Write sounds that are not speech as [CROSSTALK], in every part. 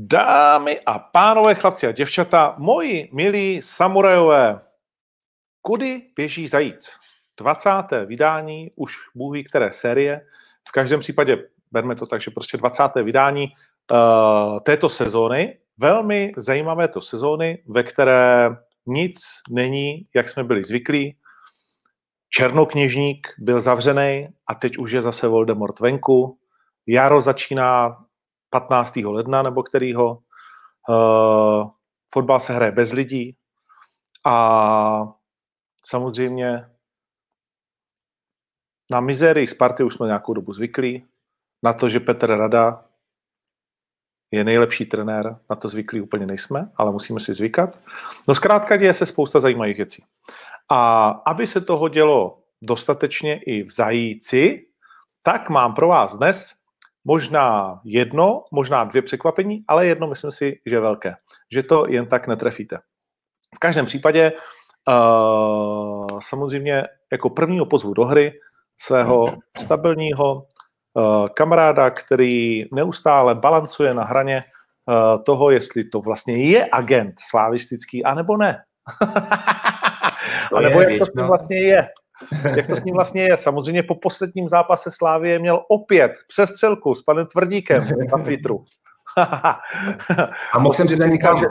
Dámy a pánové, chlapci a děvčata, moji milí samurajové, kudy běží zajíc? 20. vydání, už Bůh ví, které série. V každém případě berme to tak, že prostě 20. vydání uh, této sezóny. Velmi zajímavé to sezóny, ve které nic není, jak jsme byli zvyklí. Černokněžník byl zavřený a teď už je zase Voldemort venku. Jaro začíná 15. ledna nebo kterýho. Uh, fotbal se hraje bez lidí a samozřejmě na mizérii Sparty už jsme nějakou dobu zvyklí. Na to, že Petr Rada je nejlepší trenér, na to zvyklí úplně nejsme, ale musíme si zvykat. No zkrátka děje se spousta zajímavých věcí. A aby se toho dělo dostatečně i v zajíci, tak mám pro vás dnes možná jedno, možná dvě překvapení, ale jedno myslím si, že velké. Že to jen tak netrefíte. V každém případě uh, samozřejmě jako prvního pozvu do hry svého stabilního uh, kamaráda, který neustále balancuje na hraně uh, toho, jestli to vlastně je agent slavistický, anebo ne. a nebo jak to vlastně je. [LAUGHS] Jak to s ním vlastně je? Samozřejmě po posledním zápase Slávie měl opět přestřelku s panem Tvrdíkem na [LAUGHS] Twitteru. A [LAUGHS] mohl jsem si za ní že...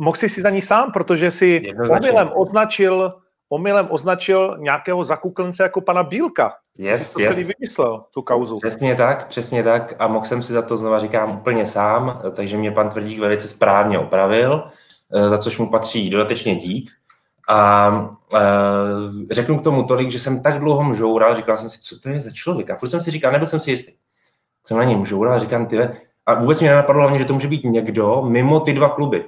Mohl jsi si za ní sám, protože si omylem označil omylem označil nějakého zakuklence jako pana Bílka. Yes, to yes. celý vymyslel, tu kauzu. Přesně tak, přesně tak. A mohl jsem si za to znova říkám úplně sám, takže mě pan Tvrdík velice správně opravil, za což mu patří dodatečně dík. A uh, řeknu k tomu tolik, že jsem tak dlouho mžoural, říkal jsem si, co to je za člověk. A furt jsem si říkal, nebyl jsem si jistý. Jsem na něj mžoural říkám, ty a vůbec mě nenapadlo hlavně, že to může být někdo mimo ty dva kluby.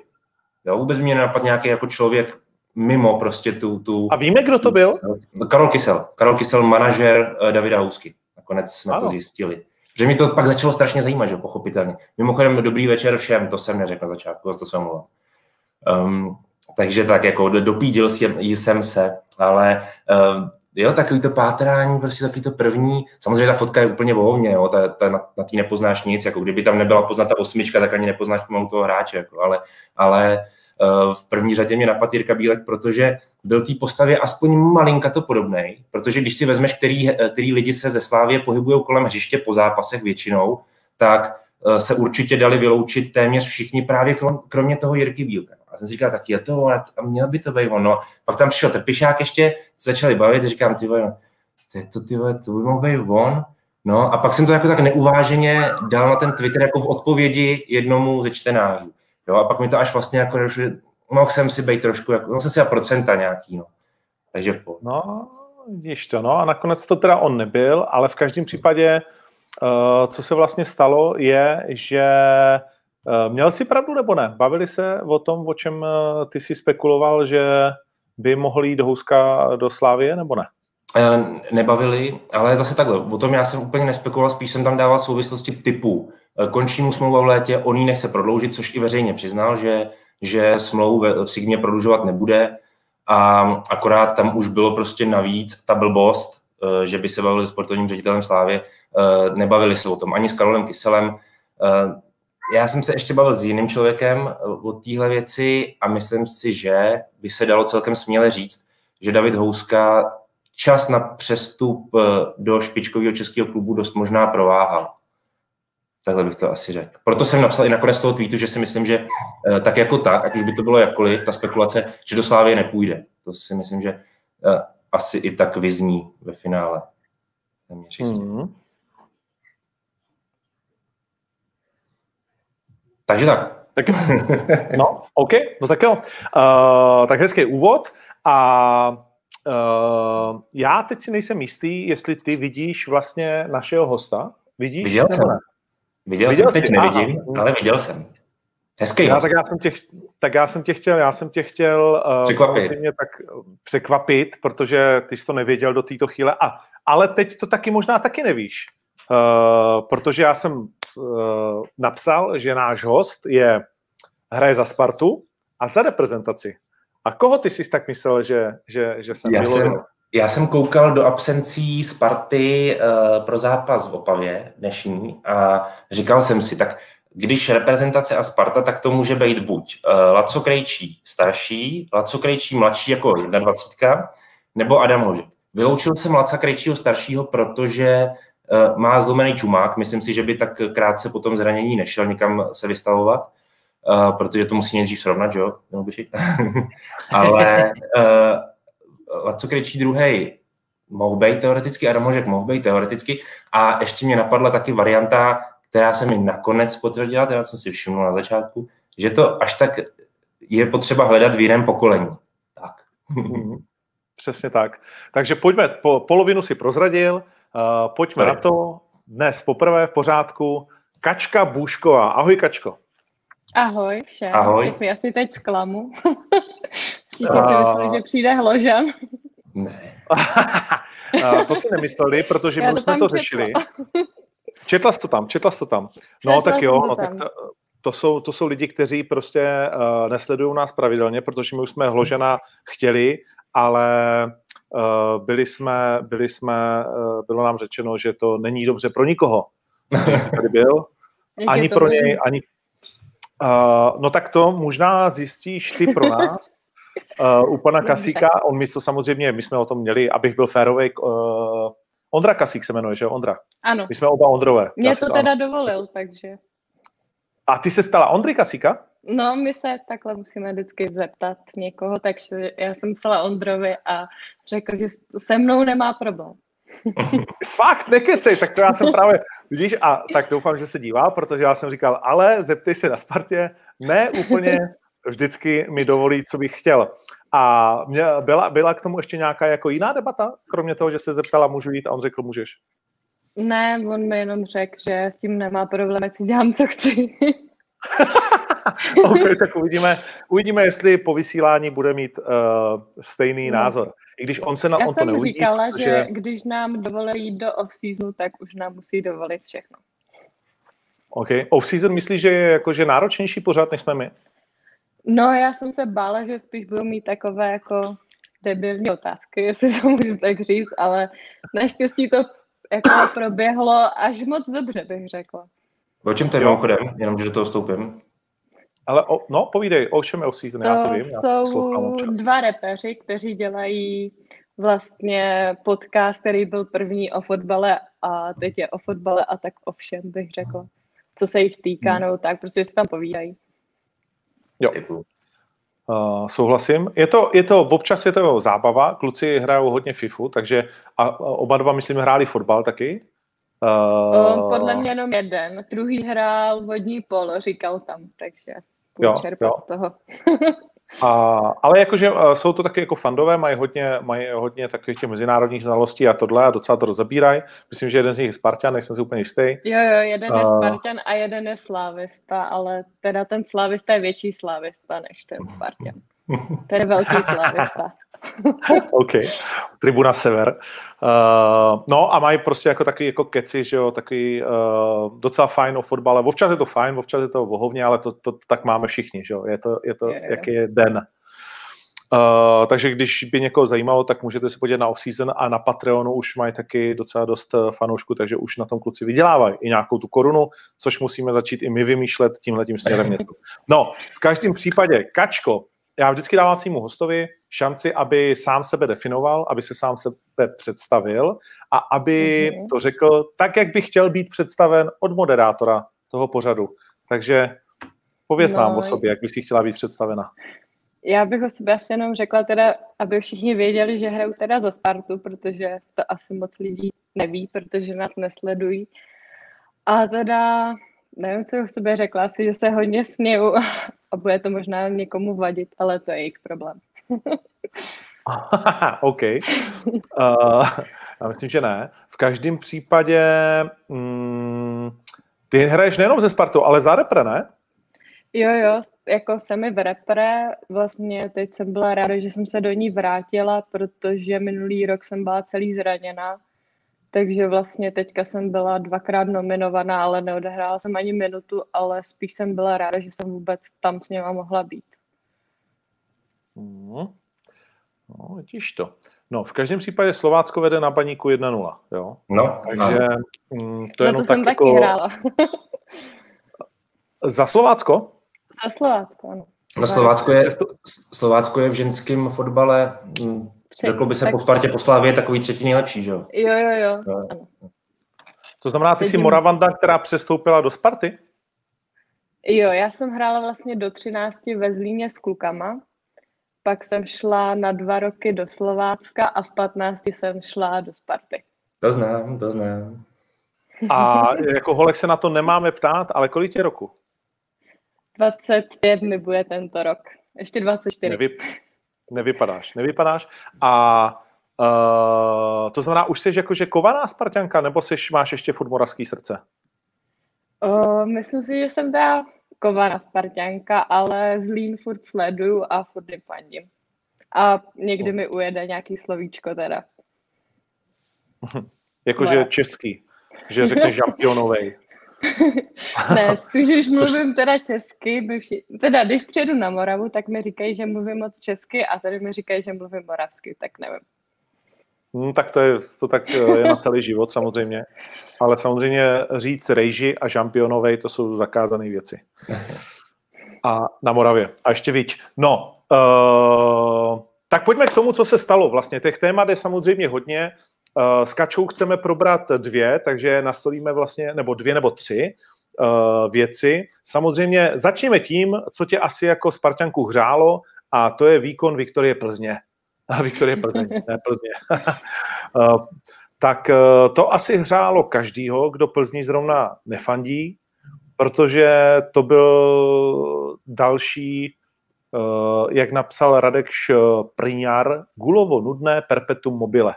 Jo, vůbec mě nenapadl nějaký jako člověk mimo prostě tu, tu... A víme, kdo to byl? Karol Kysel. Karol Kysel, manažer uh, Davida Housky. Nakonec jsme ano. to zjistili. Protože mi to pak začalo strašně zajímat, že pochopitelně. Mimochodem, dobrý večer všem, to jsem neřekl na začátku, to jsem mluvil. Um, takže tak jako dopídil jsem se, ale uh, jo, takový to pátrání, prostě takový to první, samozřejmě ta fotka je úplně volně, jo, ta, ta, na, na tý nepoznáš nic, jako kdyby tam nebyla poznat ta osmička, tak ani nepoznáš pomalu toho hráče, jako, ale, ale uh, v první řadě mě napadl Jirka Bílek, protože byl té postavě aspoň malinka to podobný, protože když si vezmeš, který, který lidi se ze Slávě pohybují kolem hřiště po zápasech většinou, tak uh, se určitě dali vyloučit téměř všichni právě kromě toho Jirky Bílka. A jsem si říkal, tak je to, a měl by to být ono. Pak tam přišel Trpišák ještě, začali bavit, říkám, ty vole, to je to, ty vole, to by mohl být on. No a pak jsem to jako tak neuváženě dal na ten Twitter jako v odpovědi jednomu ze čtenářů. Jo, a pak mi to až vlastně jako, mohl jsem si být trošku, jako, mohl jsem si a procenta nějaký, no. Takže po. No, vidíš to, no a nakonec to teda on nebyl, ale v každém případě, uh, co se vlastně stalo, je, že měl jsi pravdu nebo ne? Bavili se o tom, o čem eh, ty si spekuloval, že by mohl jít Houska do Slávie nebo ne? Eh, nebavili, ale zase takhle. O tom já jsem úplně nespekuloval, spíš jsem tam dával souvislosti typu. Končí mu smlouva v létě, on ji nechce prodloužit, což i veřejně přiznal, že, že smlouvu v Sigmě prodlužovat nebude. A akorát tam už bylo prostě navíc ta blbost, že by se bavili s sportovním ředitelem Slávě. Nebavili se o tom ani s Karolem Kyselem já jsem se ještě bavil s jiným člověkem eh, o téhle věci a myslím si, že by se dalo celkem směle říct, že David Houska čas na přestup eh, do špičkového českého klubu dost možná prováhal. Takhle bych to asi řekl. Proto jsem napsal i nakonec toho tweetu, že si myslím, že eh, tak jako tak, ať už by to bylo jakkoliv, ta spekulace, že do Slávy nepůjde. To si myslím, že asi i tak vyzní ve finále. Mm-hmm. Takže tak. tak [LAUGHS] no, OK, no tak jo. Uh, tak hezký úvod a uh, já teď si nejsem jistý, jestli ty vidíš vlastně našeho hosta. Vidíš? Viděl jsem. Ne? Viděl, viděl jsem, teď jsi? nevidím, Aha. ale viděl jsem. Hezký já, tak, já jsem tě, tak já jsem tě chtěl, já jsem tě chtěl uh, překvapit. tak překvapit, protože ty jsi to nevěděl do této chvíle. A, ale teď to taky možná taky nevíš. Uh, protože já jsem uh, napsal, že náš host je hraje za Spartu a za reprezentaci. A koho ty jsi tak myslel, že, že, že jsem já jsem, já jsem koukal do absencí Sparty uh, pro zápas v Opavě dnešní a říkal jsem si, tak když reprezentace a Sparta, tak to může být buď uh, Laco Krejčí starší, Laco Krejčí mladší jako 21, nebo Adam Ložek. Vyloučil jsem Laca Krejčího staršího, protože má zlomený čumák. Myslím si, že by tak krátce po tom zranění nešel nikam se vystavovat, uh, protože to musí nejdřív srovnat, jo? [LAUGHS] Ale uh, Laco Krejčí druhý mohl být teoreticky, Adam Ložek mohl být teoreticky. A ještě mě napadla taky varianta, která se mi nakonec potvrdila, teda jsem si všiml na začátku, že to až tak je potřeba hledat v jiném pokolení. Tak. Mhm. Přesně tak. Takže pojďme, po, polovinu si prozradil, uh, pojďme Sorry. na to. Dnes poprvé v pořádku Kačka Bůšková. Ahoj, Kačko. Ahoj všem. Ahoj. Všechny asi teď zklamu. [LAUGHS] Všichni uh... si mysleli, že přijde hložem. Ne. [LAUGHS] to si nemysleli, protože my jsme to řešili. Četla jsi to tam, četla jsi to tam. No četla tak jo, no, tak to, to, jsou, to jsou lidi, kteří prostě uh, nesledují nás pravidelně, protože my už jsme Hložena chtěli, ale uh, byli jsme, byli jsme uh, bylo nám řečeno, že to není dobře pro nikoho. [LAUGHS] Tady byl. ani pro něj, ani... Uh, no tak to možná zjistíš ty pro [LAUGHS] nás. Uh, u pana Kasíka, on mi to samozřejmě, my jsme o tom měli, abych byl férový, uh, Ondra Kasík se jmenuje, že jo? Ondra. Ano. My jsme oba Ondrové. Mě to teda ano. dovolil, takže. A ty se ptala Ondry Kasíka? No, my se takhle musíme vždycky zeptat někoho, takže já jsem psala Ondrovi a řekl, že se mnou nemá problém. [LAUGHS] Fakt, nekecej, tak to já jsem právě, vidíš, a tak doufám, že se dívá, protože já jsem říkal, ale zeptej se na Spartě, ne úplně vždycky mi dovolí, co bych chtěl. A mě, byla, byla k tomu ještě nějaká jako jiná debata, kromě toho, že se zeptala, můžu jít a on řekl, můžeš? Ne, on mi jenom řekl, že s tím nemá problém, jak si dělám, co chci. [LAUGHS] [LAUGHS] ok, tak uvidíme, uvidíme, jestli po vysílání bude mít uh, stejný no. názor. I když on se na Já on jsem to neuvidí, říkala, protože... že když nám dovolí jít do off-seasonu, tak už nám musí dovolit všechno. OK. Off-season myslíš, že je jakože náročnější pořád, než jsme my? No, já jsem se bála, že spíš budu mít takové jako debilní otázky, jestli to můžu tak říct, ale naštěstí to jako proběhlo až moc dobře, bych řekla. O čem to je mimochodem, jenom že do toho vstoupím? Ale o, no, povídej, o čem je o season, to já to vím. jsou dva repeři, kteří dělají vlastně podcast, který byl první o fotbale a teď je o fotbale a tak o všem, bych řekla. Co se jich týká, hmm. no tak, protože se tam povídají. Jo. Uh, souhlasím. Je to, je to, občas je to zábava, kluci hrajou hodně FIFU, takže a, a oba dva, myslím, hráli fotbal taky. Uh, Podle mě jenom jeden. Druhý hrál vodní polo, říkal tam, takže jo, čerpat jo. z toho. A, ale jakože jsou to taky jako fandové, mají hodně, mají hodně takových těch mezinárodních znalostí a tohle a docela to rozebírají. Myslím, že jeden z nich je Spartan, nejsem si úplně jistý. Jo, jo, jeden je Spartan a jeden je Slávista, ale teda ten Slávista je větší Slávista než ten Spartan. [LAUGHS] To je velký Slávista. [LAUGHS] OK. Tribuna Sever. Uh, no a mají prostě jako taky jako keci, že jo, taky uh, docela fajn o fotbale. Občas je to fajn, občas je to vohovně, ale to, to, tak máme všichni, že jo. Je to, je to je, jaký je den. Uh, takže když by někoho zajímalo, tak můžete se podívat na off-season a na Patreonu už mají taky docela dost fanoušků, takže už na tom kluci vydělávají i nějakou tu korunu, což musíme začít i my vymýšlet tímhle tím směrem. No, v každém případě, Kačko, já vždycky dávám svýmu hostovi šanci, aby sám sebe definoval, aby se sám sebe představil a aby mm-hmm. to řekl tak, jak by chtěl být představen od moderátora toho pořadu. Takže pověz no, nám o sobě, jak bys chtěla být představena. Já bych o sobě asi jenom řekla teda, aby všichni věděli, že hraju teda za Spartu, protože to asi moc lidí neví, protože nás nesledují. A teda, nevím, co o sobě řekla, asi, že se hodně směju a bude to možná někomu vadit, ale to je jejich problém. [LAUGHS] OK. Uh, já myslím, že ne. V každém případě mm, ty hraješ nejenom ze Spartou, ale za repre, ne? Jo, jo, jako jsem i v repre, vlastně teď jsem byla ráda, že jsem se do ní vrátila, protože minulý rok jsem byla celý zraněna, takže vlastně teďka jsem byla dvakrát nominovaná, ale neodehrála jsem ani minutu, ale spíš jsem byla ráda, že jsem vůbec tam s něma mohla být. Hmm. No, vidíš to. No, v každém případě Slovácko vede na baníku 1-0, jo? No, Takže no. Mm, to je no, to jsem tak taky jako... hrála. [LAUGHS] Za Slovácko? Za Slovácko, ano. No Slovácko je, Slovácko je v ženském fotbale, hm, řeklo by se tak... po Spartě po Slávě, takový třetí nejlepší, že jo? Jo, jo, jo. No. To znamená, ty jsi Moravanda, která přestoupila do Sparty? Jo, já jsem hrála vlastně do 13 ve Zlíně s klukama, pak jsem šla na dva roky do Slovácka a v 15 jsem šla do Sparty. To znám, to znám. A jako holek se na to nemáme ptát, ale kolik je roku? 25 mi bude tento rok. Ještě 24. Nevyp, nevypadáš, nevypadáš. A uh, to znamená, už jsi jakože kovaná Spartanka, nebo jsi, máš ještě furt moravský srdce? Uh, myslím si, že jsem teda kovaná Spartanka, ale Zlín furt sleduju a furt jim fandím. A někdy mi ujede nějaký slovíčko teda. Jakože no. český, že řekneš [LAUGHS] žampionovej. Ne, [LAUGHS] spíš už mluvím Což... teda česky. My vši... Teda, když přijedu na Moravu, tak mi říkají, že mluvím moc česky a tady mi říkají, že mluvím moravsky, tak nevím. Hmm, tak to, je, to tak eh, je na celý život samozřejmě. Ale samozřejmě říct rejži a žampionovej, to jsou zakázané věci. A na Moravě. A ještě víc. No, uh, tak pojďme k tomu, co se stalo. Vlastně těch témat je samozřejmě hodně. Uh, s Kačou chceme probrat dvě, takže nastolíme vlastně, nebo dvě nebo tři uh, věci. Samozřejmě začněme tím, co tě asi jako Spartanku hřálo, a to je výkon Viktorie Plzně. [LAUGHS] Viktorie Plzně, ne Plzně. uh, [LAUGHS] tak to asi hřálo každýho, kdo Plzni zrovna nefandí, protože to byl další, jak napsal Radek Priňar, gulovo nudné perpetuum mobile.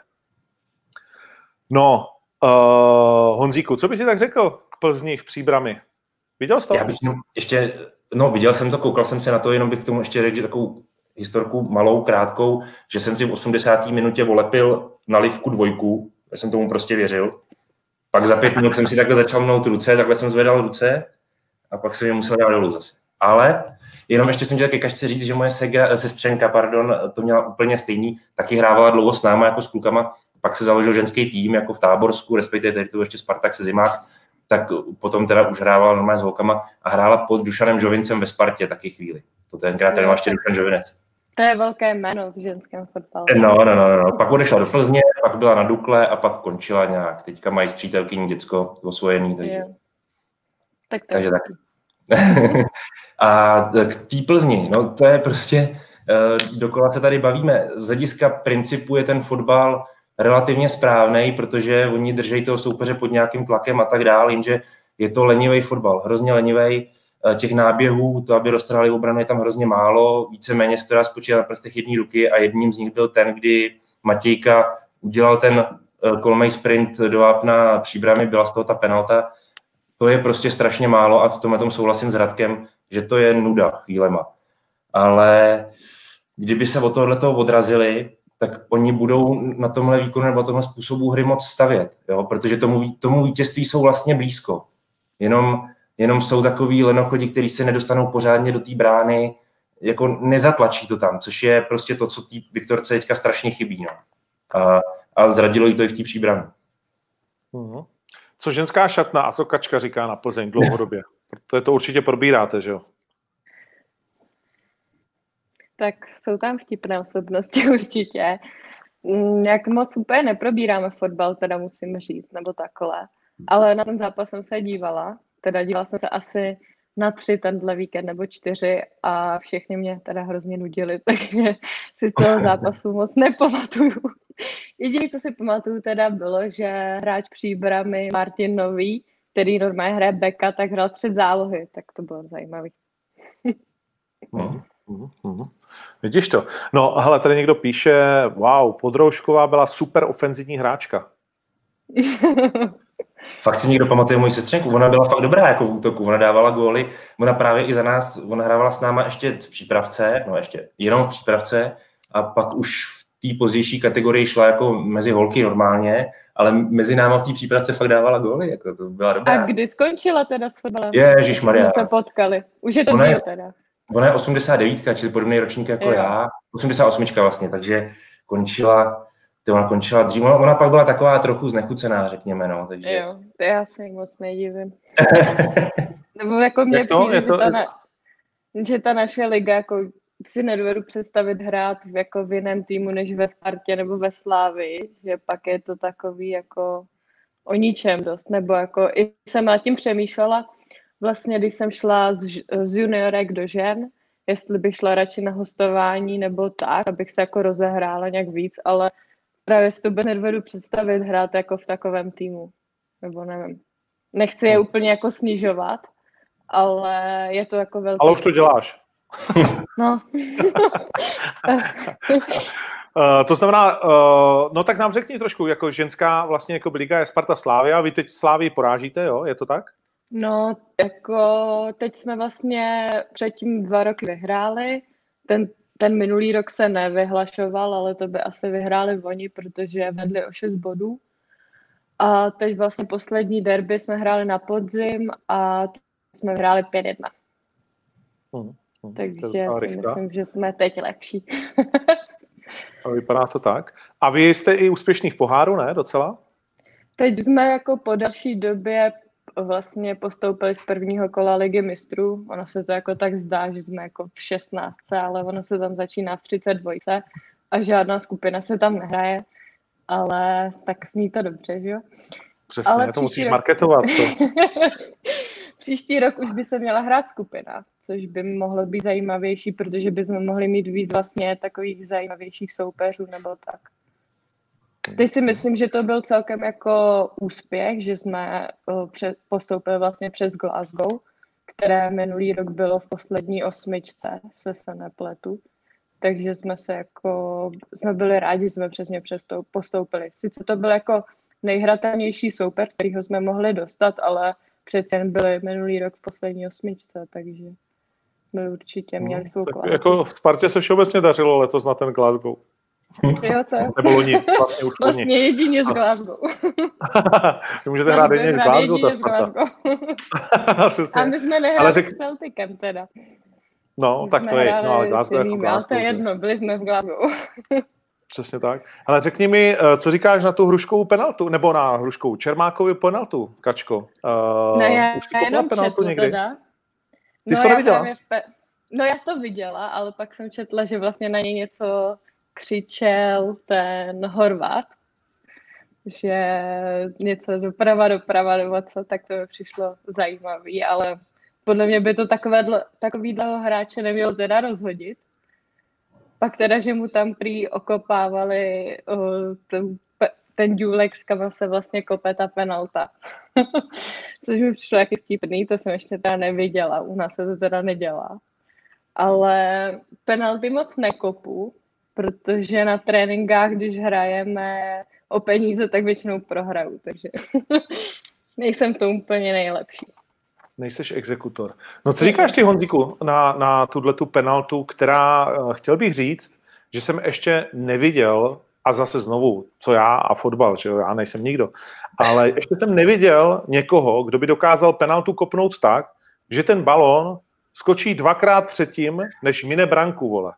No, uh, Honzíku, co bys si tak řekl k Plzni v Příbrami? Viděl jsi to? Já bych no, ještě, no viděl jsem to, koukal jsem se na to, jenom bych k tomu ještě řekl takovou historku malou, krátkou, že jsem si v 80. minutě volepil na livku dvojku, já jsem tomu prostě věřil. Pak za pět minut jsem si takhle začal mnout ruce, takhle jsem zvedal ruce a pak jsem je musel dát dolů zase. Ale jenom ještě jsem chtěl ke říct, že moje sestřenka, pardon, to měla úplně stejný, taky hrávala dlouho s náma jako s klukama pak se založil ženský tým jako v Táborsku, respektive teď to ještě Spartak se Zimák, tak potom teda už hrávala normálně s holkama a hrála pod Dušanem Žovincem ve Spartě taky chvíli. To tenkrát trénoval ještě Dušan Žovinec. To je velké jméno v ženském fotbalu. No, no, no, no. Pak odešla do Plzně, pak byla na Dukle a pak končila nějak. Teďka mají s přítelkyní děcko osvojený, takže... Jo. Tak to takže tak. [LAUGHS] a k té Plzni, no to je prostě, uh, dokola se tady bavíme. Z hlediska principu je ten fotbal relativně správný, protože oni drží toho soupeře pod nějakým tlakem a tak dále, jenže je to lenivý fotbal, hrozně lenivý. Eh, těch náběhů, to, aby roztrhali obranu, je tam hrozně málo. Víceméně se to dá spočítat na prstech jedné ruky a jedním z nich byl ten, kdy Matějka udělal ten eh, kolmej sprint do vápna příbramy, byla z toho ta penalta. To je prostě strašně málo a v tomhle tom souhlasím s Radkem, že to je nuda chvílema. Ale kdyby se od tohohle odrazili, tak oni budou na tomhle výkonu nebo tomhle způsobu hry moc stavět, jo? protože tomu, tomu vítězství jsou vlastně blízko. Jenom, jenom jsou takový lenochodi, kteří se nedostanou pořádně do té brány, jako nezatlačí to tam, což je prostě to, co té Viktorce teďka strašně chybí. No. A, a zradilo jí to i v té příbraně. Mm-hmm. Co ženská šatna a co Kačka říká na Plzeň dlouhodobě? Protože to určitě probíráte, že jo? Tak jsou tam vtipné osobnosti [LAUGHS] určitě. Mm, jak moc úplně neprobíráme fotbal, teda musím říct, nebo takhle. Ale na ten zápas jsem se dívala, teda dívala jsem se asi na tři tenhle víkend nebo čtyři a všechny mě teda hrozně nudili, [LAUGHS] takže si z toho zápasu moc nepamatuju. [LAUGHS] Jediné, co si pamatuju teda bylo, že hráč příbramy Martin Nový, který normálně hraje beka, tak hrál tři zálohy, tak to bylo zajímavé. No. Mm-hmm. Vidíš to? No, hele, tady někdo píše, wow, Podroušková byla super ofenzivní hráčka. [LAUGHS] fakt si někdo pamatuje moji sestřenku, ona byla fakt dobrá jako v útoku, ona dávala góly, ona právě i za nás, ona hrávala s náma ještě v přípravce, no ještě jenom v přípravce a pak už v té pozdější kategorii šla jako mezi holky normálně, ale mezi náma v té přípravce fakt dávala góly, jako to byla dobrá. A kdy skončila teda s fotbalem? Ježíš Maria. Jsme se potkali. Už je to ona je, teda. Ona je 89, čili podobný ročník jako jo. já. 88 vlastně, takže končila, to ona končila dřív. Ona, ona pak byla taková trochu znechucená, řekněme, no. Takže... Jo, to já se moc nedivím. [LAUGHS] Nebo jako mě přijde, to, že, ta na, že ta naše liga jako si nedovedu představit hrát v, jako v jiném týmu než ve Spartě nebo ve Slávi, že pak je to takový jako o ničem dost, nebo jako i jsem nad tím přemýšlela, vlastně když jsem šla z, z juniorek do žen, jestli bych šla radši na hostování nebo tak, abych se jako rozehrála nějak víc, ale právě si to vůbec nedovedu představit hrát jako v takovém týmu, nebo nevím. Nechci je úplně jako snižovat, ale je to jako velký... Ale už to děláš. [LAUGHS] No. Uh, [LAUGHS] to znamená, uh, no tak nám řekni trošku, jako ženská vlastně jako liga je Sparta Slávia, vy teď Slávii porážíte, jo, je to tak? No, jako teď jsme vlastně předtím dva roky vyhráli, ten, ten minulý rok se nevyhlašoval, ale to by asi vyhráli oni, protože vedli o 6 bodů. A teď vlastně poslední derby jsme hráli na podzim a jsme hráli 5-1. Hmm, hmm, Takže si myslím, že jsme teď lepší. A vypadá to tak. A vy jste i úspěšný v poháru, ne? Docela? Teď jsme jako po další době vlastně postoupili z prvního kola ligy mistrů. Ono se to jako tak zdá, že jsme jako v 16, ale ono se tam začíná v 32 a žádná skupina se tam nehraje, ale tak zní to dobře, že jo? Přesně, ale to musíš rok... marketovat. To. [LAUGHS] příští rok už by se měla hrát skupina, což by mohlo být zajímavější, protože bychom mohli mít víc vlastně takových zajímavějších soupeřů nebo tak. Teď si myslím, že to byl celkem jako úspěch, že jsme postoupili vlastně přes Glasgow, které minulý rok bylo v poslední osmičce, se se nepletu. Takže jsme se jako, jsme byli rádi, že jsme přesně postoupili. Sice to byl jako nejhratelnější soupeř, kterýho jsme mohli dostat, ale přece jen byli minulý rok v poslední osmičce, takže jsme určitě měli no, svou no, Jako v Spartě se všeobecně dařilo letos na ten Glasgow. Jo, to je. Nebo loni, vlastně už Vlastně loni. jedině z Glasgow. [LAUGHS] Vy můžete hrát jedině z Glasgow, ta Sparta. [LAUGHS] A my jsme nehráli Ale řek... s Celticem teda. No, my tak to je, no ale Glasgow jako Glasgow. Ale to je jedno, byli jsme v Glasgow. [LAUGHS] Přesně tak. Ale řekni mi, eh, co říkáš na tu hruškovou penaltu, nebo na hruškovou Čermákovou penaltu, Kačko? Uh, no já, už já jenom penaltu četla někdy? Teda. Ty no, jsi to neviděla? Pe... No já to viděla, ale pak jsem četla, že vlastně na něj něco křičel ten Horvat, že něco doprava, doprava nebo co, tak to mi přišlo zajímavý, ale podle mě by to takové, takový dlouho hráče neměl teda rozhodit, pak teda, že mu tam prý okopávali uh, ten, ten důlek, z kam se vlastně kope ta penalta. [LAUGHS] Což mi přišlo jaký vtipný, to jsem ještě teda neviděla, u nás se to teda nedělá. Ale penalty moc nekopu, protože na tréninkách, když hrajeme o peníze, tak většinou prohraju, takže [LAUGHS] nejsem to úplně nejlepší. Nejseš exekutor. No co říkáš ty, Honzíku, na, na tuhle tu penaltu, která, eh, chtěl bych říct, že jsem ještě neviděl, a zase znovu, co já a fotbal, že jo, já nejsem nikdo, ale ještě jsem neviděl někoho, kdo by dokázal penaltu kopnout tak, že ten balón skočí dvakrát předtím, než mine branku, vole.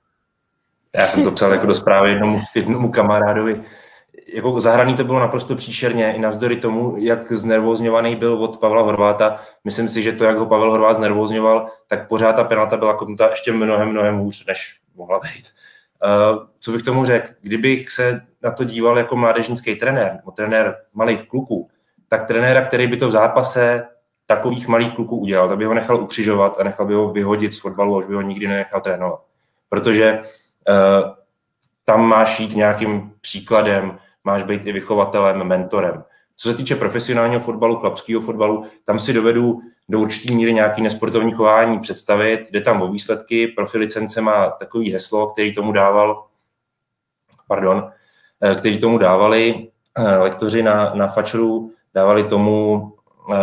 Já jsem to psal jako do zprávy jednomu, jednomu kamarádovi, jako zahraný to bylo naprosto příšerně, i navzdory tomu, jak znervozňovaný byl od Pavla Horváta. Myslím si, že to, jak ho Pavel Horvát znervozňoval, tak pořád ta penalta byla kopnuta ještě mnohem, mnohem hůř, než mohla být. Uh, co bych tomu řekl? Kdybych se na to díval jako mládežnický trenér, nebo trenér malých kluků, tak trenéra, který by to v zápase takových malých kluků udělal, tak by ho nechal ukřižovat a nechal by ho vyhodit z fotbalu, už by ho nikdy nenechal trénovat. Protože tam máš jít nějakým příkladem, máš být i vychovatelem, mentorem. Co se týče profesionálního fotbalu, chlapského fotbalu, tam si dovedu do určitý míry nějaký nesportovní chování představit, jde tam o výsledky, profilicence má takový heslo, který tomu dával, pardon, eh, který tomu dávali eh, lektoři na, na Fačru, dávali tomu eh,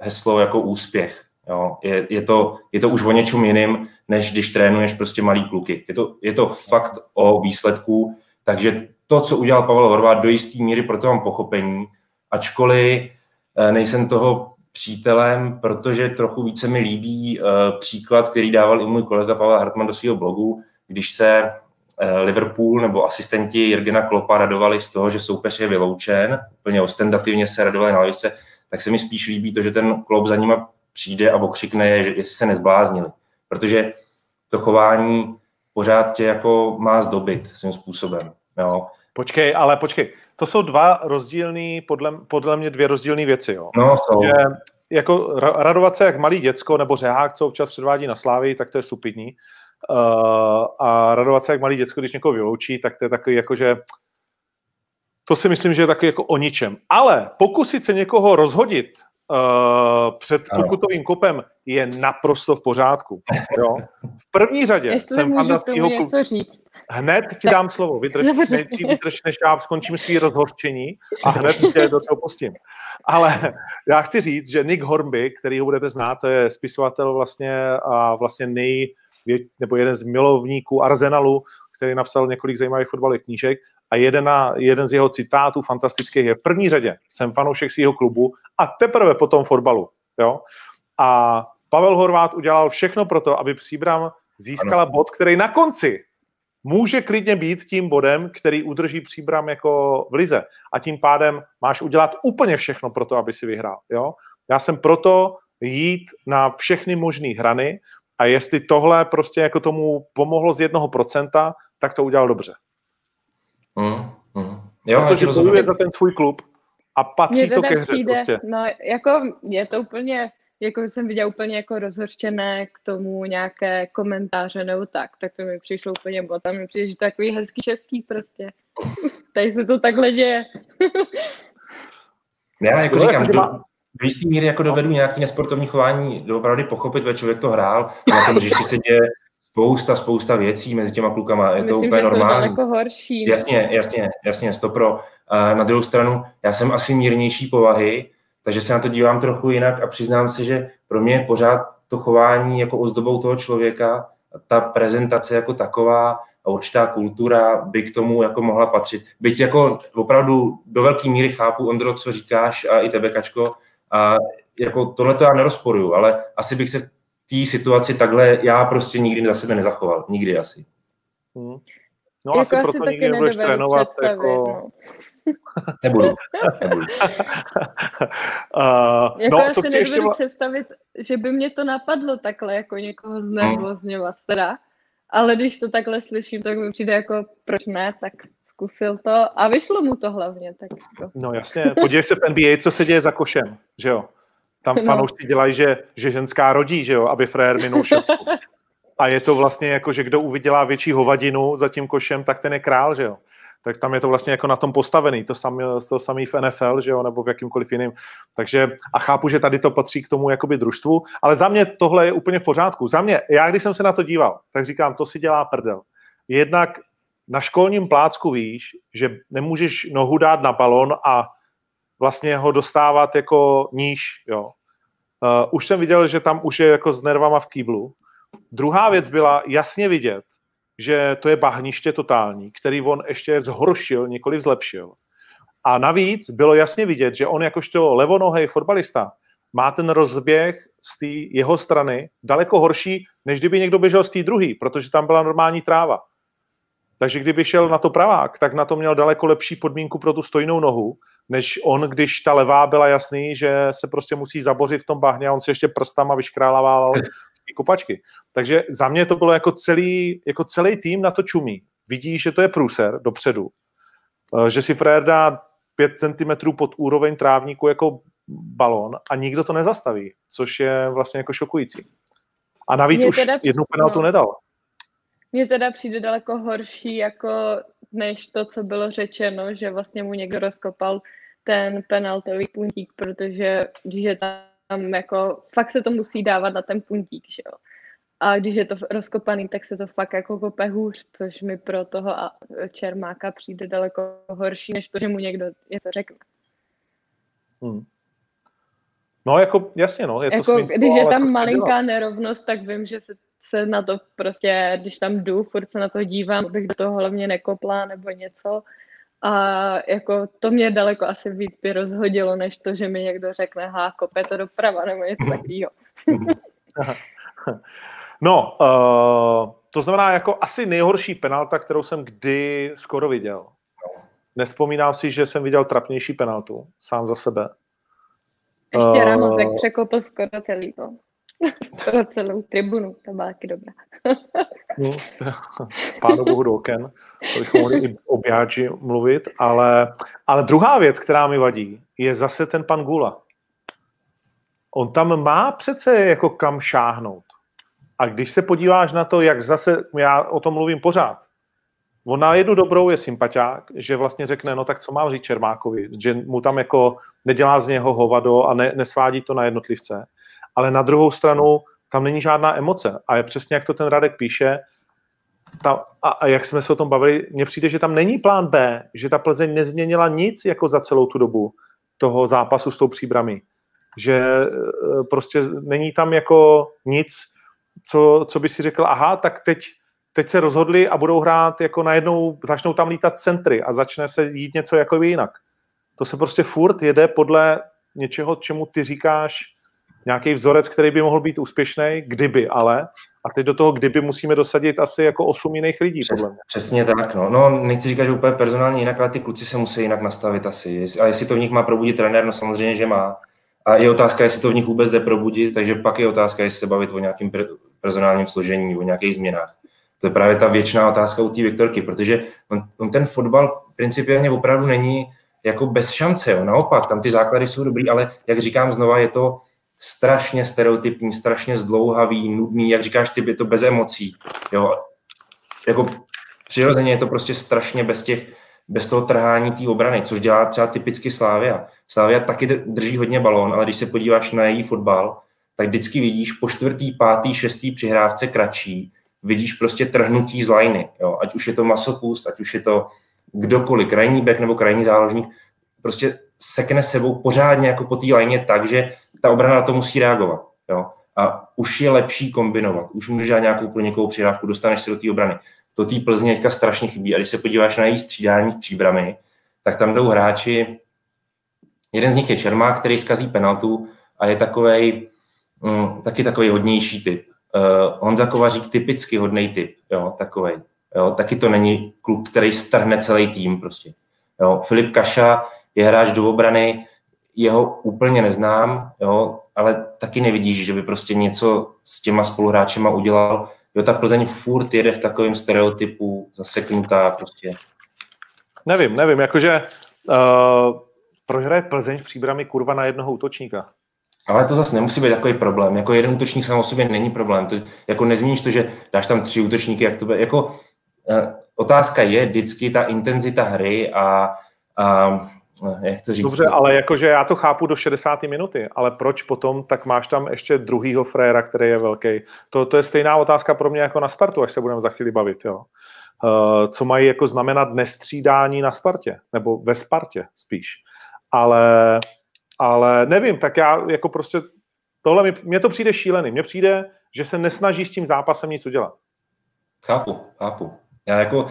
heslo jako úspěch. Jo. Je, je, to, je to už o něčem jiným, než když trénuješ prostě malý kluky. Je to, je to fakt o výsledku, takže to, co udělal Pavel Horvát, do jisté míry pro to mám pochopení, ačkoliv eh, nejsem toho přítelem, protože trochu více mi líbí uh, příklad, který dával i můj kolega Pavel Hartmann do svého blogu, když se uh, Liverpool nebo asistenti Jirgena Klopa radovali z toho, že soupeř je vyloučen, úplně ostendativně se radovali na lavice, tak se mi spíš líbí to, že ten Klop za nima přijde a okřikne je, jestli se nezbláznili. Protože to chování pořád tě jako má zdobit svým způsobem. Jo. Počkej, ale počkej, to jsou dva rozdílný, podle, podle mě dvě rozdílné věci. Jo. No, jsou. Že jako radovat se jak malý děcko nebo řehák, co občas předvádí na slávy, tak to je stupidní. Uh, a radovat se jak malý děcko, když někoho vyloučí, tak to je takový jako, že to si myslím, že je takový jako o ničem. Ale pokusit se někoho rozhodit uh, před pokutovým kopem je naprosto v pořádku. Jo? V první řadě Jestli jsem fantastického klubu. říct. Hned ti dám slovo, vydrž, nejdřív vydrž, než já skončím svý rozhořčení a hned tě do toho pustím. Ale já chci říct, že Nick Hornby, který ho budete znát, to je spisovatel vlastně a vlastně nej, nebo jeden z milovníků Arsenalu, který napsal několik zajímavých fotbalových knížek a jeden, jeden z jeho citátů fantastických je v první řadě jsem fanoušek svého klubu a teprve potom fotbalu. Jo? A Pavel Horvát udělal všechno pro to, aby Příbram získala ano. bod, který na konci může klidně být tím bodem, který udrží Příbram jako v lize. A tím pádem máš udělat úplně všechno pro to, aby si vyhrál. Jo? Já jsem proto jít na všechny možné hrany a jestli tohle prostě jako tomu pomohlo z jednoho procenta, tak to udělal dobře. Mm, mm. Jo, Protože bojuje za ten svůj klub a patří to ke hře. Přijde, prostě. No, jako je to úplně, jako jsem viděla úplně jako rozhorčené k tomu nějaké komentáře nebo tak, tak to mi přišlo úplně moc a mi přijde, že takový hezký český prostě. [LAUGHS] Tady se to takhle děje. [LAUGHS] Já jako říkám, do, do jistý míry jako dovedu nějaký nesportovní chování doopravdy pochopit, ve člověk to hrál, na tom že se děje spousta, spousta věcí mezi těma klukama. Je Myslím, to úplně že normální. To horší. Jasně, jasně, jasně, stopro. A na druhou stranu, já jsem asi mírnější povahy, takže se na to dívám trochu jinak a přiznám se, že pro mě je pořád to chování jako ozdobou toho člověka, ta prezentace jako taková a určitá kultura by k tomu jako mohla patřit. Byť jako opravdu do velké míry chápu, Ondro, co říkáš a i tebe, Kačko, a jako tohle to já nerozporuju, ale asi bych se té situaci takhle já prostě nikdy za sebe nezachoval. Nikdy asi. Hmm. No jako asi proto nikdy nebudeš trénovat jako... No. Nebudu. Nebudu. [LAUGHS] uh, jako no, já co si ještě... představit, že by mě to napadlo takhle jako někoho znervozňovat teda. Ale když to takhle slyším, tak mi přijde jako, proč ne, tak zkusil to a vyšlo mu to hlavně. Tak jako. No jasně, podívej se v NBA, co se děje za košem, že jo? Tam no. fanoušci dělají, že, že ženská rodí, že jo, aby frér minul šestku. A je to vlastně jako, že kdo uvidělá větší hovadinu za tím košem, tak ten je král, že jo. Tak tam je to vlastně jako na tom postavený, to samé, to samý v NFL, že jo, nebo v jakýmkoliv jiným. Takže a chápu, že tady to patří k tomu jakoby družstvu, ale za mě tohle je úplně v pořádku. Za mě, já když jsem se na to díval, tak říkám, to si dělá prdel. Jednak na školním plácku víš, že nemůžeš nohu dát na balon a vlastně ho dostávat jako níž, jo. Uh, už jsem viděl, že tam už je jako s nervama v kýblu. Druhá věc byla jasně vidět, že to je bahniště totální, který on ještě zhoršil, nikoli zlepšil. A navíc bylo jasně vidět, že on jakožto levonohej fotbalista má ten rozběh z té jeho strany daleko horší, než kdyby někdo běžel z té druhé, protože tam byla normální tráva. Takže kdyby šel na to pravák, tak na to měl daleko lepší podmínku pro tu stojnou nohu, než on, když ta levá byla jasný, že se prostě musí zabořit v tom bahně a on si ještě prstama vyškrálával [LAUGHS] z kopačky. Takže za mě to bylo jako celý, jako celý tým na to čumí. Vidí, že to je průser dopředu, eh, že si Frér dá 5 cm pod úroveň trávníku jako balon a nikdo to nezastaví, což je vlastně jako šokující. A navíc Mě už jednu penaltu no. nedal. Mně teda přijde daleko horší, jako než to, co bylo řečeno, že vlastně mu někdo rozkopal ten penaltový puntík, protože když je tam jako, fakt se to musí dávat na ten puntík, že jo. A když je to rozkopaný, tak se to fakt jako kope hůř, což mi pro toho Čermáka přijde daleko horší, než to, že mu někdo něco řekne. Hmm. No jako jasně, no. Je to jako, když je tam malinká nerovnost, tak vím, že se se na to prostě, když tam jdu, furt se na to dívám, abych do toho hlavně nekopla nebo něco. A jako to mě daleko asi víc by rozhodilo, než to, že mi někdo řekne, há, kope to doprava nebo něco [LAUGHS] takového. no, uh, to znamená jako asi nejhorší penalta, kterou jsem kdy skoro viděl. Nespomínám si, že jsem viděl trapnější penaltu, sám za sebe. Ještě uh... Ramos, jak překopl skoro celý to. [LAUGHS] skoro celou tribunu, to byla taky dobrá. [LAUGHS] no, [LAUGHS] pánu bohu do oken, to bychom mohli i o Biaggi mluvit, ale, ale druhá věc, která mi vadí, je zase ten pan Gula. On tam má přece jako kam šáhnout. A když se podíváš na to, jak zase, já o tom mluvím pořád, on na jednu dobrou je sympatiák, že vlastně řekne, no tak co mám říct Čermákovi, že mu tam jako nedělá z něho hovado a ne, nesvádí to na jednotlivce. Ale na druhou stranu tam není žádná emoce. A je přesně, jak to ten Radek píše, ta, a, a jak jsme se o tom bavili, mně přijde, že tam není plán B, že ta Plzeň nezměnila nic jako za celou tu dobu toho zápasu s tou příbrami. Že e, prostě není tam jako nic, co, co by si řekl, aha, tak teď, teď se rozhodli a budou hrát jako najednou, začnou tam lítat centry a začne se jít něco jako jinak. To se prostě furt jede podle něčeho, čemu ty říkáš nějaký vzorec, který by mohl být úspěšný, kdyby ale. A teď do toho kdyby musíme dosadit asi jako osm jiných lidí, Přes, podle mě. Přesně tak, no. no. nechci říkat, že úplně personálně jinak, ale ty kluci se musí jinak nastavit asi. A jestli to v nich má probudit trenér, no samozřejmě, že má. A je otázka, jestli to v nich vůbec jde probudit, takže pak je otázka, jestli se bavit o nějakém personálním složení, o nějakých změnách. To je právě ta věčná otázka u té Viktorky, protože on, on ten fotbal principiálně opravdu není jako bez šance. Jo. Naopak, tam ty základy jsou dobrý, ale jak říkám znova, je to strašně stereotypní, strašně zdlouhavý, nudný, jak říkáš ty, je to bez emocí. Jo. Jako přirozeně je to prostě strašně bez těch, bez toho trhání té obrany, což dělá třeba typicky Slávia. Slávia taky drží hodně balón, ale když se podíváš na její fotbal, tak vždycky vidíš po čtvrtý, pátý, šestý přihrávce kratší, vidíš prostě trhnutí z liny. Jo. Ať už je to masopust, ať už je to kdokoliv, krajní back nebo krajní záložník, prostě sekne sebou pořádně jako po té lajně tak, že ta obrana na to musí reagovat. Jo. A už je lepší kombinovat. Už můžeš dát nějakou pronikovou přihrávku, dostaneš se do té obrany. To té Plzně teďka strašně chybí. A když se podíváš na její střídání příbramy, tak tam jdou hráči, jeden z nich je Čermák, který zkazí penaltu a je takovej, mm, taky takový hodnější typ. Uh, Honza Kovařík typicky hodný typ, jo, takovej. Jo, taky to není kluk, který strhne celý tým prostě. Jo, Filip Kaša je hráč do obrany, jeho úplně neznám, jo, ale taky nevidíš, že by prostě něco s těma spoluhráčema udělal. Jo, ta Plzeň furt jede v takovém stereotypu, zaseknutá prostě. Nevím, nevím, jakože uh, proč hraje Plzeň v příbrami kurva na jednoho útočníka? Ale to zase nemusí být takový problém. Jako jeden útočník sám o sobě není problém. To, jako nezmíníš to, že dáš tam tři útočníky, jak to bude. Jako, uh, otázka je vždycky ta intenzita hry a, a jak to říct? Dobře, ale jakože já to chápu do 60. minuty, ale proč potom tak máš tam ještě druhýho fréra, který je velký? To, to je stejná otázka pro mě jako na Spartu, až se budeme za chvíli bavit. Jo. Uh, co mají jako znamenat nestřídání na Spartě, nebo ve Spartě spíš. Ale, ale nevím, tak já jako prostě tohle, mi, mně to přijde šílený. Mně přijde, že se nesnaží s tím zápasem nic udělat. Chápu, chápu. Já jako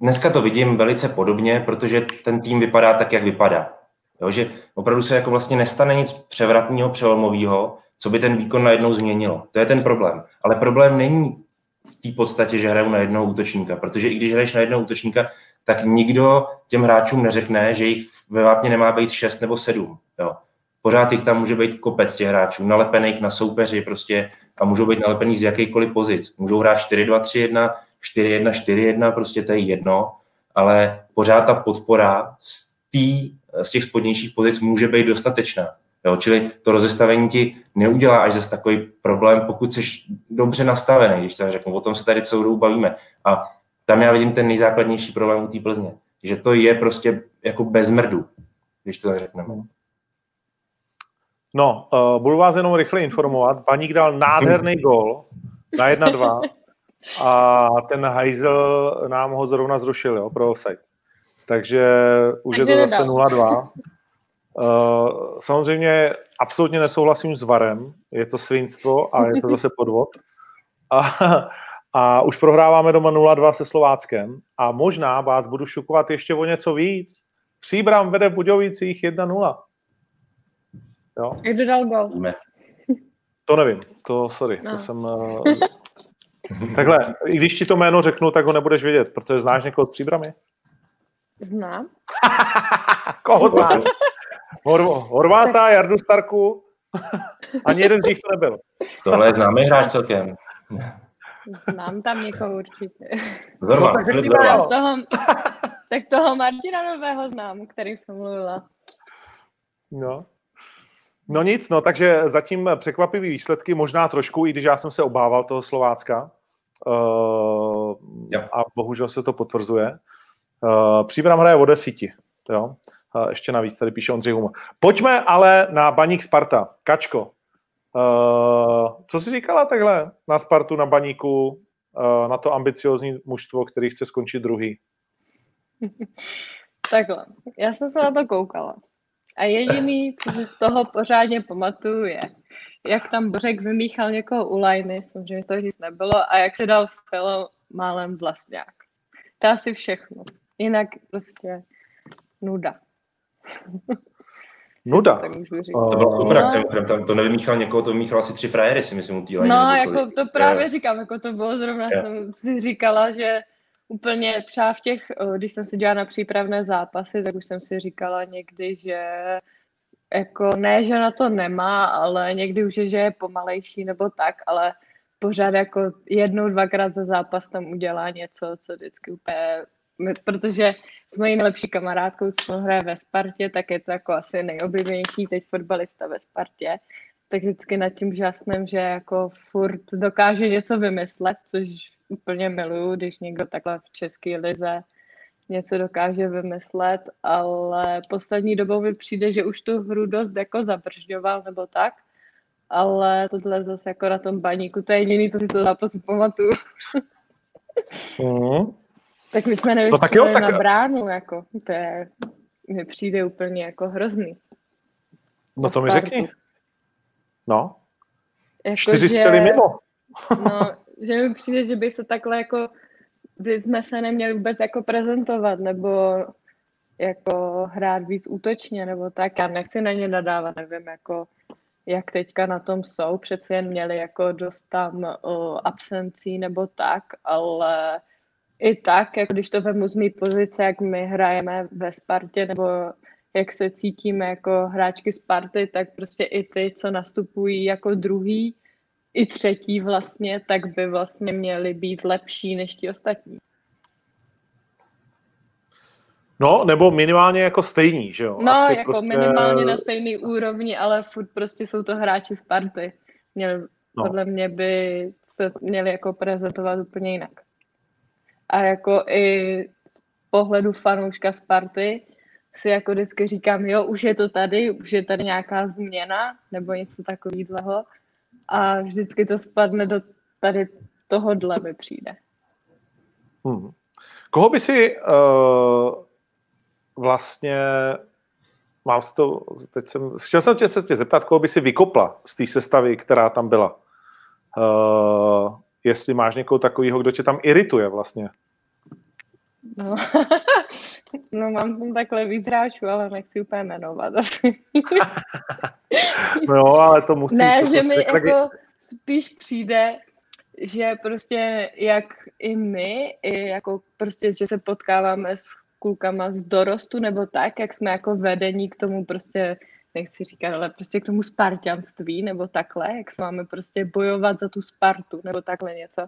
dneska to vidím velice podobně, protože ten tým vypadá tak, jak vypadá. Jo, že opravdu se jako vlastně nestane nic převratného, přelomového, co by ten výkon najednou změnilo. To je ten problém. Ale problém není v té podstatě, že hrajou na jednoho útočníka, protože i když hraješ na jednoho útočníka, tak nikdo těm hráčům neřekne, že jich ve vápně nemá být šest nebo sedm. Jo. Pořád jich tam může být kopec těch hráčů, nalepených na soupeři prostě a můžou být nalepený z jakýkoliv pozic. Můžou hrát 4-2-3-1, 4-1, 4-1, prostě to je jedno, ale pořád ta podpora z, tý, z těch spodnějších pozic může být dostatečná. Jo, čili to rozestavení ti neudělá až zase takový problém, pokud jsi dobře nastavený, když se řeknu. O tom se tady celou dobu bavíme. A tam já vidím ten nejzákladnější problém u té Plzně. Že to je prostě jako bez mrdu, když to řekneme. No, uh, budu vás jenom rychle informovat. Baník dal nádherný gol na 1-2 [LAUGHS] a ten Heisel nám ho zrovna zrušil jo, pro offside. Takže už je to zase 0-2. Uh, [LAUGHS] samozřejmě absolutně nesouhlasím s Varem, je to svinstvo a je to zase podvod. A, a už prohráváme doma 0-2 se Slováckem a možná vás budu šukovat ještě o něco víc. Příbram vede v Budějovicích 1-0. Jo? Jak dodal gol? To nevím, to sorry, no. to jsem... [LAUGHS] Takhle, i když ti to jméno řeknu, tak ho nebudeš vědět, protože znáš někoho z příbramy? Znám. [LAUGHS] Koho znáš? Hor- Horváta, Jardu Starku, [LAUGHS] ani jeden z nich to nebyl. Tohle je známý hráč celkem. Znám tam někoho určitě. Zorma, No, tak toho, tak toho Martina Nového znám, o kterým jsem mluvila. No. No nic, no, takže zatím překvapivý výsledky, možná trošku, i když já jsem se obával toho Slovácka. Uh, Jo. a bohužel se to potvrzuje. Uh, Příbram hraje o desíti. Jo? Uh, ještě navíc, tady píše Ondřej Humor. Pojďme ale na Baník Sparta. Kačko, uh, co jsi říkala takhle na Spartu, na Baníku, uh, na to ambiciozní mužstvo, který chce skončit druhý? [LAUGHS] Takhle, já jsem se na to koukala. A jediný, co si z toho pořádně pamatuju, je, jak tam Bořek vymíchal někoho u lajny, samozřejmě z toho nic nebylo, a jak se dal Felo málem vlastňák. To je asi všechno. Jinak prostě nuda. [LAUGHS] Nuda. Tak můžu říct. To bylo super No. akce, mimochodem, tam to nevymíchal někoho, to vymíchal asi tři frajery, si myslím, u té. No, jako to právě Jo. říkám, jako to bylo zrovna, Jo. jsem si říkala, že úplně třeba v těch, o, když jsem se dělala na přípravné zápasy, tak už jsem si říkala někdy, že jako ne, že na to nemá, ale někdy už je, že je pomalejší nebo tak, ale pořád jako jednou, dvakrát za zápas tam udělá něco, co vždycky úplně, protože s mojí nejlepší kamarádkou, co hraje ve Spartě, tak je to jako asi nejoblíbenější teď fotbalista ve Spartě, tak vždycky nad tím žasnem, že jako furt dokáže něco vymyslet, což úplně miluju, když někdo takhle v české lize něco dokáže vymyslet, ale poslední dobou mi přijde, že už tu hru dost jako zabržďoval nebo tak, ale tohle zase jako na tom baníku, to je jediný, co si z toho zápasu pamatuju. mm. Tak my jsme No tak jo, tak- na bránu, jako, to je, mi přijde úplně jako hrozný. No to mi řekni. No, Jako, čtyři že- střely mimo. No, že mi přijde, že by se takhle jako, by jsme se neměli vůbec jako prezentovat, nebo jako hrát víc útočně, nebo tak. Já nechci na ně nadávat, nevím, jako jak teďka na tom jsou, přece jen měli jako dost tam o, absencí nebo tak, ale i tak, jako když to vemu z mý pozice, jak my hrajeme ve Spartě, nebo jak se cítíme jako hráčky Sparty, tak prostě i ty, co nastupují jako druhý, i třetí vlastně, tak by vlastně měli být lepší než ti ostatní. No, nebo minimálně jako stejní, že jo? No, Asi jako prostě... minimálně na stejný úrovni, ale furt prostě jsou to hráči Sparty. Měli, No. no. Podle mě by se měli jako prezentovat úplně jinak. A jako i z pohledu fanouška Sparty si jako vždycky říkám, jo, už je to tady, už je tady nějaká změna nebo něco takového a vždycky to spadne do tady tohodle mi přijde. Hmm. Koho by si uh, vlastně, mám to, teď jsem, chtěl jsem tě se tě zeptat, koho by si vykopla z té sestavy, která tam byla. Uh, jestli máš někoho takového, kdo tě tam irituje vlastně. No, [LAUGHS] no mám tam takhle víc hráčů, ale nechci úplně jmenovat. asi. [LAUGHS] No ale to musíš. ne, to že mi tak- jako spíš přijde, že prostě jak i my, i jako prostě, že se potkáváme s klukama z dorostu nebo tak, jak jsme jako vedení k tomu prostě, nechci říkat, ale prostě k tomu spartianství nebo takhle, jak se máme prostě bojovat za tu Spartu nebo takhle něco.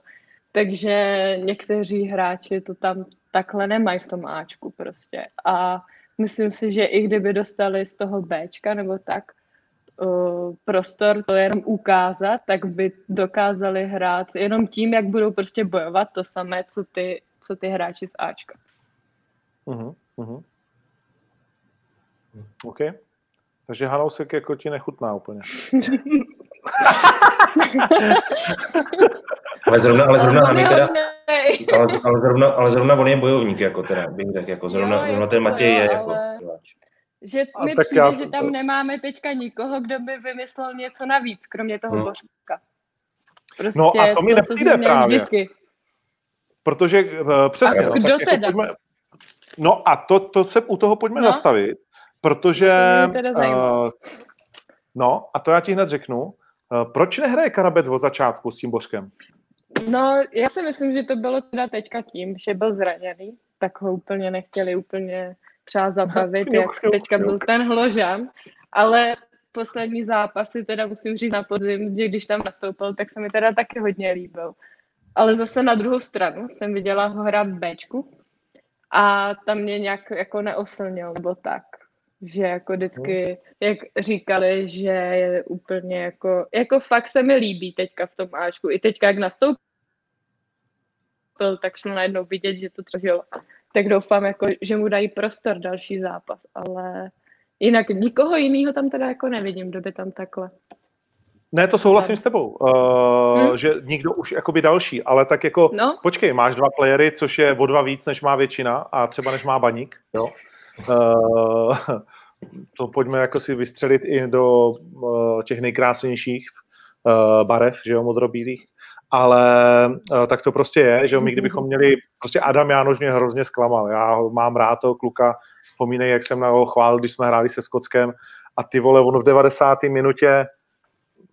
Takže někteří hráči to tam takhle nemají v tom Ačku prostě. A myslím si, že i kdyby dostali z toho Bčka nebo tak, uh, prostor to jenom ukázat, tak by dokázali hrát jenom tím, jak budou prostě bojovat to samé, co ty, co ty hráči z Ačka. Mhm, mhm. OK. Takže Hanousek jako ti nechutná úplně. [LAUGHS] [LAUGHS] Ale zrovna, ale zrovna, ale, je teda, ale, ale, zrovna, ale zrovna on je bojovník, jako teda, bych řekl, jako zrovna, Jo, zrovna jo, ten Matěj jo, je jako. Že mi tak přijde, já že tam to- nemáme teďka nikoho, kdo by vymyslel něco navíc, kromě toho Hmm. Bořka. Prostě No a to mi nepřijde právě. Vždycky. Protože uh, přesně. A no, kdo tak jako teda? pojďme, no a to, to se u toho pojďme No. zastavit, protože... Uh, no a to já ti hned řeknu. Uh, proč nehraje Karabec od začátku s tím Božkem? No, já si myslím, že to bylo teda teďka tím, že byl zraněný, tak ho úplně nechtěli úplně třeba zabavit, jak teďka byl ten hložan, ale poslední zápasy teda musím říct na podzim, že když tam nastoupil, tak se mi teda taky hodně líbil. Ale zase na druhou stranu jsem viděla ho hrát Bčku a tam mě nějak jako neoslnil, nebo tak. Že jako vždycky, jak říkali, že je úplně jako, jako fakt se mi líbí teďka v tom Ačku. I teďka, jak nastoupil, tak šlo najednou vidět, že to třeba tak doufám, jako, že mu dají prostor další zápas, ale jinak nikoho jiného tam teda jako nevidím, kdo by tam takhle. Ne, to souhlasím s tebou, uh, hmm. že nikdo už jakoby další, ale tak jako, no. počkej, máš dva playery, což je o dva víc, než má většina a třeba než má baník, jo. Uh, to pojďme jako si vystřelit i do uh, těch nejkrásnějších uh, barev, že jo, modrobílých ale uh, tak to prostě je, že my kdybychom měli, prostě Adam Jánoš mě hrozně zklamal, já ho mám rád toho kluka, vzpomínej, jak jsem na ho chválil, když jsme hráli se Skotskem a ty vole, on v 90. minutě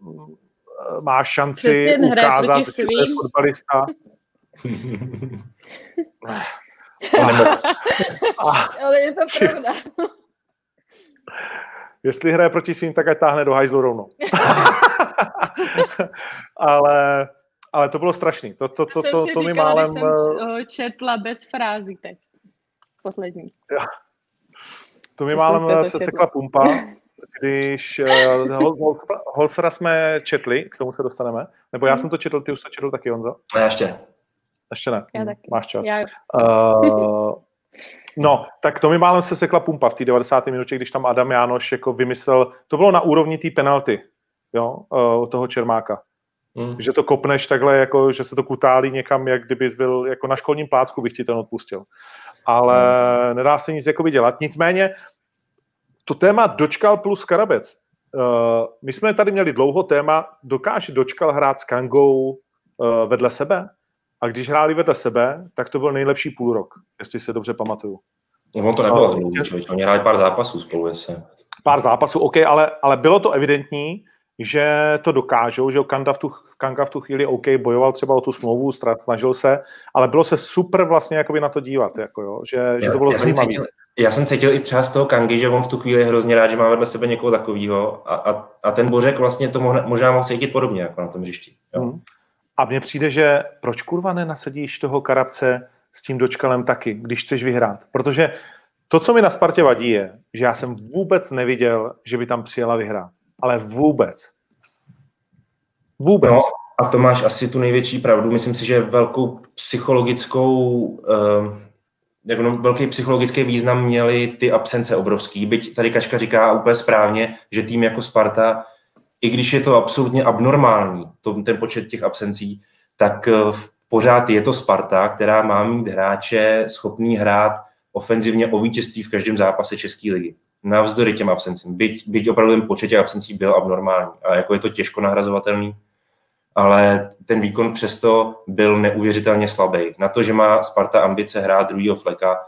mm, má šanci ukázat, že je fotbalista. [LAUGHS] [LAUGHS] ale je to [LAUGHS] pravda. Jestli hraje proti svým, tak ať táhne do hajzlu rovnou. ale ale to bylo strašný. To, to, to, to, to, to mi málem... Jsem eh, četla bez frází teď. Poslední. Ja. To mi málem se sekla pumpa, [LAUGHS] když uh, Holsera jsme četli, k tomu se dostaneme. Nebo já mhm. jsem to četl, ty už to četl taky, Honzo? Ne, ještě. Ještě ne. Já taky. Máš čas. Já... Uh, [LAUGHS] no, tak to mi málem se sekla pumpa v té 90. minutě, když tam Adam Jánoš jako vymyslel, to bylo na úrovni té penalty, jo, uh, toho Čermáka. Hmm. Že to kopneš takhle, jako, že se to kutálí někam, jak kdybys byl jako na školním plácku, bych ti ten odpustil. Ale hmm. nedá se nic jakoby dělat. Nicméně to téma dočkal plus Karabec. Uh, my jsme tady měli dlouho téma, dokáže dočkal hrát s Kangou uh, vedle sebe? A když hráli vedle sebe, tak to byl nejlepší půl rok, jestli se dobře pamatuju. No, on to nebylo uh, dlouhý, oni hráli pár zápasů spolu, jestli. Pár zápasů, OK, ale, ale bylo to evidentní, že to dokážou, že Kanga v tu, Kanga v tu chvíli OK, bojoval třeba o tu smlouvu, snažil se, ale bylo se super vlastně jakoby na to dívat, jako jo, že, já, že to bylo zajímavé. Já jsem cítil i třeba z toho Kangy, že on v tu chvíli je hrozně rád, že má vedle sebe někoho takového a, a, a ten Bořek vlastně to mohl, možná mohl cítit podobně jako na tom hřišti. Jo. Hmm. A mně přijde, že proč kurva nenasadíš toho Karabce s tím dočkalem taky, když chceš vyhrát? Protože to, co mi na Spartě vadí, je, že já jsem vůbec neviděl, že by tam přijela vyhrát ale vůbec. Vůbec. No, a to máš asi tu největší pravdu. Myslím si, že velkou psychologickou, uh, jako no, velký psychologický význam měly ty absence obrovský. Byť tady Kaška říká úplně správně, že tým jako Sparta, i když je to absolutně abnormální, to, ten počet těch absencí, tak uh, pořád je to Sparta, která má mít hráče schopný hrát ofenzivně o vítězství v každém zápase České ligy navzdory těm absencím. Byť, byť opravdu ten počet těch absencí byl abnormální a jako je to těžko nahrazovatelný, ale ten výkon přesto byl neuvěřitelně slabý. Na to, že má Sparta ambice hrát druhýho fleka,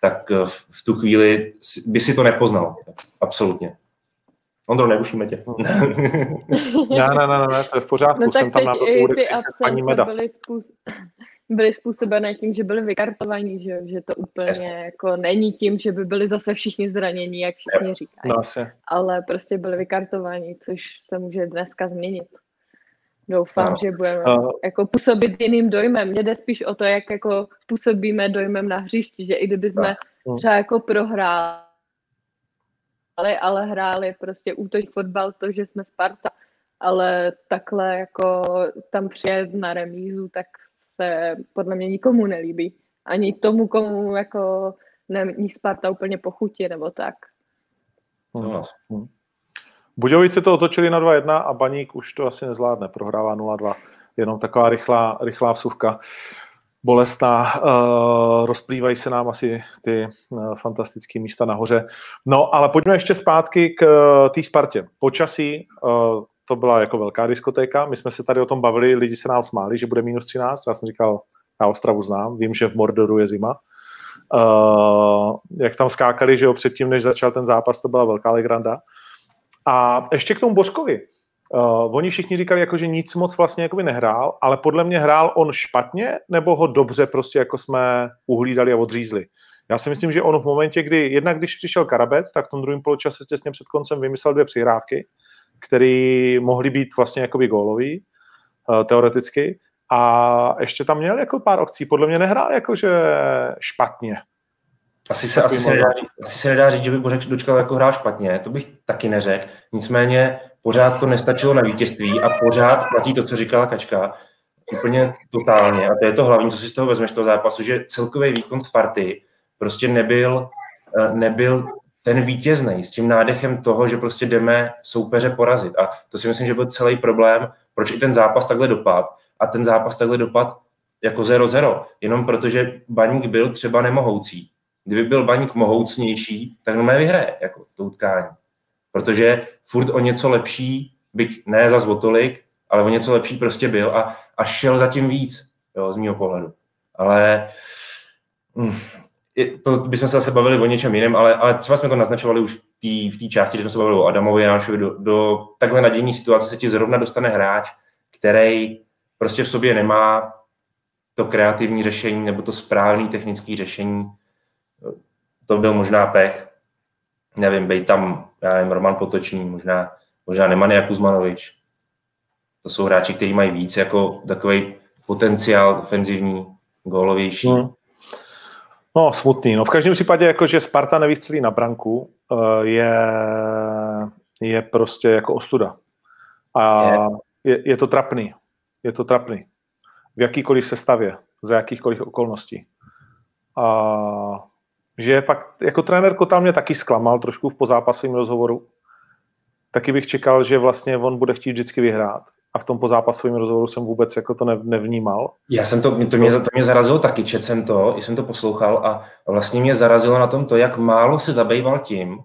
tak v tu chvíli by si to nepoznal. Absolutně. Ondro, nerušíme tě. ne, ne, ne, ne, to je v pořádku, no, jsem tam na to paní Meda. Byly, způsob, byly způsobené tím, že byli vykartovaní, že, že to úplně Jasně. jako není tím, že by byli zase všichni zranění, jak všichni říkají. No, ale prostě byli vykartovaní, což se může dneska změnit. Doufám, no. že budeme uh, jako působit jiným dojmem. Mně jde spíš o to, jak jako působíme dojmem na hřišti, že i kdyby jsme no. třeba jako prohráli, ale hráli prostě útoč fotbal, to, že jsme Sparta, ale takhle jako tam přijet na remízu, tak se podle mě nikomu nelíbí. Ani tomu, komu jako není Sparta úplně pochutí nebo tak. Hmm. Budějovice to otočili na 2-1 a Baník už to asi nezvládne, prohrává 0-2. Jenom taková rychlá, rychlá vsuvka bolestná. Uh, rozplývají se nám asi ty uh, fantastické místa nahoře. No, ale pojďme ještě zpátky k uh, té Spartě. Počasí, uh, to byla jako velká diskotéka. My jsme se tady o tom bavili, lidi se nám smáli, že bude minus 13. Já jsem říkal, já Ostravu znám, vím, že v Mordoru je zima. Uh, jak tam skákali, že jo, předtím, než začal ten zápas, to byla velká legranda. A ještě k tomu Bořkovi. Uh, oni všichni říkali, jako, že nic moc vlastně jakoby nehrál, ale podle mě hrál on špatně, nebo ho dobře prostě jako jsme uhlídali a odřízli. Já si myslím, že on v momentě, kdy, jednak když přišel Karabec, tak v tom druhém poločase těsně před koncem vymyslel dvě přihrávky, které mohly být vlastně jakoby gólový, eh, teoreticky. A ještě tam měl jako pár akcí. Podle mě nehrál jakože špatně. Asi se, asi, se nedá, asi se nedá říct, že by Bořek dočkal jako hrál špatně, to bych taky neřekl. Nicméně pořád to nestačilo na vítězství a pořád platí to, co říkala Kačka, úplně totálně. A to je to hlavní, co si z toho vezmeš, toho zápasu, že celkový výkon Sparty prostě nebyl, eh, nebyl ten vítězný s tím nádechem toho, že prostě jdeme soupeře porazit. A to si myslím, že byl celý problém, proč i ten zápas takhle dopad. A ten zápas takhle dopad jako 0-0, jenom protože Baník byl třeba nemohoucí. Kdyby byl Baník mohoucnější, tak normálně vyhraje jako to utkání. Protože furt o něco lepší, byť ne za zvotolik, ale o něco lepší prostě byl a, a šel zatím víc, jo, z mého pohledu. Ale hm, to bychom se zase bavili o něčem jiném, ale, ale třeba jsme to naznačovali už v té části, že jsme se bavili o Adamovi Janášovi, do, do takhle nadějní situace se ti zrovna dostane hráč, který prostě v sobě nemá to kreativní řešení nebo to správné technické řešení. To byl možná pech. Nevím, bej tam, já nevím, Roman Potočný, možná, možná Nemanja Kuzmanovič. To jsou hráči, kteří mají víc jako takový potenciál ofenzivní, gólovější. Hmm. No, smutný. No, v každém případě, jako, že Sparta nevystřelí na branku, eh, je, je prostě jako ostuda. A je, je to trapný. Je to trapný. V jakýkoliv sestavě, za jakýchkoliv okolností. A že pak, jako trenér Kotal mě taky zklamal trošku v pozápasovém rozhovoru. Taky bych čekal, že vlastně on bude chtít vždycky vyhrát a v tom pozápasovém rozhovoru jsem vůbec jako to nevnímal. Já jsem to, to mě, to mě zarazilo taky, čet jsem to, jsem to poslouchal a vlastně mě zarazilo na tom to, jak málo se zabýval tím,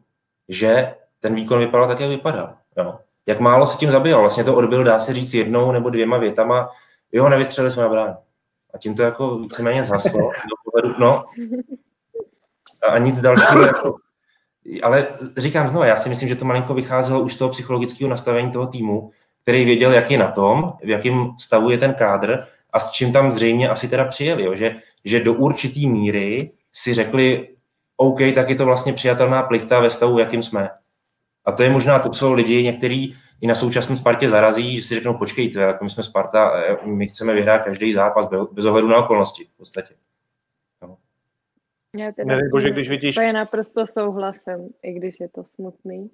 že ten výkon vypadal tak, jak vypadal. Jo. Jak málo se tím zabýval. Vlastně to odbil, dá se říct, jednou nebo dvěma větama, jo, nevystřelili jsme na bránu. A tím to jako víceméně zhaslo. [LAUGHS] no. A nic dalšího. Jako, ale říkám znovu, já si myslím, že to malinko vycházelo už z toho psychologického nastavení toho týmu, který věděl, jak je na tom, v jakém stavu je ten kádr a s čím tam zřejmě asi teda přijeli, jo? Že, že do určitý míry si řekli, OK, tak je to vlastně přijatelná plichta ve stavu, jakým jsme. A to je možná to, co lidi některý i na současné Spartě zarazí, že si řeknou, počkejte, jako my jsme Sparta, my chceme vyhrát každý zápas bez ohledu na okolnosti v podstatě. Já teda bože, když vidíš... To je naprosto souhlasem, i když je to smutný,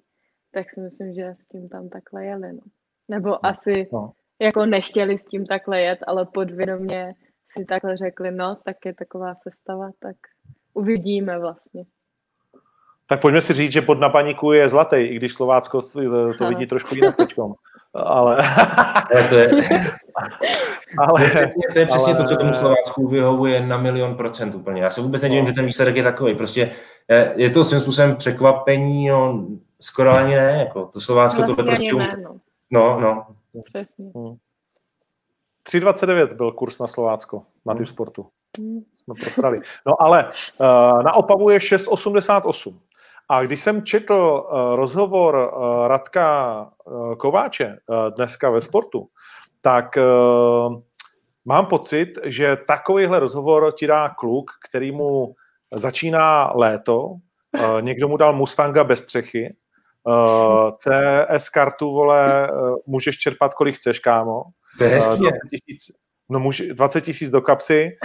tak si myslím, že s tím tam takhle jeli. No. Nebo no, asi no. jako nechtěli s tím takhle jet, ale podvědomě si takhle řekli, no, tak je taková sestava, tak uvidíme vlastně. Tak pojďme si říct, že pod napaníku je zlatý, i když Slovácko to, to vidí trošku jinak teďkom. [LAUGHS] Ale... to je, [LAUGHS] ale, to je přesně, to, je přesně ale... to, co tomu Slovácku vyhovuje na milion procent úplně. Já se vůbec nedivím, no. že ten výsledek je takový. Prostě je, to svým způsobem překvapení, no, skoro ani ne. Jako, to Slovácko vlastně tohle prostě... Ne, no. No, no. Přesně. Hmm. 3,29 byl kurz na Slovácko, na typ sportu. Hmm. Jsme prosrali. No ale uh, na Opavu je 6,88. A když jsem četl uh, rozhovor uh, Radka uh, Kováče dneska ve sportu, tak mám pocit, že takovýhle rozhovor ti dá kluk, který mu začíná léto, někdo mu dal Mustanga bez střechy, eh, CS kartu, vole, můžeš čerpat, kolik chceš, kámo. To je 20 tisíc, no, může, 20 tisíc do kapsy,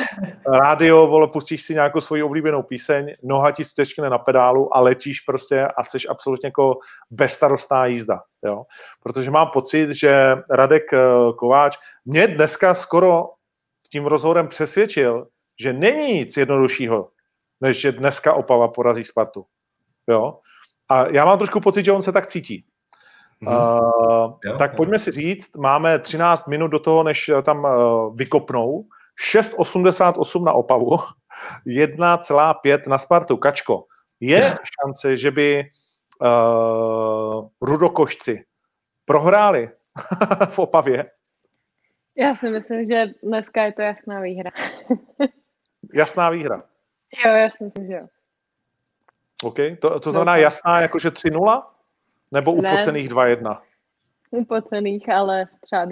rádio, vole, pustíš si nějakou svoji oblíbenou píseň, noha ti stečkne na pedálu a letíš prostě a jsi absolutně jako bezstarostná jízda, jo. Protože mám pocit, že Radek Kováč mě dneska skoro tím rozhovorem přesvědčil, že není nic jednoduššího, než že dneska Opava porazí Spartu. Jo? A já mám trošku pocit, že on se tak cítí. Mm-hmm. Uh, jo, tak jo. pojďme si říct, máme 13 minut do toho, než tam uh, vykopnou. 6,88 na Opavu, [LAUGHS] 1,5 na Spartu. Kačko, je šance, že by uh, rudokošci prohráli [LAUGHS] v Opavě? Já si myslím, že dneska je to jasná výhra. [LAUGHS] jasná výhra? Jo, já si myslím, že jo. OK, to, to znamená jasná jakože 3-0? Nebo upocených 2-1? Upocených, ale třeba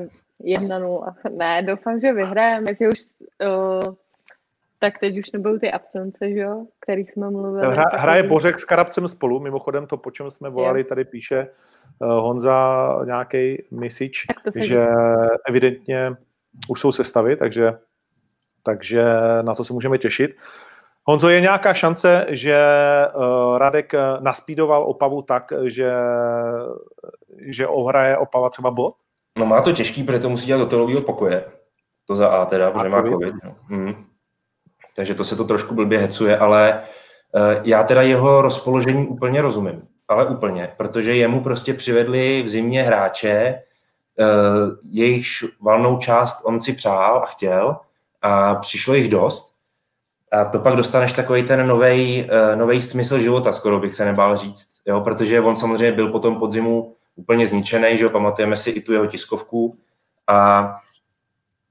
1-0. Ne, doufám, že vyhrajeme, že už uh, tak teď už nebudou ty absence, že jo, kterých jsme mluvili. Hra, hraje Bořek s Karabcem spolu, mimochodem to, po čem jsme volali, tady píše uh, Honza nějaký message, že evidentně už jsou sestavy, takže, takže na to se můžeme těšit. Honzo, je nějaká šance, že uh, Radek naspídoval Opavu tak, že, že ohraje Opava třeba bod? No má to těžký, protože to musí dělat do telového pokoje. To za A teda, protože má covid. No. Hmm. Takže to se to trošku blbě hecuje, ale uh, já teda jeho rozpoložení úplně rozumím. Ale úplně, protože jemu prostě přivedli v zimě hráče, uh, jejichž valnou část on si přál a chtěl a přišlo jich dost. A to pak dostaneš takový ten nový uh, smysl života, skoro bych se nebál říct. Jo? Protože on samozřejmě byl po tom podzimu úplně zničený, že jo? pamatujeme si i tu jeho tiskovku. A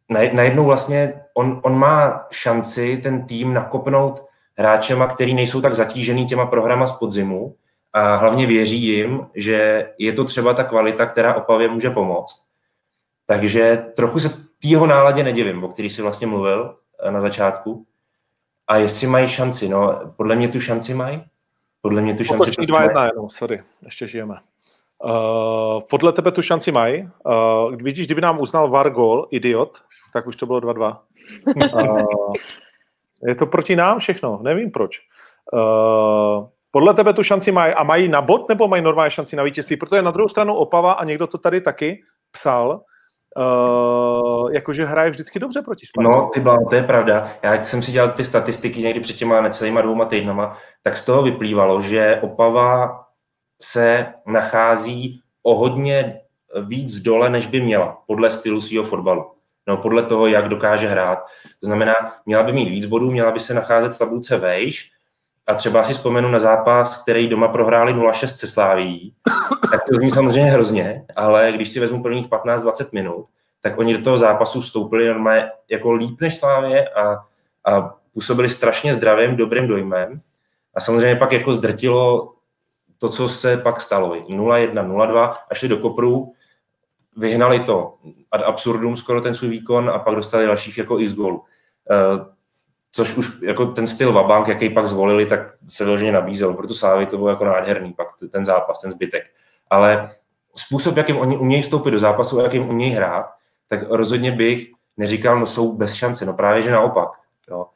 najednou vlastně on, on má šanci ten tým nakopnout hráčema, který nejsou tak zatížený těma programa z podzimu a hlavně věří jim, že je to třeba ta kvalita, která Opavě může pomoct. Takže trochu se té jeho náladě nedivím, o který si vlastně mluvil eh, na začátku. A jestli mají šanci, no podle mě tu šanci mají. Podle mě tu šanci Pokoční 2 1 jenom, sorry, ještě žijeme. Uh, podle tebe tu šanci mají. Uh, vidíš, kdyby nám uznal VAR gol, idiot, tak už to bylo 2-2. Uh, je to proti nám všechno, nevím proč. Uh, podle tebe tu šanci mají a mají na bod nebo mají normálně šanci na vítězství? Protože na druhou stranu Opava a někdo to tady taky psal, Uh, jakože hraje vždycky dobře proti Spartě. No, ty bláho, to je pravda. Já jsem si dělal ty statistiky někdy před těma necelýma dvouma týdnama, tak z toho vyplývalo, že Opava se nachází o hodně víc dole, než by měla, podle stylu svého fotbalu. No, podle toho, jak dokáže hrát. To znamená, měla by mít víc bodů, měla by se nacházet v tabulce vejš, a třeba si vzpomenu na zápas, který doma prohráli 0-6 se Sláví, tak to zní samozřejmě hrozně, ale když si vezmu prvních 15-20 minut, tak oni do toho zápasu vstoupili normálně jako líp než Slávě a, a působili strašně zdravým, dobrým dojmem. A samozřejmě pak jako zdrtilo to, co se pak stalo. 0-1, 0-2 a šli do kopru, vyhnali to ad absurdum skoro ten svůj výkon a pak dostali dalších jako x gólů. Což už jako ten styl Vabank, jaký pak zvolili, tak se vyloženě nabízel. Pro tu Slávy to bylo jako nádherný pak ten zápas, ten zbytek. Ale způsob, jakým oni umějí vstoupit do zápasu a jakým umějí hrát, tak rozhodně bych neříkal, no jsou bez šance, no právě, že naopak. Jo.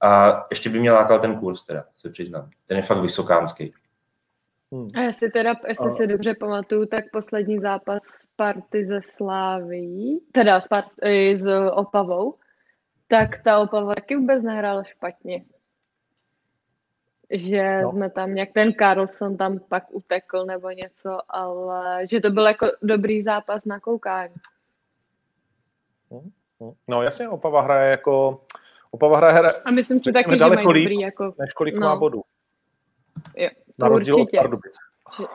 A ještě by mě lákal ten kurz, teda, se přiznám. Ten je fakt vysokánský. Hmm. A jestli teda, jestli a... si dobře pamatuju, tak poslední zápas Sparty ze Sláví, teda Sparty s Opavou, tak ta Opava taky vůbec nehrála špatně. Že no. jsme tam, jak ten Carlson tam pak utekl nebo něco, ale že to byl jako dobrý zápas na koukání. Hmm, hmm. No jasně, Opava hraje jako Opava hraje, hraje a myslím si taky, že mají líp, dobrý jako... než kolik no. má bodů. Jo, na rozdíl určitě. od Pardubic. [LAUGHS]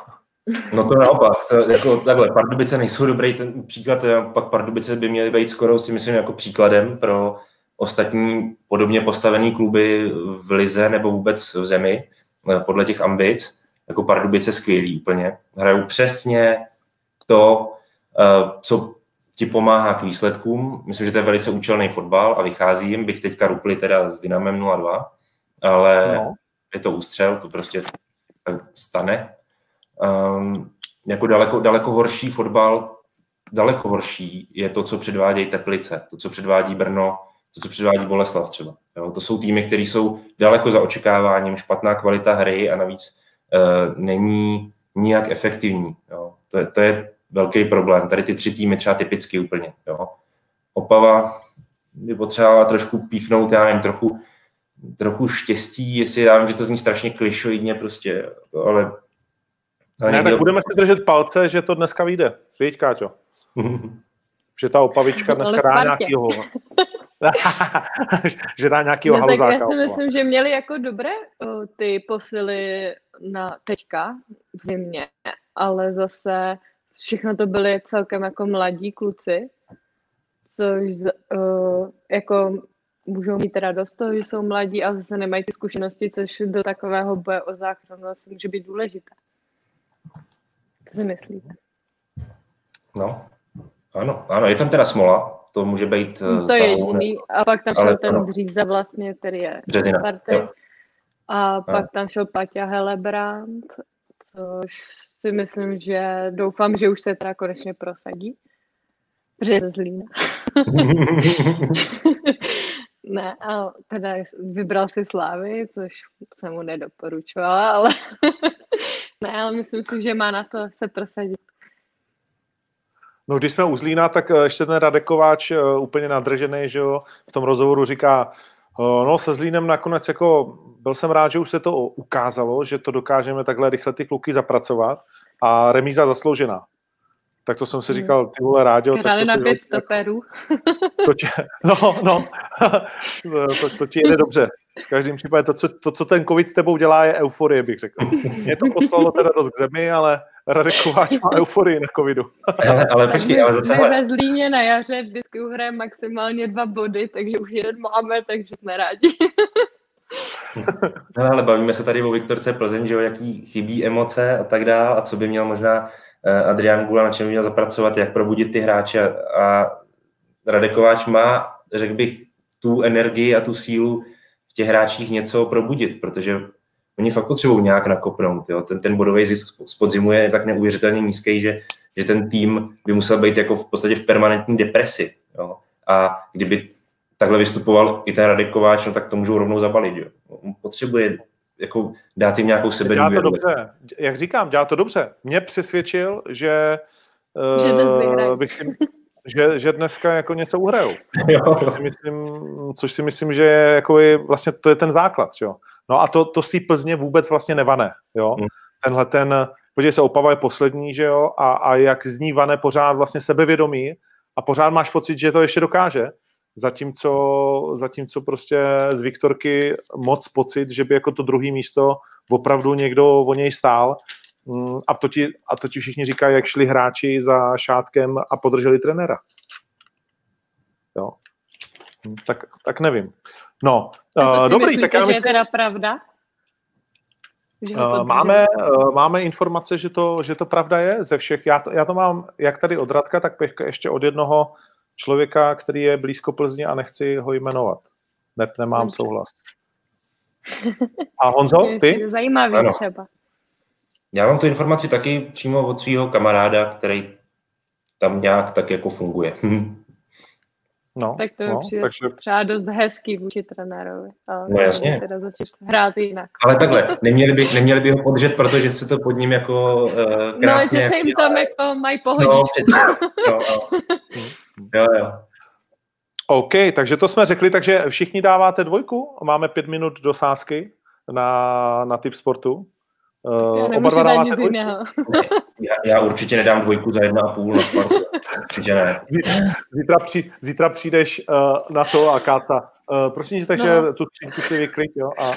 No to naopak, to, jako takhle, Pardubice nejsou dobrý ten příklad, pak Pardubice by měly být skoro si myslím jako příkladem pro ostatní podobně postavený kluby v Lize nebo vůbec v zemi, eh, podle těch ambic, jako Pardubice skvělý úplně. Hrajou přesně to, eh, co ti pomáhá k výsledkům. Myslím, že to je velice účelný fotbal a vychází jim, bych teďka rupli teda s Dynamem 0-2, ale no. je to ústřel, to prostě stane. Um, jako daleko, daleko horší fotbal, daleko horší je to, co předvádějí Teplice, to, co předvádí Brno, to, co předvádí Boleslav třeba. Jo? To jsou týmy, které jsou daleko za očekáváním, špatná kvalita hry a navíc uh, není nijak efektivní. Jo? To, je, to je velký problém. Tady ty tři týmy třeba typicky úplně. Jo? Opava by potřebovala trošku píchnout, já nevím, trochu, trochu štěstí, jestli já vím, že to zní strašně klišoidně prostě, ale... ale ne, někdo... tak budeme si držet palce, že to dneska vyjde. Víď, Káťo? [LAUGHS] že ta opavička dneska dá nějakýho. [LAUGHS] [LAUGHS] že dá nějakýho no, haluzáka. Tak já si myslím, že měli jako dobré ty posily na teďka v zimě, ale zase všechno to byly celkem jako mladí kluci, což o, jako můžou mít radost toho, že jsou mladí a zase nemají ty zkušenosti, což do takového boje o záchranu asi může být důležité. Co si myslíte? No, ano, ano, je tam teda smola, to může být... No to je jediný. A pak tam šel ten Bříza vlastně, který je Březina, Sparty. A pak tam šel Paťa Helebrand, což si myslím, že doufám, že už se teda konečně prosadí. Protože je Zlína. [LAUGHS] ne, a teda vybral si Slávy, což jsem mu nedoporučovala, ale [LAUGHS] ne, ale myslím si, že má na to se prosadit. No, když jsme u Zlína, tak eh, ještě ten Radekováč eh, úplně nadržený, že jo, v tom rozhovoru říká, eh, no se Zlínem nakonec jako byl jsem rád, že už se to ukázalo, že to dokážeme takhle rychle ty kluky zapracovat a remíza zasloužená. Tak to jsem si hmm. říkal, ty vole tak to na pět stoperů. [LAUGHS] To tě, no, no, [LAUGHS] to, to ti jde dobře. V každém případě to co, to, co ten covid s tebou dělá, je euforie, bych řekl. Mě to poslalo teda dost k zemi, ale Radek Kováč má euforii na covidu. ale, ale počkej, ale zase... Ve Zlíně na jaře vždycky uhrajeme maximálně dva body, takže už jeden máme, takže jsme rádi. [LAUGHS] no, ale bavíme se tady o Viktorce Plzeň, že jo, jaký chybí emoce a tak dále a co by měl možná eh, Adrian Gula, na čem by měl zapracovat, jak probudit ty hráče a Radekováč má, řekl bych, tu energii a tu sílu v těch hráčích něco probudit, protože oni fakt potřebují nějak nakopnout. Jo. Ten, ten bodový zisk z podzimu je tak neuvěřitelně nízký, že, že ten tým by musel být jako v podstatě v permanentní depresi. Jo. A kdyby takhle vystupoval i ten Radek Kováč, no tak to můžou rovnou zabalit. Jo. On potřebuje jako dát jim nějakou sebe Dělá to dobře. Jak říkám, dělá to dobře. Mě přesvědčil, že, že uh, bych si, že, že dneska jako něco uhrajou. [LAUGHS] Jo. Což, si myslím, což si myslím, že je jako je, vlastně to je ten základ. Jo. No a to, to z té Plzně vůbec vlastně nevane. Jo. Hmm. Tenhle ten, podívej se, Opava je poslední, že jo, a, a jak z ní vane pořád vlastně sebevědomí a pořád máš pocit, že to ještě dokáže, zatímco, zatímco prostě z Viktorky moc pocit, že by jako to druhé místo opravdu někdo o něj stál mm, a to, ti, a to ti všichni říkají, jak šli hráči za šátkem a podrželi trenéra. Jo. Hm, tak, tak nevím. No, uh, dobrý, myslíte, tak já myslím... že je teda pravda? Uh, máme, uh, máme informace, že to, že to pravda je ze všech. Já to, já to mám jak tady od Radka, tak ještě od jednoho člověka, který je blízko Plzni a nechci ho jmenovat. Ne, nemám Dobře. souhlas. A Honzo, ty? Zajímavý ano. třeba. Já mám tu informaci taky přímo od svého kamaráda, který tam nějak tak jako funguje. [LAUGHS] No, tak to je no, přijde takže... třeba dost hezký vůči trenérovi. Ale no jasně. Teda začít hrát jinak. Ale takhle, neměli by, neměli by ho podržet, protože se to pod ním jako uh, krásně... No, že se jim tam jako mají pohodičku. No, přesně. No, no. [LAUGHS] jo, jo. OK, takže to jsme řekli, takže všichni dáváte dvojku? Máme pět minut do sázky na, na typ sportu. Uh, oba dva dáváte dvojku? [LAUGHS] Já, já určitě nedám dvojku za jedna a půl na sportu. Určitě ne. Zítra, při, zítra přijdeš uh, na to a káca. Uh, prosím tě, takže no. tu skřínku si vykryť, jo, a, a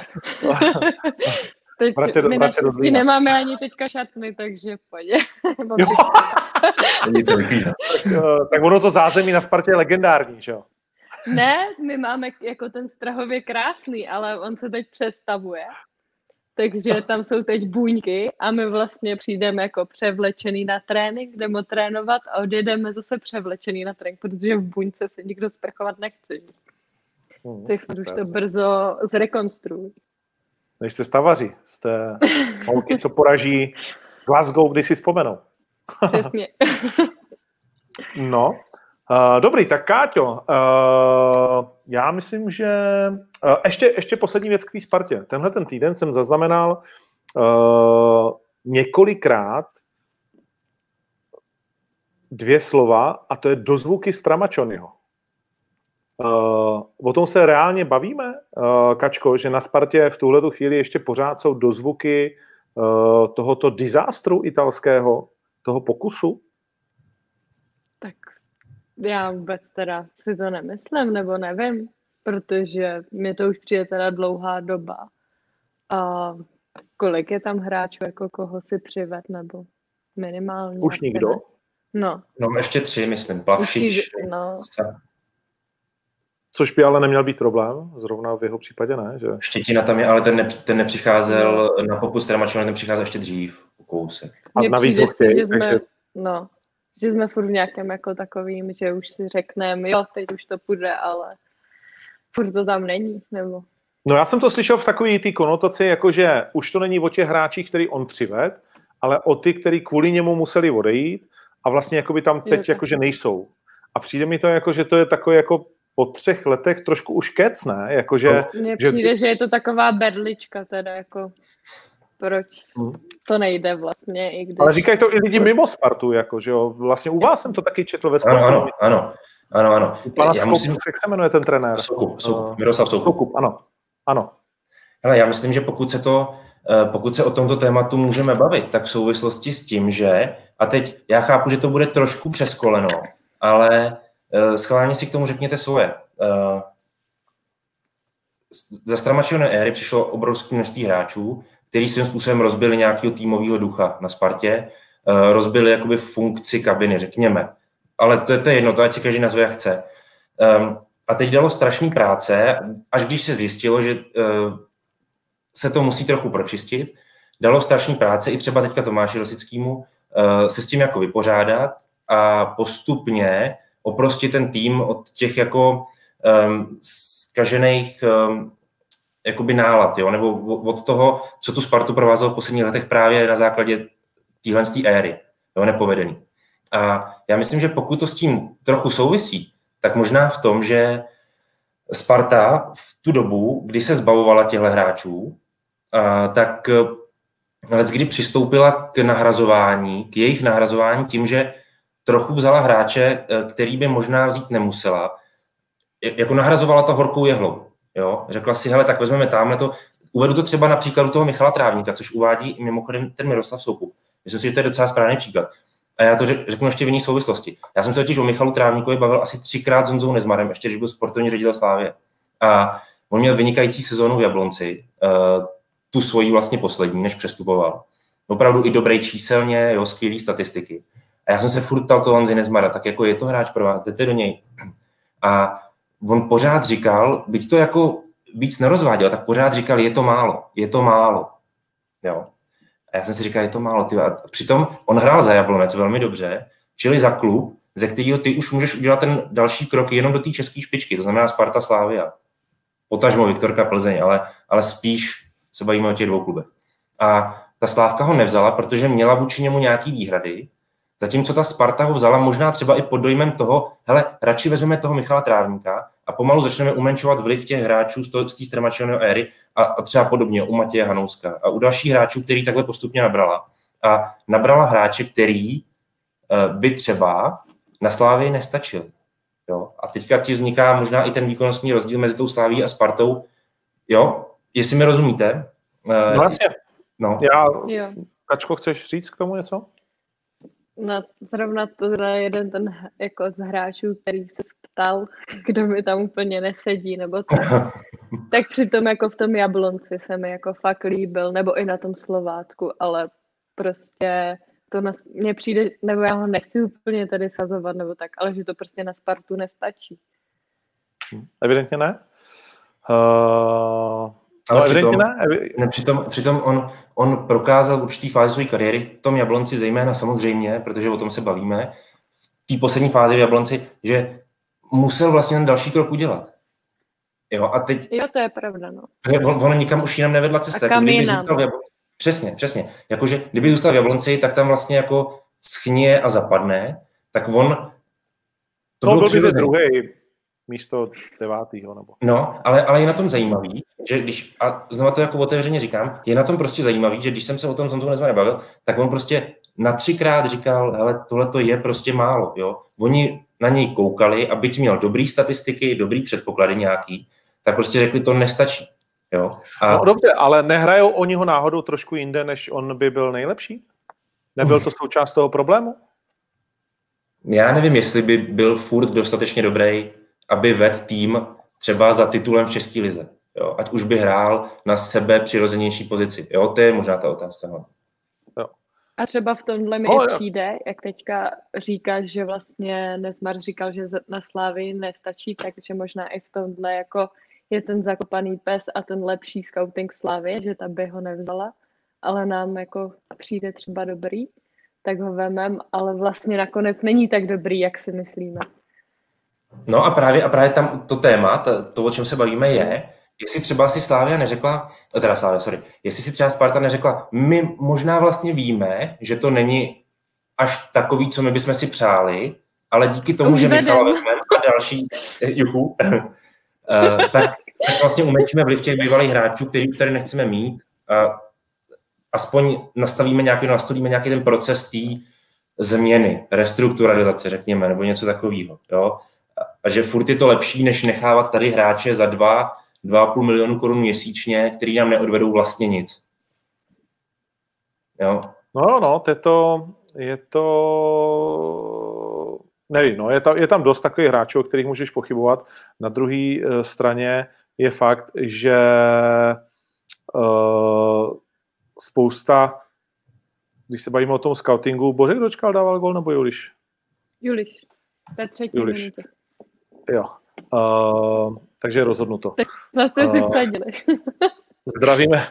[LAUGHS] Teď vrátě, my vrátě do nemáme ani teďka šatny, takže pojď. [LAUGHS] Tak ono to zázemí na Spartě je legendární, že jo? Ne, my máme jako ten strahově krásný, ale on se teď přestavuje. Takže tam jsou teď buňky a my vlastně přijdeme jako převlečený na trénink, jdeme trénovat a odjedeme zase převlečený na trénink, protože v buňce se nikdo sprchovat nechce. Hmm, tak se už to brzo zrekonstruují. Nejste stavaři, jste holky, co poraží Glasgow, když si vzpomenou. Přesně. no, uh, dobrý, tak Káťo, uh, já myslím, že uh, ještě, ještě poslední věc k té Spartě. Tenhle ten týden jsem zaznamenal uh, několikrát dvě slova a to je dozvuky Stramačonyho. Uh, o tom se reálně bavíme, uh, Kačko, že na Spartě v tuhle chvíli ještě pořád jsou dozvuky uh, tohoto dizástru italského, toho pokusu? Já vůbec teda si to nemyslím, nebo nevím, protože mě to už přijde teda dlouhá doba. A kolik je tam hráčů, jako koho si přived, nebo minimálně? Už nikdo? Ne. No. No ještě tři, myslím. Plavšič, no. Což by ale neměl být problém, zrovna v jeho případě ne. Že? Štětina tam je, ale ten, ne, ten nepřicházel na popust Ramačona, ten přicházel ještě dřív, u kousek. A navíc přijde, že jsme, takže... no, že jsme furt v nějakém jako takovým, že už si řekneme, jo, teď už to půjde, ale furt to tam není, nebo... No já jsem to slyšel v takové té konotaci, jakože už to není o těch hráčích, který on přived, ale o ty, který kvůli němu museli odejít a vlastně jakoby tam teď jakože nejsou. A přijde mi to jako, že to je takové jako po třech letech trošku už kec, ne? Jakože, Mně přijde, že... že je to taková berlička teda jako proč hmm. to nejde vlastně. I když... Ale říkají to i lidi mimo Spartu, jako, že jo? Vlastně u vás jsem to taky četl ve Spartu. Ano, ano, ano. ano, ano. U pana já musím... jak se jmenuje ten trenér? Soukup, Soukup, uh, Miroslav Soukup. Soukup, ano. ano. Hele, já myslím, že pokud se to eh, pokud se o tomto tématu můžeme bavit, tak v souvislosti s tím, že, a teď já chápu, že to bude trošku přeskoleno, ale uh, schválně si k tomu řekněte svoje. Za Stramačovné éry přišlo obrovské množství hráčů, který svým způsobem rozbili nějakého týmového ducha na Spartě, uh, rozbili jakoby funkci kabiny, řekněme. Ale to je to jedno, to ať si každý nazve jak chce. Um, a teď dalo strašný práce, až když se zjistilo, že uh, se to musí trochu pročistit, dalo strašný práce i třeba teďka Tomáši Rosickýmu uh, se s tím jako vypořádat a postupně oprostit ten tým od těch jako um, zkažených um, jakoby nálad, jo? nebo od toho, co tu Spartu provázelo v posledních letech právě na základě téhle éry, jo? nepovedený. A já myslím, že pokud to s tím trochu souvisí, tak možná v tom, že Sparta v tu dobu, kdy se zbavovala těchto hráčů, tak let kdy přistoupila k nahrazování, k jejich nahrazování tím, že trochu vzala hráče, e, který by možná vzít nemusela, jako nahrazovala to horkou jehlou. Jo? Řekla si, hele, tak vezmeme tamhle to. Uvedu to třeba na příkladu toho Michala Trávníka, což uvádí mimochodem ten Miroslav Soukup. Myslím si, že to je docela správný příklad. A já to řeknu ještě v jiné souvislosti. Já jsem se totiž o Michalu Trávníkovi bavil asi třikrát s Honzou Nezmarem, ještě když byl sportovní ředitel Slávě. A on měl vynikající sezónu v Jablonci, uh, tu svoji vlastně poslední, než přestupoval. Opravdu i dobrý číselně, jo, skvělý statistiky. A já jsem se furt ptal toho Honzy Nezmara, tak jako je to hráč pro vás, jdete do něj. A on pořád říkal, byť to jako víc nerozváděl, tak pořád říkal, je to málo, je to málo. Jo. A já jsem si říkal, je to málo. Ty. A přitom on hrál za Jablonec velmi dobře, čili za klub, ze kterého ty už můžeš udělat ten další krok jenom do té české špičky, to znamená Sparta Slávia. Potažmo Viktorka Plzeň, ale, ale spíš se bavíme o těch dvou klubech. A ta Slávka ho nevzala, protože měla vůči němu nějaký výhrady, zatímco ta Sparta ho vzala možná třeba i pod dojmem toho, hele, radši vezmeme toho Michala Trávníka a pomalu začneme umenšovat vliv těch hráčů z, z té Stramačilného éry a, a třeba podobně u Matěje Hanouska a u dalších hráčů, který takhle postupně nabrala. A nabrala hráče, který uh, by třeba na Slávii nestačil. Jo? A teďka ti vzniká možná i ten výkonnostní rozdíl mezi tou Sláví a Spartou. Jo, jestli mi rozumíte. Uh, no jasně. No. Já, jo. Kačko, chceš říct k tomu něco? No, zrovna to je jeden ten jako z hráčů, který se ptal, [LAUGHS] kdo mi tam úplně nesedí, nebo tak. [LAUGHS] tak přitom jako v tom Jablonci se mi jako fakt líbil, nebo i na tom Slovácku, ale prostě to na, mně přijde, nebo já ho nechci úplně tady sazovat, nebo tak, ale že to prostě na Spartu nestačí. Evidentně ne. Uh, ale no, přitom, ne. ne přitom, přitom on, on prokázal určitý fázi své kariéry, v tom Jablonci zejména samozřejmě, protože o tom se bavíme, v té poslední fázi v Jablonci, že musel vlastně ten další krok udělat. Jo, a teď... Jo, to je pravda, no. On, on nikam už jinam nevedla cesta. A kam jako, jinam? Zůstal v Jablonci, přesně, přesně. Jakože kdyby zůstal v Jablonci, tak tam vlastně jako schnie a zapadne, tak on... To, to byl by druhý místo devátého. Nebo... No, ale, ale je na tom zajímavý, že když, a znovu to jako otevřeně říkám, je na tom prostě zajímavý, že když jsem se o tom s Honzou Nezma nebavil, tak on prostě na třikrát říkal, hele, tohle to je prostě málo, jo. Oni na něj koukali a byť měl dobrý statistiky, dobrý předpoklady nějaký, tak prostě řekli, to nestačí. Jo? A... No dobře, ale nehrajou oni ho náhodou trošku jinde, než on by byl nejlepší? Nebyl to součást toho problému? Já nevím, jestli by byl furt dostatečně dobrý, aby ved tým třeba za titulem v České lize. Jo? Ať už by hrál na sebe přirozenější pozici. Jo? To je možná ta otázka. No. A třeba v tomhle mi oh, přijde, jak teďka říkáš, že vlastně Nezmar říkal, že na Slávy nestačí, takže možná i v tomhle jako je ten zakopaný pes a ten lepší scouting Slávy, že ta by ho nevzala, ale nám jako přijde třeba dobrý. tak ho vemem, ale vlastně nakonec není tak dobrý, jak si myslíme. No a právě, a právě tam to téma, to, to, o čem se bavíme, je, jestli třeba si Slávia neřekla, eh, teda Slávia, sorry, jestli si třeba Sparta neřekla, my možná vlastně víme, že to není až takový, co my bychom si přáli, ale díky tomu, Už že Michala vezmeme a další, eh, juhu, [LAUGHS] eh, tak, tak vlastně umenšíme vliv těch bývalých hráčů, který už tady nechceme mít. A aspoň nastavíme nějaký, nastavíme nějaký ten proces té změny, restrukturalizace, řekněme, nebo něco takového. Jo? A že furt je to lepší, než nechávat tady hráče za dva, 2,5 milionu korun měsíčně, který nám neodvedou vlastně nic. Jo? No, no, je to, je to nevím, no, je, tam, je tam dost takových hráčů, o kterých můžeš pochybovat. Na druhé uh, straně je fakt, že uh, spousta, když se bavíme o tom scoutingu, Bořek dočkal dával gol nebo Juliš? Juliš. Ve třetí Juliš. minutě. Jo. Uh, takže rozhodnuto. Na to si vsadili. [LAUGHS] zdravíme,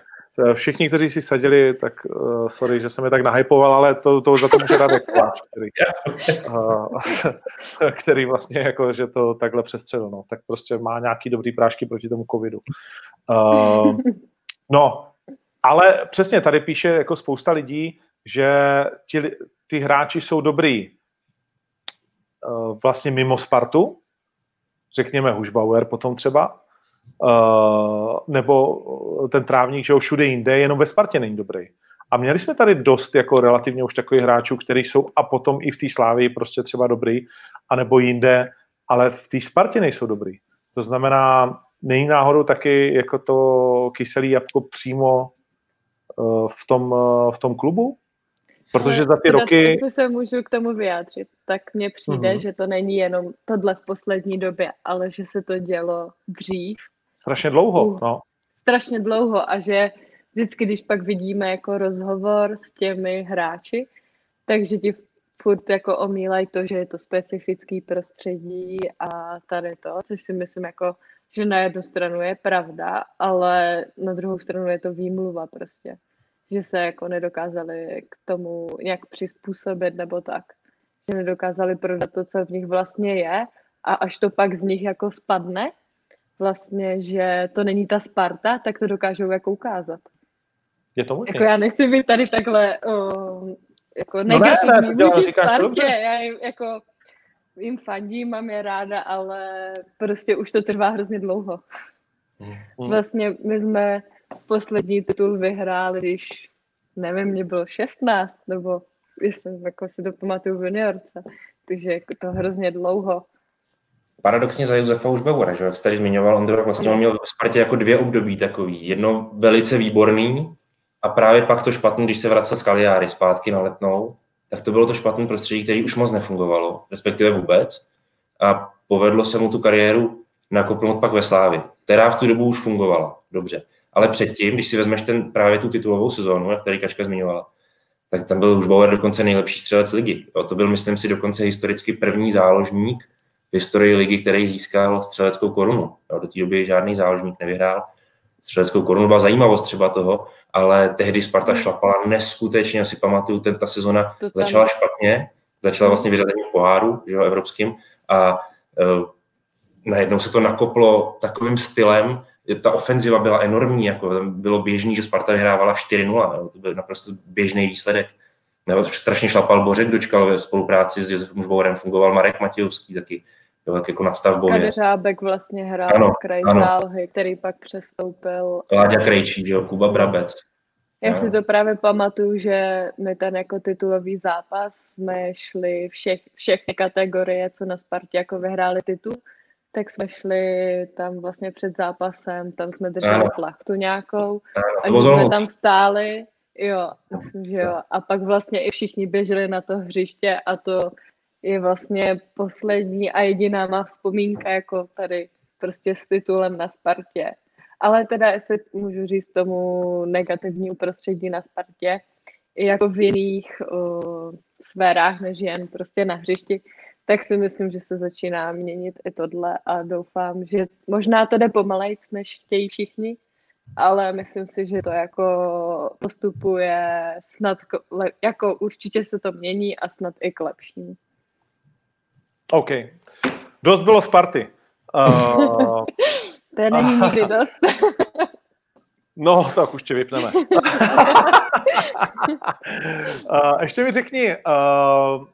Všichni, kteří si sadili, tak uh, sorry, že jsem je tak nahypoval, ale to, to za to může dát Kováč, který, uh, [LAUGHS] který vlastně jako, že to takhle přestřelil. No. Tak prostě má nějaký dobrý prášky proti tomu covidu. Uh, no, ale přesně tady píše jako spousta lidí, že ti, ty hráči jsou dobrý uh, vlastně mimo Spartu, řekněme Hušbauer potom třeba, uh, nebo ten trávník, že ho všude jinde, jenom ve Spartě není dobrý. A měli jsme tady dost jako relativně už takových hráčů, kteří jsou a potom i v té Slávii prostě třeba dobrý, anebo jinde, ale v té Spartě nejsou dobrý. To znamená, není náhodou taky jako to kyselý jabko přímo uh, v, tom, uh, v tom klubu? Protože za ty roky... Jestli se můžu k tomu vyjádřit, tak mně přijde, uh-huh. že to není jenom tohle v poslední době, ale že se to dělo dřív Strašně dlouho, uh, no. Strašně dlouho a že vždycky, když pak vidíme jako rozhovor s těmi hráči, takže ti furt jako omílají to, že je to specifický prostředí a tady to, což si myslím jako, že na jednu stranu je pravda, ale na druhou stranu je to výmluva prostě, že se jako nedokázali k tomu nějak přizpůsobit nebo tak, že nedokázali prodat to, co v nich vlastně je a až to pak z nich jako spadne, vlastně, že to není ta Sparta, tak to dokážou jako ukázat. Je to možné? Jako já nechci být tady takhle uh, jako negativní no ne, ne, vůči Spartě. Já jim, jako, jim fandím, mám je ráda, ale prostě už to trvá hrozně dlouho. Mm. Vlastně my jsme poslední titul vyhráli, když nevím, mě bylo 16, nebo jsem jako si to pamatuju v juniorce, takže jako to hrozně dlouho paradoxně za Josefa už Bauera, že jak jsi tady zmiňoval, vlastně on měl v Spartě jako dvě období takový. Jedno velice výborný a právě pak to špatný, když se vracel z Kaliáry zpátky na letnou, tak to bylo to špatné prostředí, který už moc nefungovalo, respektive vůbec. A povedlo se mu tu kariéru nakopnout pak ve Slávi, která v tu dobu už fungovala dobře. Ale předtím, když si vezmeš ten, právě tu titulovou sezónu, jak tady Kačka zmiňovala, tak tam byl už Bauer dokonce nejlepší střelec ligy. Jo, to byl, myslím si, dokonce historicky první záložník, historii ligy, který získal střeleckou korunu. Jo, do té doby žádný záložník nevyhrál střeleckou korunu. Byla zajímavost třeba toho, ale tehdy Sparta hmm. šlapala neskutečně, asi pamatuju, ten, ta sezona to začala špatně, začala vlastně vyřazení v poháru, že jo, evropským a uh, najednou se to nakoplo takovým stylem, ta ofenziva byla enormní, jako bylo běžný, že Sparta vyhrávala 4-0, to byl naprosto běžný výsledek. Nebo strašně šlapal Bořek, dočkal ve spolupráci s Josefem Žbourem, fungoval Marek Matějovský taky byl tak jako nadstavbově. Kadeřábek vlastně hrál ano, kraj ano. zálohy, který pak přestoupil. Láďa Krejčí, že jo, Kuba Brabec. Já no. si to právě pamatuju, že my ten jako titulový zápas jsme šli všech, všechny kategorie, co na Spartě jako vyhráli titul, tak jsme šli tam vlastně před zápasem, tam jsme drželi ano. plachtu nějakou a když jsme tam stáli, jo, myslím, že jo, a pak vlastně i všichni běželi na to hřiště a to je vlastně poslední a jediná má vzpomínka jako tady prostě s titulem na Spartě. Ale teda, jestli můžu říct tomu negativní prostředí na Spartě, jako v jiných uh, sférách, než jen prostě na hřišti, tak si myslím, že se začíná měnit i tohle a doufám, že možná to jde pomalejc, než chtějí všichni, ale myslím si, že to jako postupuje snad, jako určitě se to mění a snad i k lepšímu. OK. Dost bylo Sparty. Uh... [LAUGHS] to není nikdy dost. [LAUGHS] no, tak už tě vypneme. [LAUGHS] uh, ještě mi řekni, uh,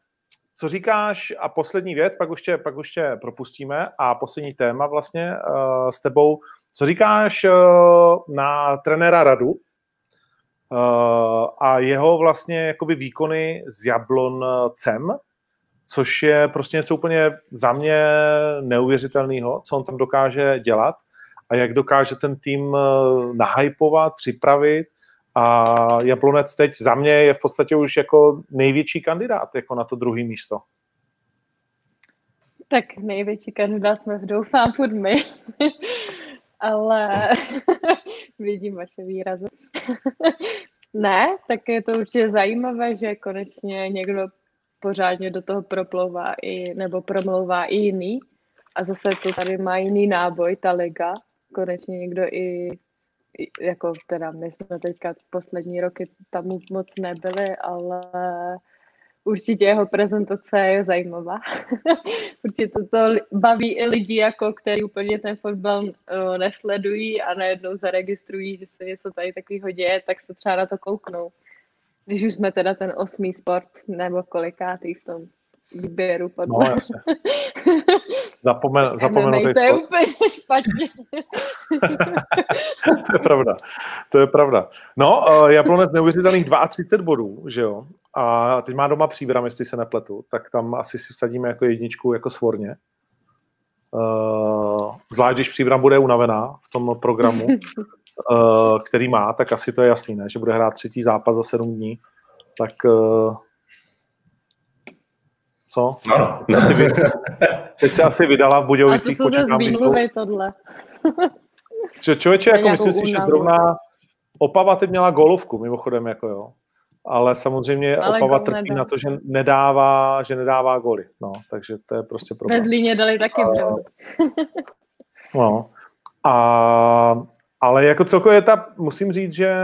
co říkáš? A poslední věc, pak už tě, pak už tě propustíme. A poslední téma vlastně uh, s tebou. Co říkáš uh, na trenéra Radu uh, a jeho vlastně jakoby výkony s Jabloncem, což je prostě něco úplně za mě neuvěřitelného, co on tam dokáže dělat a jak dokáže ten tým nahypovat, připravit a Jablonec teď za mě je v podstatě už jako největší kandidát jako na to druhé místo. Tak největší kandidát jsme v doufám furt my, [LAUGHS] ale [LAUGHS] vidím vaše výrazy. [LAUGHS] ne, tak je to určitě zajímavé, že konečně někdo pořádně do toho proplouvá i, nebo promlouvá i jiný. A zase to tady má jiný náboj, ta liga. Konečně někdo i jako teda my jsme teďka poslední roky tam moc nebyli, ale určitě jeho prezentace je zajímavá. [LAUGHS] určitě to baví i lidi, jako který úplně ten fotbal uh, nesledují a najednou zaregistrují, že se něco tady takového děje, tak se třeba na to kouknou. Když už jsme teda ten osmý sport nebo kolikátý v tom výběru podle. No, jasně. Zapomen, [LAUGHS] zapomenutý To je úplně špatně. [LAUGHS] to je pravda. To je pravda. No, uh, Jablonec neuvěřitelných 32 bodů, že jo? A teď má doma příbram, jestli se nepletu, tak tam asi si sadíme jako jedničku jako svorně. Uh, zvlášť, když příbram bude unavená v tom programu, uh, [LAUGHS] který má, tak asi to je jasný, ne? že bude hrát třetí zápas za sedm dní. Tak uh, co? Ano. Teď se asi vydala v Budějovicích. A to jsou zase tohle. [LAUGHS] Že člověče, jako myslím si, že zrovna Opava teď měla golovku, mimochodem, jako jo. Ale samozřejmě Ale Opava trpí nedá. na to, že nedává, že nedává goly. No, takže to je prostě problém. Bez líně dali taky a, [LAUGHS] No. A, ale jako celkově ta, musím říct, že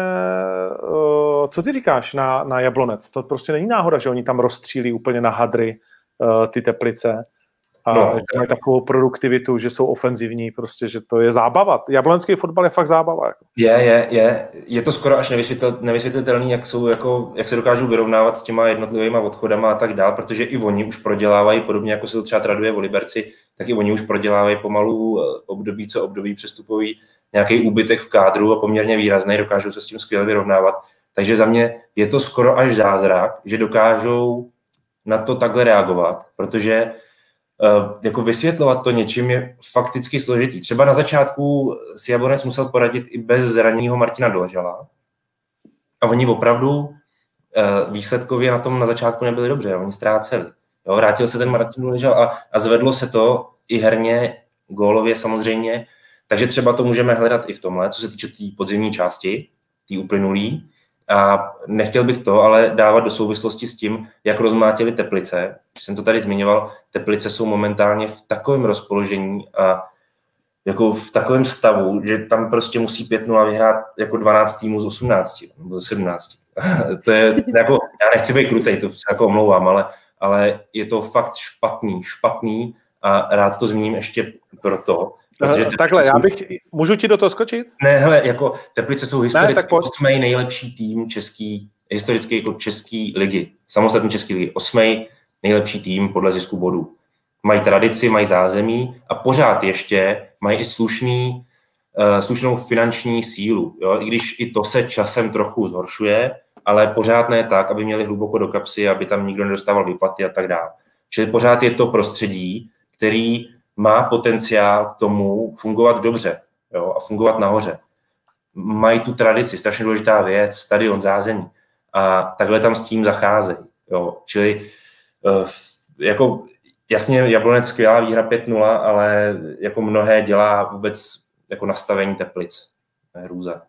uh, co ty říkáš na, na Jablonec? To prostě není náhoda, že oni tam rozstřílí úplně na hadry uh, ty teplice a no. že mají takovou produktivitu, že jsou ofenzivní, prostě, že to je zábava. Jablonský fotbal je fakt zábava. Jako. Je, je, je. Je to skoro až nevysvětl, nevysvětlitelný, jak, jsou, jako, jak se dokážou vyrovnávat s těma jednotlivými odchodama a tak dál, protože i oni už prodělávají, podobně jako se to třeba traduje v Liberci, tak i oni už prodělávají pomalu eh, období co období přestupový nějaký úbytek v kádru a poměrně výrazný, dokážou se s tím skvěle vyrovnávat. Takže za mě je to skoro až zázrak, že dokážou na to takhle reagovat, protože uh, jako vysvětlovat to něčím je fakticky složitý. Třeba na začátku si Jablonec musel poradit i bez zraněného Martina Doležala a oni opravdu uh, výsledkově na tom na začátku nebyli dobře, oni ztráceli. Jo, vrátil se ten Martin Doležal a, a zvedlo se to i herně, gólově samozřejmě, takže třeba to můžeme hledat i v tomhle, co se týče té tý podzimní části, té uplynulý. A nechtěl bych to ale dávat do souvislosti s tím, jak rozmátili Teplice. Když jsem to tady zmiňoval, Teplice jsou momentálně v takovém rozpoložení a jako v takovém stavu, že tam prostě musí 5-0 vyhrát jako 12 týmů z 18 nebo z 17. [LAUGHS] to je jako, já nechci být krutej, to se jako omlouvám, ale, ale je to fakt špatný, špatný a rád to zmíním ještě proto, Protože Takhle, já bych, můžu ti do toho skočit? Ne, hele, jako Teplice jsou historicky ne, osmý nejlepší tým český, historicky jako český ligy, samostatný český ligy, osmý nejlepší tým podle zisku bodů. Mají tradici, mají zázemí a pořád ještě mají i slušný, uh, slušnou finanční sílu. Jo? I když i to se časem trochu zhoršuje, ale pořád ne tak, aby měli hluboko do kapsy, aby tam nikdo nedostával výplaty a tak dále. Čili pořád je to prostředí, který má potenciál k tomu fungovat dobře jo, a fungovat nahoře. Mají tu tradici, strašně důležitá věc, stadion, zázemí a takhle tam s tím zacházejí. Jo. Čili uh, jako jasně Jablonec skvělá výhra 5-0, ale jako mnohé dělá vůbec jako nastavení teplic. Hrůza.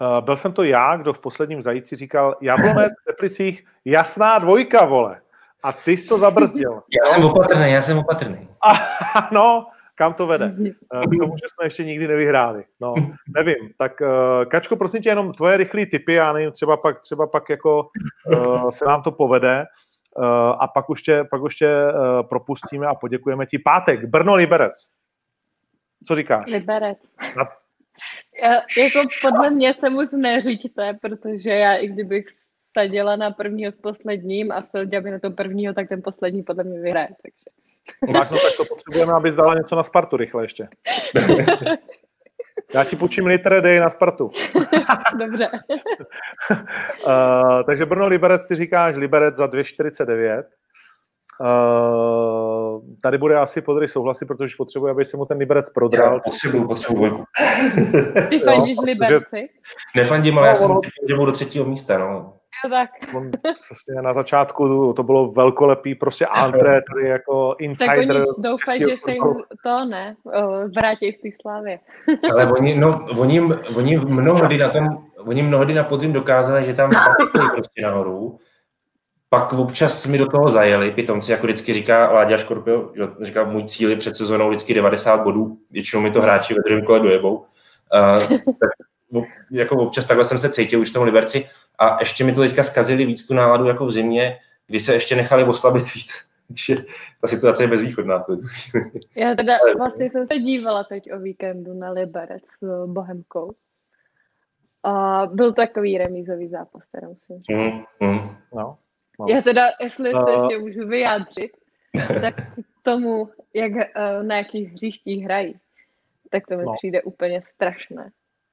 Uh, byl jsem to já, kdo v posledním zajíci říkal, Jablonec v Teplicích, jasná dvojka, vole. A ty jsi to zabrzdil. [LAUGHS] Já jsem opatrný, já jsem opatrný. [LAUGHS] A, no, kam to vede? Eh, k tomu, že jsme ještě nikdy nevyhráli. No, nevím. Tak uh, Kačko, prosím tě, jenom tvoje rychlé typy, já nevím, třeba pak, třeba pak jako uh, se nám to povede a pak už tě, pak už tě propustíme a poděkujeme ti. Pátek, Brno Liberec. Co říkáš? Liberec. Na... Já, jako podle mě se mu neříďte, protože já i kdybych sadila na prvního s posledním a vsadila by na to prvního, tak ten poslední podle mě vyhraje. Takže. Tak, no, tak to potřebujeme, aby dala něco na Spartu rychle ještě. [LAUGHS] Já ti půjčím litr, dej na Spartu. [LAUGHS] Dobře. uh, [LAUGHS] takže Brno Liberec, ty říkáš Liberec za 2,49. Uh, tady bude asi podry souhlasy, protože potřebuje, aby se mu ten Liberec prodral. Já potřebuju, potřebuju Ty fandíš Liberci? Nefandím, ale no, já jsem že do třetího místa. No tak. On vlastně na začátku to bylo velkolepý prostě antré, [LAUGHS] tady jako insider. Tak oni doufají, že se jim to ne, vrátí v té slávě. [LAUGHS] Ale oni, no, oni, oni mnohdy na tom, oni mnohdy na podzim dokázali, že tam prostě nahoru, pak občas mi do toho zajeli, pitomci, jako vždycky říká Láďa Škorpio, říká, můj cíl je před sezónou vždycky 90 bodů, většinou mi to hráči ve druhém kole dojebou. Uh, tak jako občas takhle jsem se cítil už v tom Liberci a ještě mi to teďka zkazili víc tu náladu jako v zimě, kdy se ještě nechali oslabit víc. [LAUGHS] Takže ta situace je bezvýchodná. Já teda [LAUGHS] vlastně jsem se dívala teď o víkendu na Liberec s Bohemkou. A byl takový remízový zápas, teda musím říct. Mm, mm. No, no. Já teda, jestli uh... se ještě můžu vyjádřit, tak tomu, jak, uh, na jakých hřištích hrají, tak to mi no. přijde úplně strašné.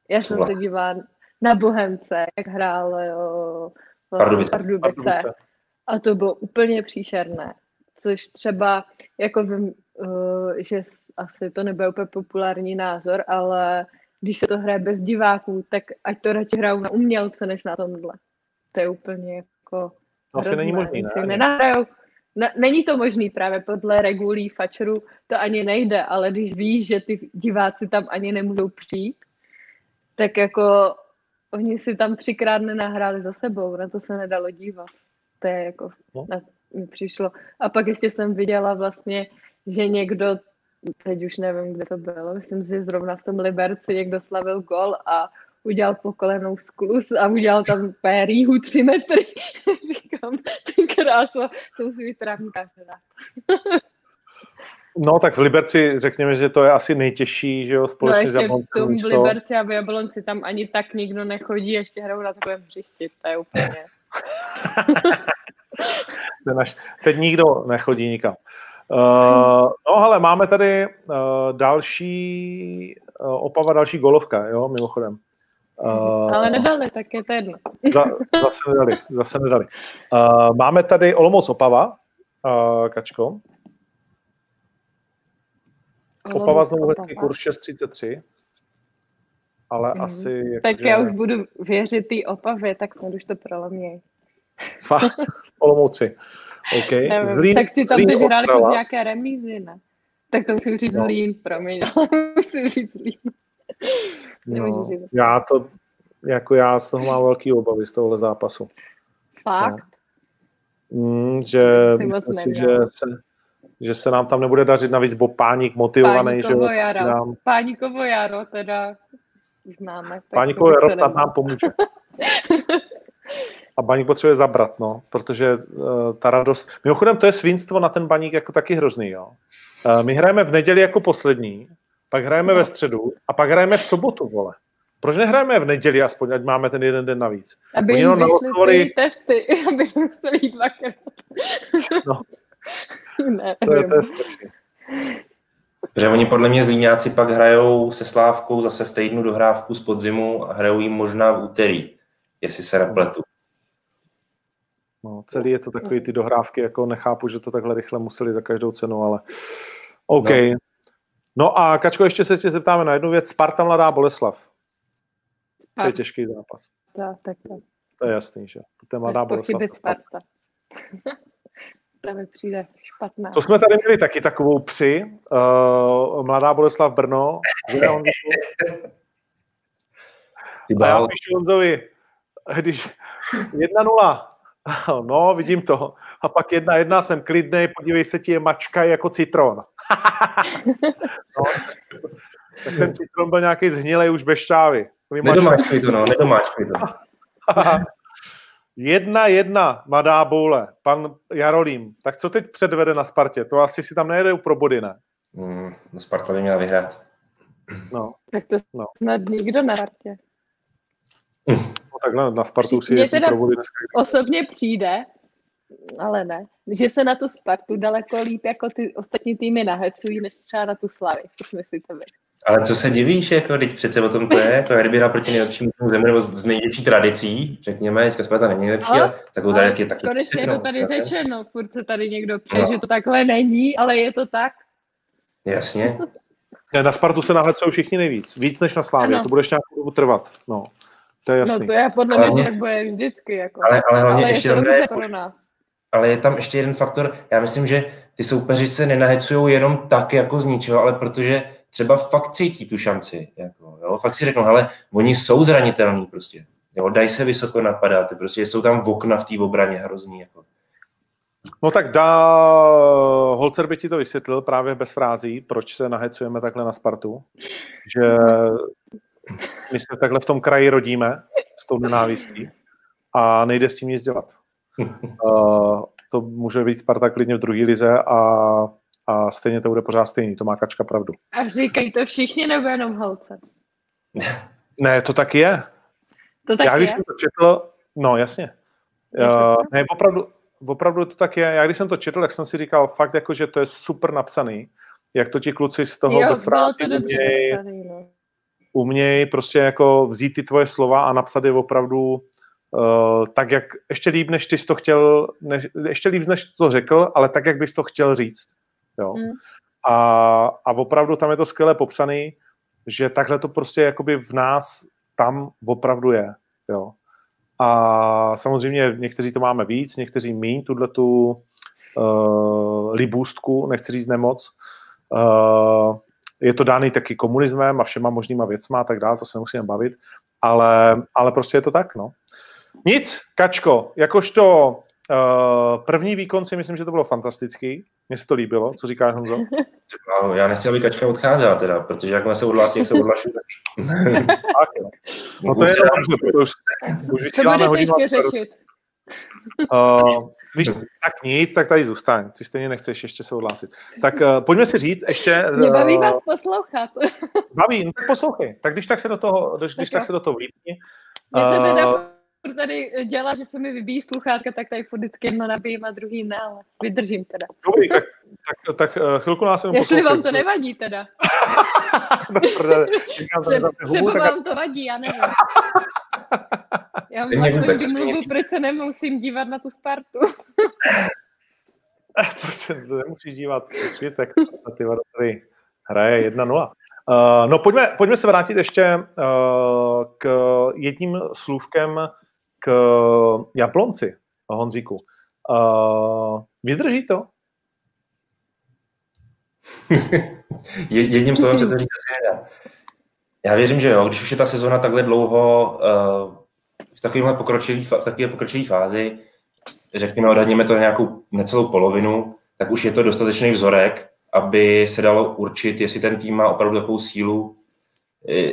Já jsem se dívala na Bohemce, jak hrál jo, Pardubice. Pardubice. A to bylo úplně příšerné. Což třeba, jako vím, uh, že asi to nebude úplně populární názor, ale když se to hraje bez diváků, tak ať to radši hrajou na umělce, než na tomhle. To je úplně jako To asi není možný, ne? Nenahrajou, ne, není to možný právě podle regulí fačerů, to ani nejde, ale když víš, že ty diváci tam ani nemůžou přijít, tak jako oni si tam třikrát nenahráli za sebou, na to se nedalo dívat. To je jako, no. na, mi přišlo. A pak ještě jsem viděla vlastně, že někdo, teď už nevím, kde to bylo, myslím, že zrovna v tom Liberci někdo slavil gol a udělal pokolenou sklus a udělal tam pérýhu tři metry. [LAUGHS] Říkám, ty kráso, to musí být trávníkář. No, tak v Liberci řekněme, že to je asi nejtěžší, že jo, společně no, Jablonskou v tom v Liberci a v Jablonci tam ani tak nikdo nechodí, ještě hrajou na takovém hřišti, to je úplně... [LAUGHS] teď nikdo nechodí nikam. Uh, no ale máme tady uh, další uh, Opava, další golovka, jo, mimochodem. Uh, ale nedali, tak je to jedno. za, zase nedali, zase nedali. Uh, máme tady Olomouc Opava, uh, Kačko. Opava znovu hezký kurz 6.33. Ale mm. asi... Tak že... já už budu věřit té Opavě, tak snad už to proloměj. Fakt? V Olomouci. OK. [LAUGHS] Zlín, tak ty tam teď hráli pod nějaké remízy, ne? Tak to musím říct no. Zlín, promiň, [LAUGHS] ale musím říct Zlín. No, já to, jako já z toho mám velký obavy z tohohle zápasu. Fakt? No. Mm, že myslím si, že se, že se nám tam nebude dařit, navíc bo Páník motivovaný. Páníkovo že jaro, nám... Páníkovo jaro teda známe. Páníkovo jaro snad nám pomůže. A baník potřebuje zabrat, no, protože uh, ta radost... Mimochodem, to je svinstvo na ten baník jako taky hrozný, jo. Uh, my hrajeme v neděli jako poslední, pak hrajeme no. ve středu a pak hrajeme v sobotu, vole. Proč nehrajeme v neděli aspoň, ať máme ten jeden den navíc? Aby Oni jim vyšly testy, [LAUGHS] aby museli jít dvakrát. No. [LAUGHS] ne, to je, to je strašný. Protože oni podle mě zlíňáci pak hrajou se Slávkou zase v týdnu dohrávku z podzimu a hrajou jim možná v úterý, jestli se nepletu. No, celý je to takový ty dohrávky, jako nechápu, že to takhle rychle museli za každou cenu, ale OK. No, no a Kačko, ještě se tě zeptáme na jednu věc. Sparta Mladá Boleslav. To je těžký zápas. Tak, tak, tak. To je jasný, že? To je Mladá Boleslav. Sparta. Ta mi přijde špatná. To jsme tady měli taky takovou při. Uh, Mladá Boleslav Brno. A já píšu Honzovi, když 1-0, no, vidím to. A pak jedna jedna jsem klidný, podívej se, ti je mačka jako citron. [LAUGHS] no. Tak ten citron byl nějaký zhnilej už bez šťávy. Nedomáčkuj to, no, nedomáčkuj to. [LAUGHS] jedna jedna, Madá Boule, pan Jarolím. Tak co teď předvede na Spartě? To asi si tam nejde pro body, ne? Mm, no Sparta by měla vyhrát. No. Tak to no. snad nikdo na Spartě. No takhle na Spartu si jezdí pro body dneska. Osobně přijde, ale ne, že se na tu Spartu daleko líp jako ty ostatní týmy nahecují, než třeba na tu Slavy. To si myslíte vy? Ale co se divíš, jako, teď přece o tom to je, jako Herby hrál proti nejlepšímu zemi, nebo z největší tradicí, řekněme, teďka Sparta není nejlepší, ale, ale takovou tady je taky Konečně je to tady no, řečeno, furt se tady někdo přeje, no. že to takhle není, ale je to tak. Jasně. Na Spartu se nahecují všichni nejvíc, víc než na Slávě, to budeš nějakou dobu trvat, no. To je jasný. No to je podle mě tak bude vždycky, jako. Ale, ale hlavně ale ještě je to dobré, pro nás ale je tam ještě jeden faktor. Já myslím, že ty soupeři se nenahecují jenom tak jako z ničeho, ale protože třeba fakt cítí tu šanci. Jako, jo? Fakt si řeknou, ale oni jsou zranitelní prostě. Jo? Dají se vysoko napadat, prostě jsou tam v okna v té obraně hrozný. Jako. No tak dá, Holcer by ti to vysvětlil právě bez frází, proč se nahecujeme takhle na Spartu, že my se takhle v tom kraji rodíme s tou nenávistí a nejde s tím nic dělat. Uh, [LAUGHS] to může být Sparta klidně v druhé lize a, a stejně to bude pořád stejný. To má Kačka pravdu. A říkají to všichni nebo jenom holce? [LAUGHS] Ne, to tak je. To tak Já když je? jsem to četl, no jasně. Uh, ne, opravdu, opravdu to tak je. Já když jsem to četl, tak jsem si říkal fakt jako, že to je super napsaný. Jak to ti kluci z toho jo, bez umějí, no. umějí prostě jako vzít ty tvoje slova a napsat je opravdu Uh, tak jak, ještě líp, než ty jsi to chtěl, než, ještě líp, než to řekl, ale tak, jak bys to chtěl říct. Jo. Mm. A, a opravdu tam je to skvěle popsaný, že takhle to prostě jakoby v nás tam opravdu je. Jo. A samozřejmě někteří to máme víc, někteří míň, tuhle tu uh, libůstku, nechci říct nemoc. Uh, je to dáný taky komunismem a všema možnýma věcma a tak dále, to se nemusíme bavit, ale, ale prostě je to tak, no. Nic, Kačko, jakožto uh, první výkon si myslím, že to bylo fantastický. Mně se to líbilo. Co říkáš, Honzo? [LAUGHS] No, já nechci, aby Kačka odcházela teda, protože jakmile se odhlásí, jak se odhlašují, tak... no to je dobře, protože už, už vysíláme hodinu. řešit. Uh, víš, tak nic, tak tady zůstaň. Ty stejně nechceš ještě se odhlásit. Tak uh, pojďme si říct ještě... Mě baví vás poslouchat. baví, no tak poslouchej. Tak když tak se do toho, když, když tak, tak se do toho vlípni. Mně teda tady dělá, že se mi vybíjí sluchátka, tak tady furt vždycky jedno nabijím a druhý ne, ale vydržím teda. Dobrý, tak, tak, tak uh, chvilku nás jenom Jestli vám to nevadí teda. [LAUGHS] Třeba, třeba vám to vadí, já nevím. [LAUGHS] Já mám takový vymluvu, proč se nemusím dívat na tu Spartu. [LAUGHS] proč se nemusíš dívat? Světek, ty tady hraje 1-0. Uh, no pojďme, pojďme se vrátit ještě uh, k jedním slůvkem k Jablonci, Honzíku. Uh, vydrží to? [LAUGHS] Jedním slovem se to říct asi Já věřím, že jo. Když už je ta sezona takhle dlouho uh, v takovéhle pokročilé, v takové pokročilé fázi, řekněme, odhadněme to nějakou necelou polovinu, tak už je to dostatečný vzorek, aby se dalo určit, jestli ten tým má opravdu takovou sílu,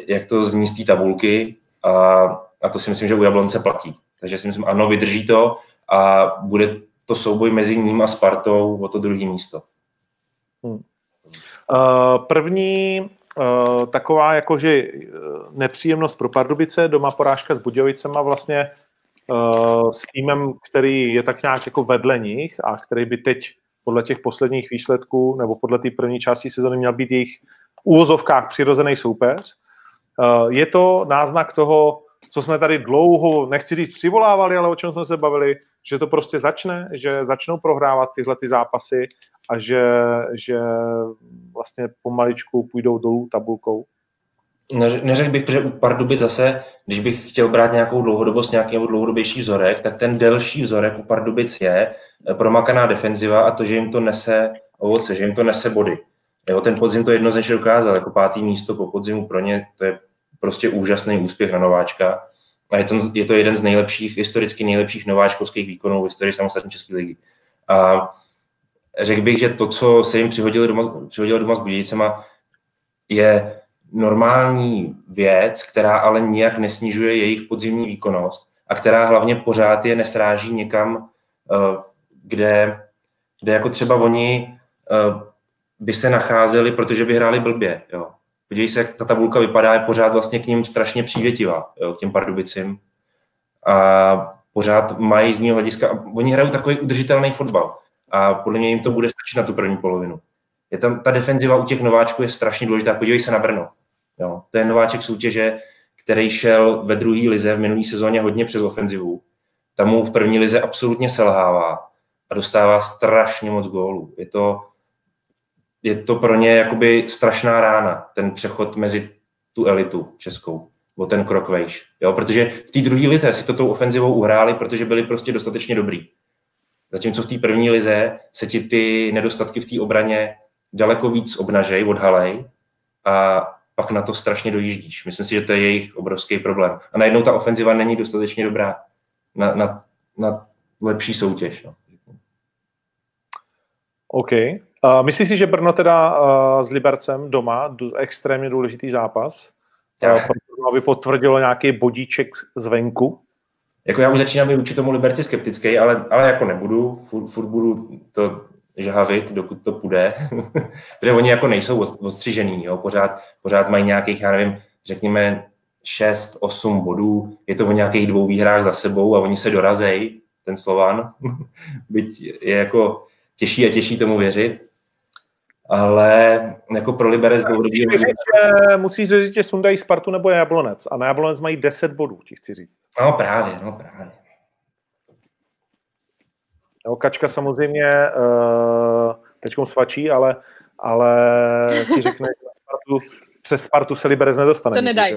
jak to zní z té tabulky a, a to si myslím, že u Jablonce platí. Takže si myslím, ano, vydrží to a bude to souboj mezi ním a Spartou o to druhé místo. Hmm. Uh, první uh, taková jakože nepříjemnost pro Pardubice, doma porážka s Budějovicema vlastně uh, s týmem, který je tak nějak jako vedle nich a který by teď podle těch posledních výsledků nebo podle té první části sezóny měl být jejich v úvozovkách přirozený soupeř. Je to náznak toho, co jsme tady dlouho, nechci říct přivolávali, ale o čem jsme se bavili, že to prostě začne, že začnou prohrávat tyhle ty zápasy a že, že vlastně pomaličku půjdou dolů tabulkou. Neřekl bych, že u Pardubic zase, když bych chtěl brát nějakou dlouhodobost, nějaký dlouhodobější vzorek, tak ten delší vzorek u Pardubic je promakaná defenziva a to, že jim to nese ovoce, že jim to nese body. Jo, ten podzim to jednoznačně dokázal, jako pátý místo po podzimu pro ně, to je prostě úžasný úspěch na nováčka. A je to, je to jeden z nejlepších, historicky nejlepších nováčkovských výkonů v historii samostatní České ligy. A řekl bych, že to, co se jim přihodilo doma, přihodilo doma s Budějicema, je normální věc, která ale nijak nesnižuje jejich podzimní výkonnost a která hlavně pořád je nesráží někam, eh, kde, kde jako třeba oni eh, by se nacházeli, protože by hráli blbě. Jo. Podívej se, jak ta tabulka vypadá, je pořád vlastně k ním strašně přívětivá, jo, k těm Pardubicím. A pořád mají z mého hlediska, oni hrajou takový udržitelný fotbal. A podle mě jim to bude stačit na tu první polovinu. Je tam, ta defenziva u těch nováčků je strašně důležitá. Podívej se na Brno. Jo. To je nováček soutěže, který šel ve druhé lize v minulé sezóně hodně přes ofenzivu. Tam mu v první lize absolutně selhává a dostává strašně moc gólů. Je to, je to pro ně jakoby strašná rána, ten přechod mezi tu elitu českou, o ten krok vejš. Jo? Protože v té druhé lize si to tou ofenzivou uhráli, protože byli prostě dostatečně dobrý. Zatímco v té první lize se ti ty nedostatky v té obraně daleko víc obnažej, odhalej a pak na to strašně dojíždíš. Myslím si, že to je jejich obrovský problém. A najednou ta ofenziva není dostatečně dobrá na, na, na lepší soutěž. No. OK. Uh, myslíš si, že Brno teda uh, s Libercem doma, extrémně důležitý zápas, uh, aby potvrdilo nějaký bodíček zvenku? Jako já už začínám být určitě tomu Liberci skeptický, ale, ale jako nebudu, furt, furt budu to žhavit, dokud to půjde, [LAUGHS] protože oni jako nejsou ostřižený, jo? Pořád, pořád mají nějakých, já nevím, řekněme 6, 8 bodů, je to o nějakých dvou výhrách za sebou a oni se dorazejí, ten Slovan, [LAUGHS] byť je jako těžší a těžší tomu věřit, ale jako pro Liberec dlouhodobě... Musíš říct, že sundají Spartu nebo Jablonec a na Jablonec mají 10 bodů, ti chci říct. No právě, no právě. No, kačka samozřejmě uh, teďkom svačí, ale, ale ti řekne, že Spartu, přes Spartu se Liberec nedostane. To nedají.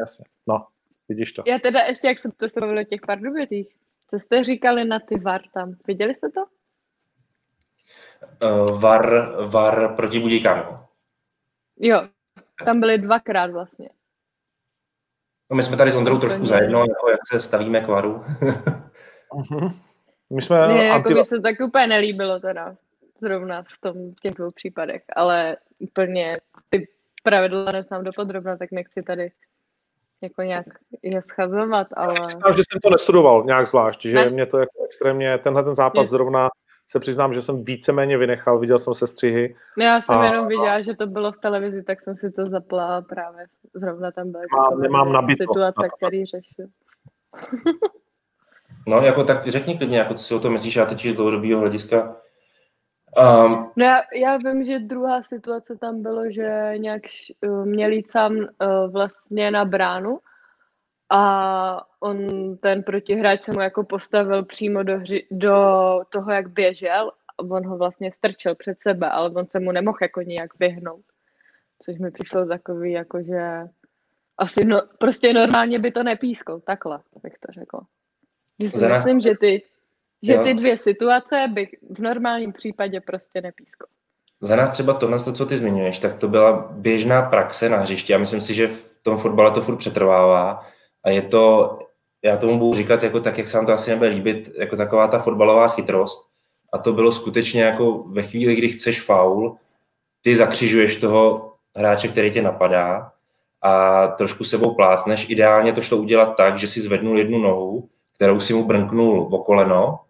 Jasně, no, vidíš to. Já teda ještě, jak jsem to stavil o těch Pardubicích, co jste říkali na ty VAR tam, viděli jste to? Uh, VAR, VAR proti Budíkám. Jo, tam byly dvakrát vlastně. No my jsme tady s Ondrou trošku zajedno, jako jak se stavíme k VARu. uh-huh. My jsme Mně jako anti... se tak úplně nelíbilo teda, zrovna v tom těch dvou případech, ale úplně ty pravidla neznám dopodrobna, tak nechci tady jako nějak je schazovat, ale... Já přiznám, že jsem to nestudoval nějak zvlášť, že ne? mě to jako extrémně, tenhle ten zápas je. zrovna se přiznám, že jsem víceméně vynechal, viděl jsem se střihy. Já jsem a, jenom viděla, že to bylo v televizi, tak jsem si to zapla právě zrovna tam byl nemám nabito, situace, který řešil. [LAUGHS] No, jako tak řekni klidně, jako co si o tom myslíš, já teď z dlouhodobého hlediska. Um, no já, já vím, že druhá situace tam bylo, že nějak měl jít sám uh, vlastně na bránu a on, ten protihráč se mu jako postavil přímo do, hři, do toho, jak běžel a on ho vlastně strčil před sebe, ale on se mu nemohl jako nějak vyhnout. Což mi přišlo takový, jako že asi no, prostě normálně by to nepískal, takhle bych to řekla. Že si nás... myslím, že ty, že ty dvě situace bych v normálním případě prostě nepískal. Za nás třeba tohle, to, co ty zmiňuješ, tak to byla běžná praxe na hřišti a myslím si, že v tom fotbale to furt přetrvává a je to, já tomu budu říkat jako tak, jak se vám to asi nebude líbit, jako taková ta fotbalová chytrost a to bylo skutečně jako ve chvíli, kdy chceš faul, ty zakřižuješ toho hráče, který tě napadá a trošku sebou plácneš. Ideálně to šlo udělat tak, že si zvednul jednu nohu kterou si mu brnknul o koleno,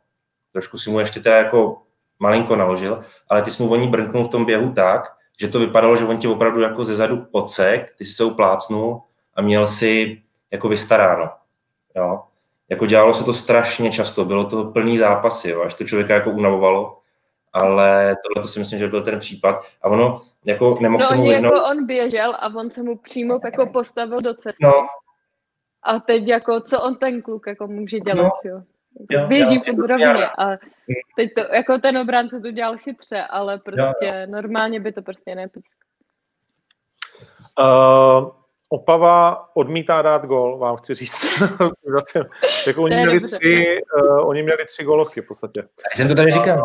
trošku si mu ještě teda jako malinko naložil, ale ty jsi mu o ní brnknul v tom běhu tak, že to vypadalo, že on ti opravdu jako ze zadu podsek, ty si se uplácnul a měl si jako vystaráno. Jo? Jako dělalo se to strašně často, bylo to plný zápasy, jo? až to člověka jako unavovalo, ale tohle to si myslím, že byl ten případ. A ono jako nemohl no, se mu vyhnout... jako on běžel a on se mu přímo jako postavil do cesty. No, a teď jako, co on ten kluk jako může dělat, no. jo? jo Běží podrobně a teď to, jako ten obránce to dělal chytře, ale prostě jo, jo. normálně by to prostě nepísk. Uh, Opava odmítá dát gol, vám chci říct. [LAUGHS] jako oni, měli tři, uh, oni měli tři golovky v podstatě. Já jsem to tady říkal. Uh,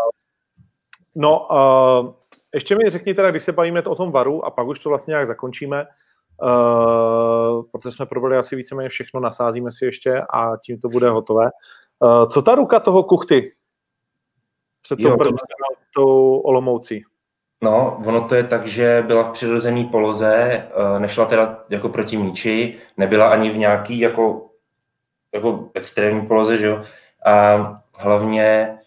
no, uh, ještě mi řekni teda, když se bavíme o tom varu a pak už to vlastně nějak zakončíme, Uh, protože jsme probili asi víceméně všechno, nasázíme si ještě a tím to bude hotové. Uh, co ta ruka toho kuchty? Před jo, to, tou Olomoucí? No, ono to je tak, že byla v přirozené poloze, eh, nešla teda jako proti míči, nebyla ani v nějaký jako, jako extrémní poloze, že jo? A hlavně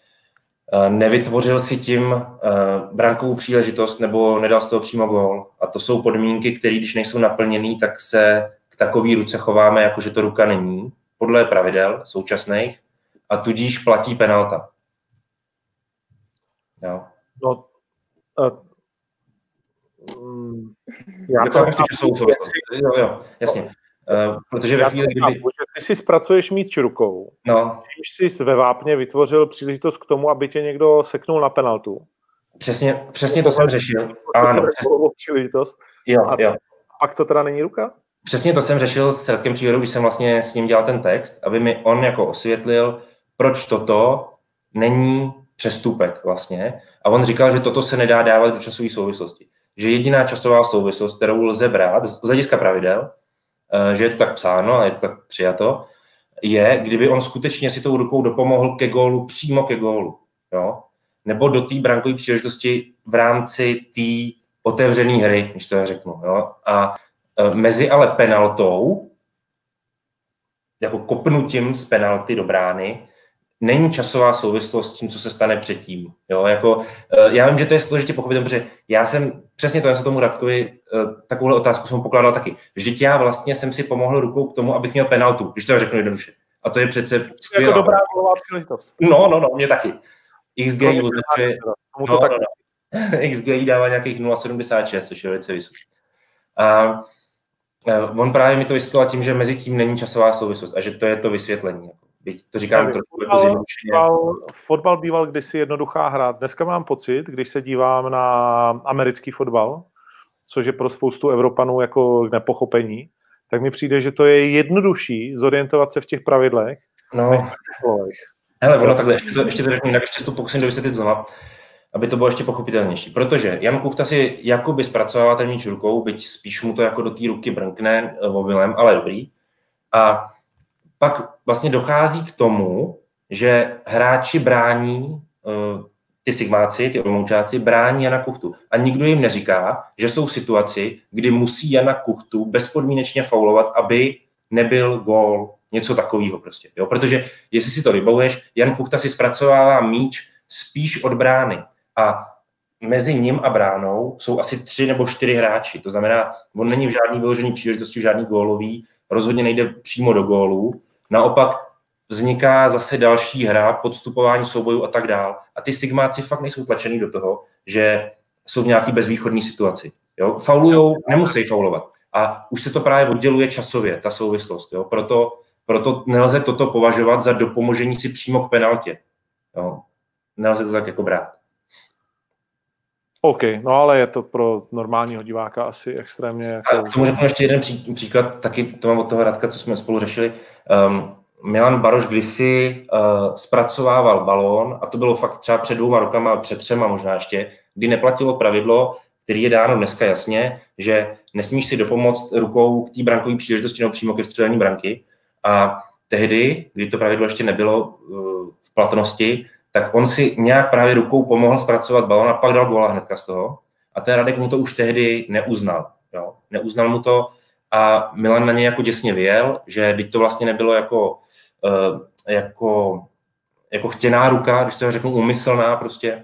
eh, nevytvořil si tím eh, brankovou příležitost nebo nedal z toho přímo gól. A to jsou podmínky, které, když nejsou naplněné, tak se k takové ruce chováme, jako že to ruka není, podle pravidel současných, a tudíž platí penalta. Jo. No, já to chápu, časovou souvislost. Jo, jo, jasně. Uh, protože ve chvíli, kdyby... ty si zpracuješ míč rukou. No. Když jsi ve vápně vytvořil příležitost k tomu, aby tě někdo seknul na penaltu. Přesně, přesně to jsem řešil. Ano. Příležitost. Jo, a jo. pak to teda není ruka? Přesně to jsem řešil s celkem přírodou, když jsem vlastně s ním dělal ten text, aby mi on jako osvětlil, proč toto není přestupek vlastně. A on říkal, že toto se nedá dávat do časové souvislosti. Že jediná časová souvislost, kterou lze brát z hlediska pravidel, eh, že je to tak psáno a je to tak přijato, je, kdyby on skutečně si tou rukou dopomohl ke gólu, přímo ke gólu. Jo? Nebo do té brankové příležitosti v rámci té otevřené hry, když to řeknu. Jo? A eh, mezi ale penaltou, jako kopnutím z penalty do brány, není časová souvislost s tím, co se stane předtím. Jo, jako, eh, já vím, že to je složitě pochopit, protože já jsem přesně to, já jsem tomu Radkovi eh, takovou otázku jsem pokládal taky. Vždyť já vlastně jsem si pomohl rukou k tomu, abych měl penaltu, když to řeknu jednoduše. A to je přece skvělá. Jako dobrá golová příležitost. No, no, no, mě taky. XG označuje... No, no, [LAUGHS] no. XG dává nějakých 0,76, což je velice vysoký. A eh, on právě mi to vysvětlil tím, že mezi tím není časová souvislost a že to je to vysvětlení. Jako. Byť to říkám Nevím, trošku jako fotbal, fotbal, fotbal býval kdysi jednoduchá hra. Dneska mám pocit, když se dívám na americký fotbal, což je pro spoustu Evropanů jako nepochopení, tak mi přijde, že to je jednodušší zorientovat se v těch pravidlech. No, hele, ono takhle, ještě to, ještě to řeknu jinak, ještě to pokusím dovysvětlit znova, aby to bylo ještě pochopitelnější. Protože Jan Kuchta si jakoby zpracovává ten míč rukou, byť spíš mu to jako do té ruky brnkne eh, mobilem, ale dobrý. A pak vlastně dochází k tomu, že hráči brání uh, ty sigmáci, ty olomoučáci, brání Jana Kuchtu. A nikdo jim neříká, že jsou v situaci, kdy musí Jana Kuchtu bezpodmínečně faulovat, aby nebyl gól. Něco takového prostě. Jo? Protože jestli si to vybavuješ, Jan Kuchta si zpracovává míč spíš od brány. A mezi ním a bránou jsou asi tři nebo čtyři hráči. To znamená, on není v žádný vyložený příležitosti, v žádný gólový, rozhodně nejde přímo do gólu, Naopak vzniká zase další hra, podstupování soubojů a tak dál. A ty sigmáci fakt nejsou tlačený do toho, že jsou v nějaký bezvýchodné situaci. Jo? Faulujou, nemusí faulovat. A už se to právě odděluje časově, ta souvislost. Jo? Proto, proto nelze toto považovat za dopomožení si přímo k penaltě. Jo? Nelze to tak jako brát. OK, no ale je to pro normálního diváka asi extrémně... Jako... A k tomu řeknu ještě jeden pří, příklad, taky to mám od toho Radka, co jsme spolu řešili. Um, Milan Baroš kdysi uh, zpracovával balón, a to bylo fakt třeba před dvouma rokama, před třema možná ještě, kdy neplatilo pravidlo, který je dáno dneska jasně, že nesmíš si dopomoct rukou k té brankové příležitosti nebo přímo ke střelení branky. A tehdy, kdy to pravidlo ještě nebylo uh, v platnosti, tak on si nějak právě rukou pomohl zpracovat balon a pak dal góla hnedka z toho. A ten Radek mu to už tehdy neuznal. Jo? Neuznal mu to a Milan na něj jako děsně vyjel, že teď to vlastně nebylo jako, uh, jako, jako chtěná ruka, když se řeknu umyslná prostě.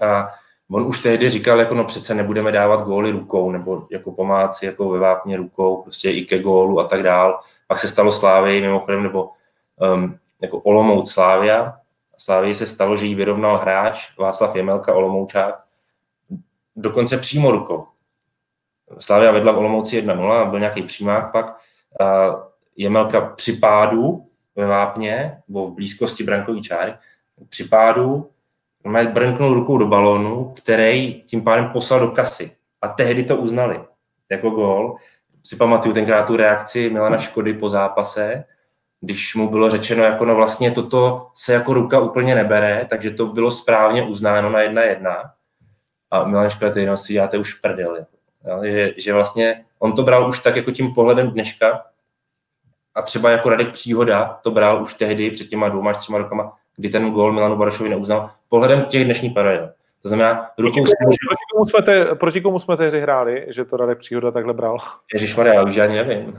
A on už tehdy říkal, jako no přece nebudeme dávat góly rukou, nebo jako pomáci jako ve vápně rukou, prostě i ke gólu a tak dál. Pak se stalo Slávy, mimochodem, nebo um, jako Olomouc Slávia, Slávii se stalo, že jí vyrovnal hráč Václav Jemelka Olomoučák, dokonce přímo rukou. Slávia vedla v Olomouci 1-0, byl nějaký přímák pak. Jemelka při pádu ve Vápně, nebo v blízkosti brankové čáry, při pádu brnknul rukou do balónu, který tím pádem poslal do kasy. A tehdy to uznali jako gól. Si pamatuju tenkrát tu reakci Milana Škody po zápase, když mu bylo řečeno, jako no vlastně toto se jako ruka úplně nebere, takže to bylo správně uznáno na jedna jedna. A Milan Škoda no si děláte už prdel. Jako, že, že, vlastně on to bral už tak jako tím pohledem dneška a třeba jako Radek Příhoda to bral už tehdy před těma dvouma, třema rokama, kdy ten gól Milanu Barošovi neuznal, pohledem těch dnešních pravidel. To znamená, rukou proti, komu, proti, komu jsme te, proti komu jsme tehdy hráli, že to Radek Příhoda takhle bral? Ježišmarja, už ani nevím. [LAUGHS]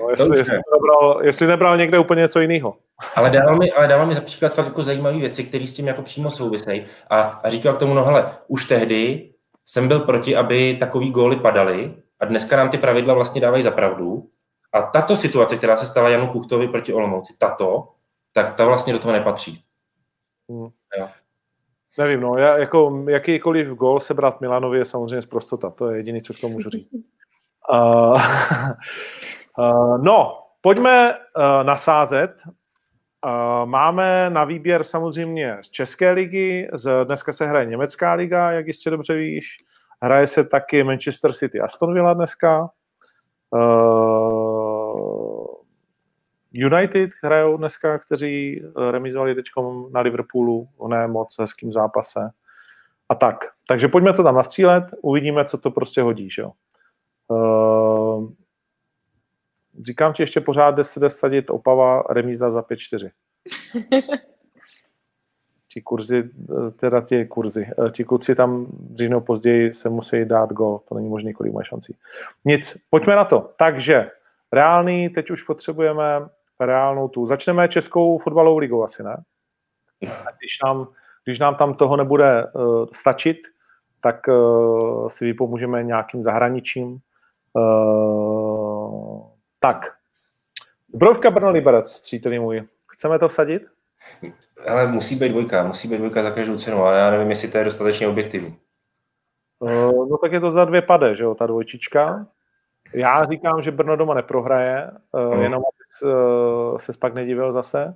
no, jestli, jestli, nebral, jestli nebral někde úplně něco jiného. ale dával mi, ale dával mi za příklad fakt jako zajímavé věci, které s tím jako přímo souvisejí. A, a říkal k tomu, no hele, už tehdy jsem byl proti, aby takový góly padaly a dneska nám ty pravidla vlastně dávají za pravdu. A tato situace, která se stala Janu Kuchtovi proti Olomouci, tato, tak ta vlastně do toho nepatří. Hmm. Jo. Nevím, no, já, jako jakýkoliv gol sebrat Milanovi je samozřejmě zprostota, to je jediné, co k tomu můžu říct. [LAUGHS] Uh, uh, [LAUGHS] no, pojďme uh, nasázet. Uh, máme na výběr samozřejmě z České ligy, z, dneska se hraje Německá liga, jak jistě dobře víš. Hraje se taky Manchester City Aston Villa dneska. Uh, United hrajou dneska, kteří eh, remizovali teď na Liverpoolu o ne moc hezkým zápase. A tak. Takže pojďme to tam nastřílet, uvidíme, co to prostě hodí. Že? Uh, říkám ti ještě pořád, kde se jde sadit Opava remíza za 5-4. [LAUGHS] ti kurzy, eh, teda ti kurzy, ti kluci tam dřív nebo později se musí dát gol, to není možný, kolik mají šancí. Nic, pojďme na to. Takže reálný, teď už potřebujeme reálnou tu. Začneme Českou fotbalovou ligou asi, ne? A [LAUGHS] když nám, když nám tam toho nebude uh, stačit, tak uh, si vypomůžeme nějakým zahraničím. Uh, tak. Zbrojovka Brno Liberec, příteli můj. Chceme to vsadit? Ale musí být dvojka, musí být dvojka za každou cenu, ale já nevím, jestli to je dostatečně objektivní. Uh, no tak je to za dvě pade, že jo, ta dvojčička. Já říkám, že Brno doma neprohraje, uh, hmm. jenom uh, se pak nedivil zase.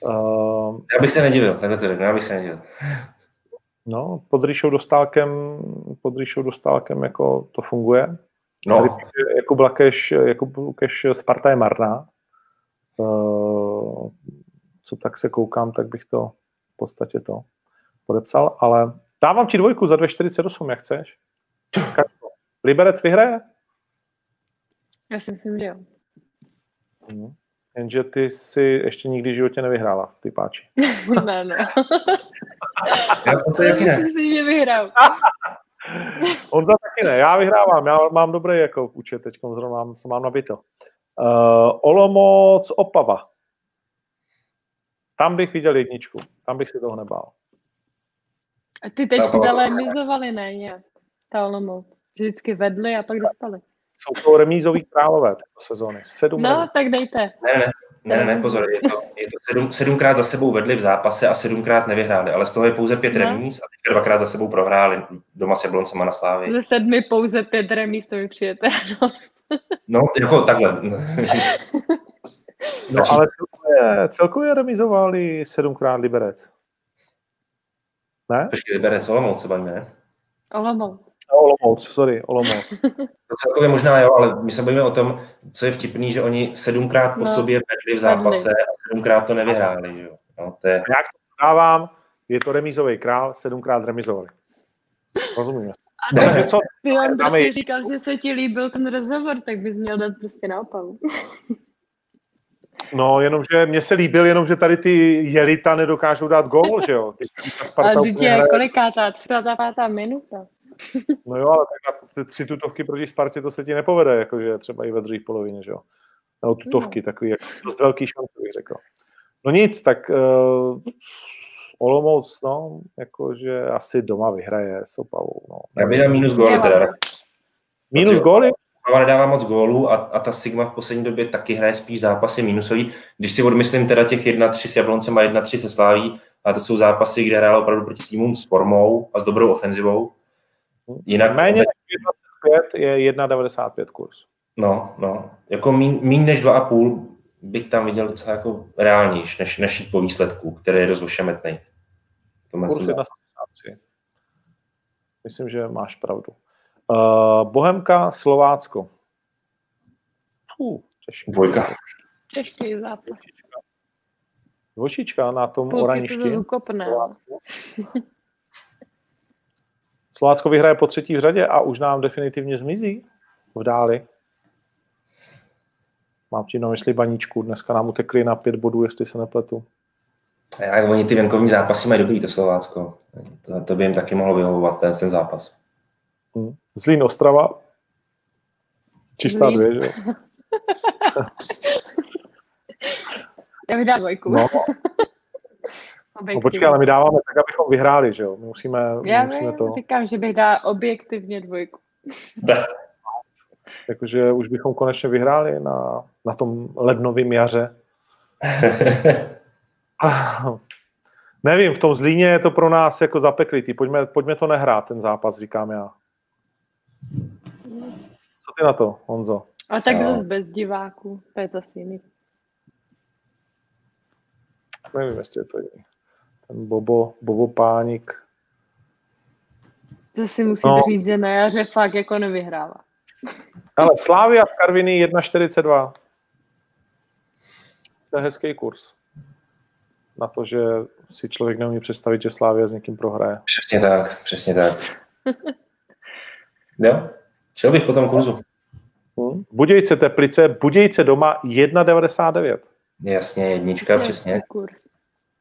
Uh, já bych se nedivil, takhle to řeknu, já bych se nedivil. No, pod Ríšou dostálkem, pod Ríšou dostálkem jako to funguje. No. Tady, Jakub Lakeš, Jakub Lakeš Sparta je marná. Uh, co tak se koukám, tak bych to v podstatě to podepsal, ale dávám ti dvojku za 2,48, jak chceš. Liberec vyhraje? Já si myslím, že jo. Hmm. Jenže ty si ještě nikdy v životě nevyhrála, ty páči. [LAUGHS] ne, ne. [LAUGHS] Já to taky ne. Myslím si, že vyhrál. [LAUGHS] On za taky ne, já vyhrávám, já mám dobrý jako účet, teď zrovna mám, mám nabito. Uh, Olomouc Opava. Tam bych viděl jedničku, tam bych si toho nebál. A ty teď telemizovali, ne nějak, ta Olomouc. Vždycky vedli a pak dostali. Jsou to remízový králové této sezóny. Sedm no, remíz. tak dejte. Ne, ne, ne, ne, pozor, je to, je to sedm, sedmkrát za sebou vedli v zápase a sedmkrát nevyhráli, ale z toho je pouze pět no. remíz a teď dvakrát za sebou prohráli doma s Jabloncema na Slávě. Ze sedmi pouze pět remíz, to mi přijete dost. no, jako takhle. no, ale celkově, celkově remizovali sedmkrát Liberec. Ne? Počkej, Liberec, Olomouc se bavíme, ne? Olomouc. Olomouc, sorry, Olomouc. [LAUGHS] To celkově možná jo, ale my se bavíme o tom, co je vtipný, že oni sedmkrát po no, sobě vedli v zápase a sedmkrát to nevyhráli. Jo? No, to je... Jak to dávám, je to remízový král, sedmkrát remizovali. Rozumím. Takže co? Ty on prostě říkal, že se ti líbil ten rozhovor, tak bys měl dát prostě naopak. No, jenomže mně se líbil, jenomže tady ty jelita nedokážou dát gól, že jo? A teď je kolikátá? 35. minuta. No jo, ale tak na ty tři tutovky proti Spartě to se ti nepovede, jakože třeba i ve druhé polovině, že jo. No, tutovky, no. takový jako dost velký šance, bych řekl. No nic, tak uh, Olomouc, no, jakože asi doma vyhraje s Opavou. No. Já bych dal minus góly teda. Minus góly? Opava nedává moc gólů a, a ta Sigma v poslední době taky hraje spíš zápasy minusový. Když si odmyslím teda těch 1-3 s Jabloncem a 1-3 se Sláví, a to jsou zápasy, kde hrála opravdu proti týmům s formou a s dobrou ofenzivou, Jinak méně než 25 je 1,95 kurz. No, no. Jako míň, míň než 2,5 bych tam viděl docela jako reálnější, než, než jít po výsledku, který je dost ošemetný. Kurz 1,73. Myslím, že máš pravdu. Uh, Bohemka, Slovácko. Uh, Dvojka. Těžký zápas. Dvojička na tom Půlky oraništi. Se Slovácko vyhraje po třetí v řadě a už nám definitivně zmizí v dáli. Mám ti na mysli baníčku, dneska nám utekli na pět bodů, jestli se nepletu. A oni ty venkovní zápasy mají dobrý, to Slovácko. To, to by jim taky mohlo vyhovovat, ten, ten zápas. Hmm. Zlín Ostrava. Čistá Zlín. dvě, že? [LAUGHS] Já mi dám dvojku. No. [LAUGHS] no počkej, ale my dáváme tak, abychom vyhráli, že jo? My musíme, Já my musíme to... říkám, že bych dala objektivně dvojku. Jakože už bychom konečně vyhráli na, na tom lednovém jaře. [LAUGHS] Nevím, v tom Zlíně je to pro nás jako zapeklitý. Pojďme, pojďme to nehrát, ten zápas, říkám já. Co ty na to, Honzo? A tak no. zase bez diváků, to je zase jiný. Nevím, jestli je to jiný. Ten Bobo, Bobo Pánik. To si musím no. říct, že na jaře fakt jako nevyhrává. Ale Slávia v Karviny 1,42. To je hezký kurz. Na to, že si člověk neumí představit, že Slávia s někým prohraje. Přesně tak, přesně tak. jo, šel bych po tom kurzu. Hmm. Budějce Teplice, Budějce doma 1,99. Jasně, jednička, přesně. Kurz.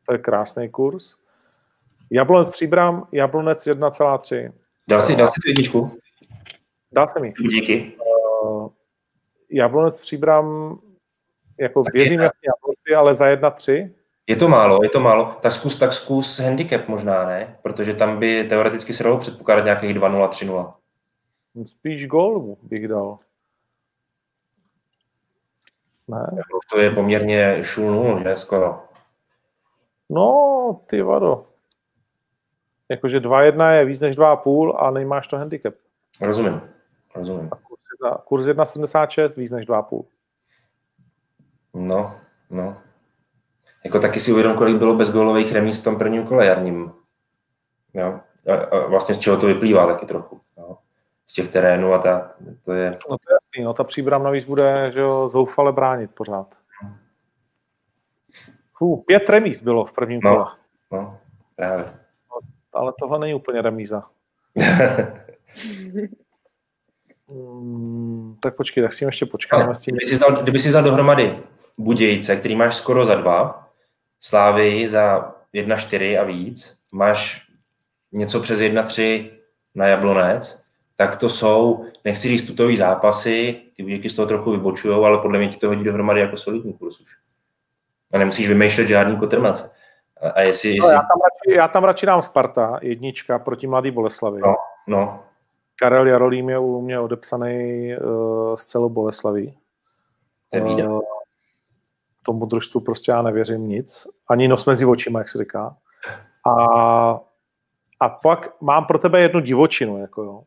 To je krásný kurz. Jablonec Příbram, Jablonec 1,3. Dal jsi, dal jsi tu jedničku? Dal jsem ji. Díky. Uh, Jablonec Příbram, jako tak věřím jasně Jablonci, ale za 1,3. Je to málo, je to málo. Tak zkus, tak zkus handicap možná, ne? Protože tam by teoreticky se dalo předpokládat nějakých 2-0, 3-0. Spíš gol bych dal. Ne? To je poměrně šul že skoro. No, ty vado. Jakože 2-1 je víc než 2,5 a nemáš to handicap. Rozumím, rozumím. A kurz, 1, kurz 1,76 víc než 2,5. No, no. Jako taky si uvědom, kolik bylo bezgólových remíz v tom prvním kole jarním. Jo? A, a vlastně z čeho to vyplývá taky trochu. Jo? Z těch terénů a ta, to je... No to je jasný, no ta příbram navíc bude že jo, zoufale bránit pořád. Fů, pět remíz bylo v prvním no, kole. No, právě. No, ale tohle není úplně remíza. hmm, [LAUGHS] tak počkej, tak s tím ještě počkáme. No, s tím... Kdyby, si vzal, kdyby si vzal dohromady Budějce, který máš skoro za dva, Slávy za 1,4 a víc, máš něco přes 1,3 na Jablonec, tak to jsou, nechci říct tutový zápasy, ty Budějky z toho trochu vybočují, ale podle mě ti to hodí dohromady jako solidní kurz už. A nemusíš vymýšlet žádný kotrmace. A jestli, jestli... No, já, tam radši, já tam radši dám Sparta, jednička proti Mladý Boleslavi. No, no. Karel Jarolím je u mě odepsaný uh, z celou Boleslaví. Uh, tomu družstvu prostě já nevěřím nic. Ani nos mezi očima, jak se říká. A, a pak mám pro tebe jednu divočinu. Jako jo.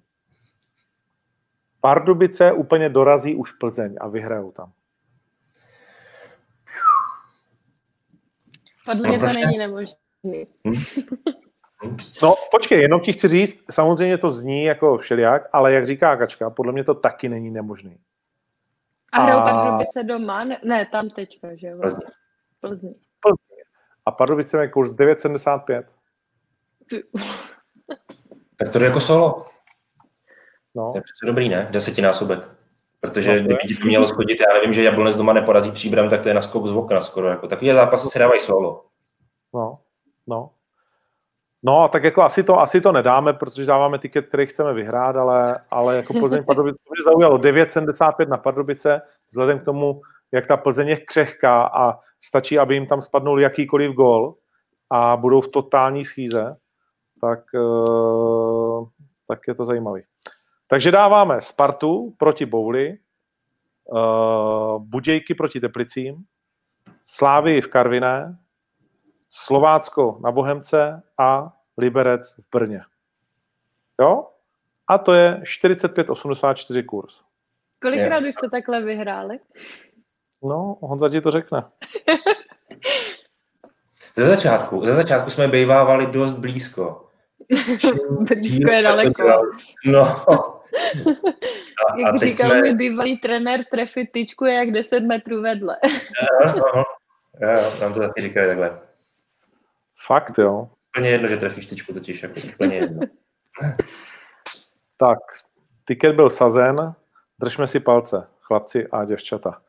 Pardubice úplně dorazí už Plzeň a vyhrajou tam. Podle mě to není nemožné. Hm? [LAUGHS] No, počkej, jenom ti chci říct, samozřejmě to zní jako všelijak, ale jak říká Kačka, podle mě to taky není nemožný. A hrajou a... Pardubice doma? Ne, ne, tam teďka, že jo? Plzně. Plzně. Plzně. A Pardubice má kurz 9,75. tak to je jako solo. No. To je přece dobrý, ne? Desetinásobek. Protože no, kdyby ti to mělo schodit, já nevím, že Jablonec doma neporazí příbram, tak to je na skok z okna skoro. Jako. Takový zápasy se dávají solo. No, no. No, tak jako asi to, asi to nedáme, protože dáváme tiket, který chceme vyhrát, ale, ale jako Plzeň Pardubice mě zaujalo 9,75 na Pardubice, vzhledem k tomu, jak ta Plzeň je křehká a stačí, aby jim tam spadnul jakýkoliv gol a budou v totální schýze, tak, uh, tak je to zajímavý. Takže dáváme Spartu proti Bouli, uh, Budějky proti Teplicím, Slávy v Karviné, Slovácko na Bohemce a Liberec v Brně. Jo? A to je 45,84 kurz. Kolikrát už jste takhle vyhráli? No, Honza ti to řekne. [LAUGHS] Ze začátku, ze začátku jsme bývávali dost blízko. [LAUGHS] blízko je daleko. No, [LAUGHS] A, jak a říkal jsme... mi bývalý trenér, trefit tyčku je jak 10 metrů vedle. no, no. Já, nám to taky říkají takhle. Fakt, jo. Úplně jedno, že trefíš tyčku, totiž jako úplně jedno. [LAUGHS] tak, tiket byl sazen, držme si palce, chlapci a děvčata.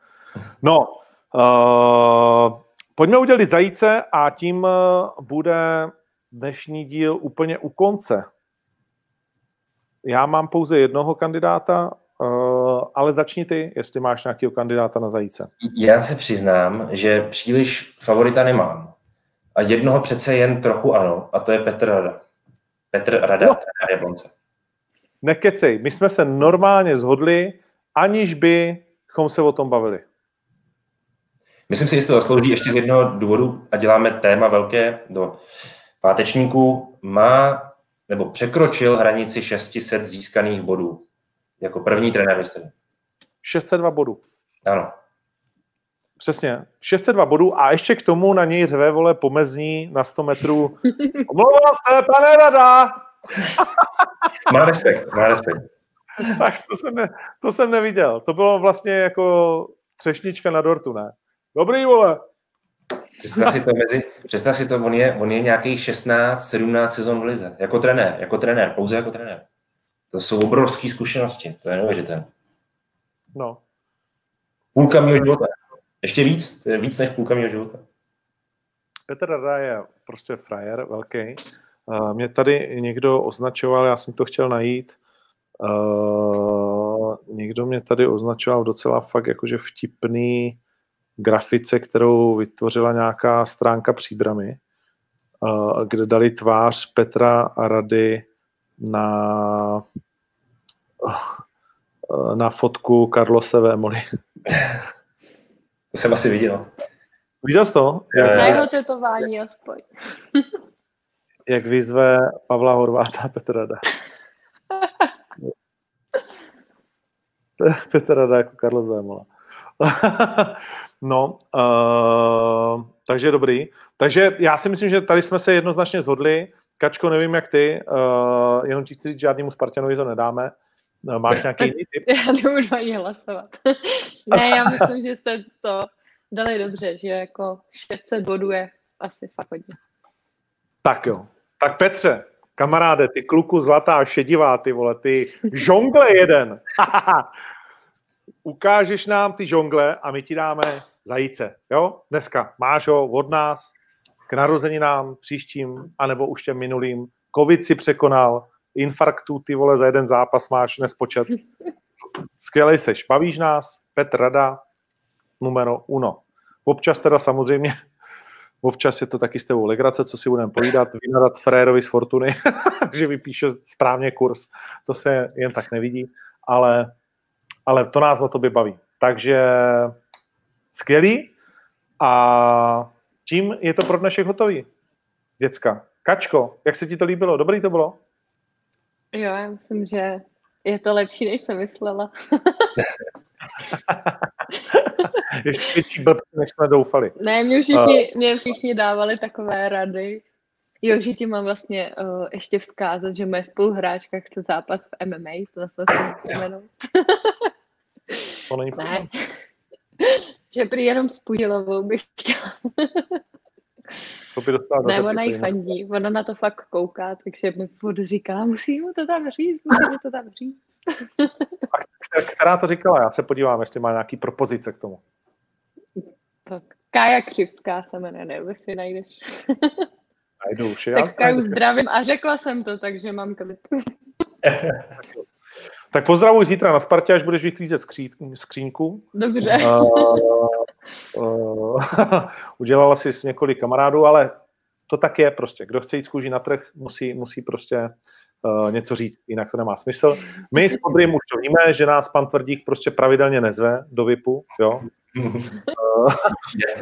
No, uh, pojďme udělat zajíce a tím bude dnešní díl úplně u konce. Já mám pouze jednoho kandidáta, ale začni ty, jestli máš nějakého kandidáta na zajíce. Já se přiznám, že příliš favorita nemám. A jednoho přece jen trochu ano, a to je Petr Rada. Petr Rada, no. Jablonce. Nekecej, my jsme se normálně zhodli, aniž bychom se o tom bavili. Myslím si, že se to zaslouží ještě z jednoho důvodu a děláme téma velké do pátečníku. Má nebo překročil hranici 600 získaných bodů. Jako první trenér v 602 bodů. Ano. Přesně. 602 bodů a ještě k tomu na něj řve vole pomezní na 100 metrů. [LAUGHS] Omlouvám se, pane Rada! [LAUGHS] má respekt, má respekt. [LAUGHS] tak to jsem, ne, to jsem neviděl. To bylo vlastně jako třešnička na dortu, ne? Dobrý, vole. Představ si to, mezi, představ si to on, je, on je nějakých 16, 17 sezon v lize. Jako trenér, jako trenér, pouze jako trenér. To jsou obrovské zkušenosti, to je neuvěřitelné. No. Půlka mého života. Ještě víc, to je víc než půlka mého života. Petr Rada je prostě frajer velký. Uh, mě tady někdo označoval, já jsem to chtěl najít, uh, někdo mě tady označoval docela fakt jakože vtipný grafice, kterou vytvořila nějaká stránka příbramy, kde dali tvář Petra a Rady na, na fotku Carlose Vémoli. To jsem asi viděl. Viděl jsi to? Jak, na jeho tetování aspoň. [LAUGHS] jak vyzve Pavla Horváta a Petra Rada. [LAUGHS] Petr Rada jako Karlo Zémola. [LAUGHS] no, uh, takže dobrý. Takže já si myslím, že tady jsme se jednoznačně zhodli. Kačko, nevím jak ty, uh, jenom ti chci říct, žádnému Spartanovi to nedáme. Uh, máš nějaký jiný typ? [LAUGHS] Já nemůžu ani hlasovat. [LAUGHS] ne, já myslím, že jste to dali dobře, že jako 600 bodů je asi fakt hodně. Tak jo. Tak Petře, kamaráde, ty kluku zlatá šedivá, ty vole, ty žongle jeden. Ukážeš nám ty žongle a my ti dáme zajíce, jo? Dneska máš ho od nás k narozeninám příštím, anebo už těm minulým. Covid si překonal, infarktů ty vole za jeden zápas máš nespočet. [LAUGHS] Skvělej seš, bavíš nás, Petr Rada, numero uno. Občas teda samozřejmě, [LAUGHS] občas je to taky s tebou legrace, co si budeme povídat, vynadat Frérovi z Fortuny, [LAUGHS] že vypíše správně kurz, to se jen tak nevidí, ale, ale to nás na tobě baví. Takže skvělý a tím je to pro dnešek hotový. Děcka. Kačko, jak se ti to líbilo? Dobrý to bylo? Jo, já myslím, že je to lepší, než jsem myslela. [LAUGHS] Ještě větší blbci, než jsme doufali. Ne, mě všichni, uh, mě všichni dávali takové rady. Jo, že ti mám vlastně uh, ještě vzkázat, že moje spoluhráčka chce zápas v MMA, to zase jsem. [LAUGHS] to není ne. [LAUGHS] že prý jenom s Pudilovou bych chtěla. Co by dostala Ne, ona jí fandí, ona na to fakt kouká, takže mi furt říká, musí mu to tam říct, musí mu to tam říct. [LAUGHS] A která to říkala? Já se podívám, jestli má nějaký propozice k tomu. Tak Kája Křivská se jmenuje, nevím, jestli najdeš. Najdu už, Tak Kaju zdravím a řekla jsem to, takže mám klid. [LAUGHS] tak pozdravuj zítra na Spartě, až budeš vyklízet skří, skřínku. Dobře. Uh, uh, [LAUGHS] udělala si s několik kamarádů, ale to tak je prostě. Kdo chce jít z kůží na trh, musí, musí prostě uh, něco říct, jinak to nemá smysl. My s Podrym už to víme, že nás pan Tvrdík prostě pravidelně nezve do VIPu, jo. uh, [LAUGHS]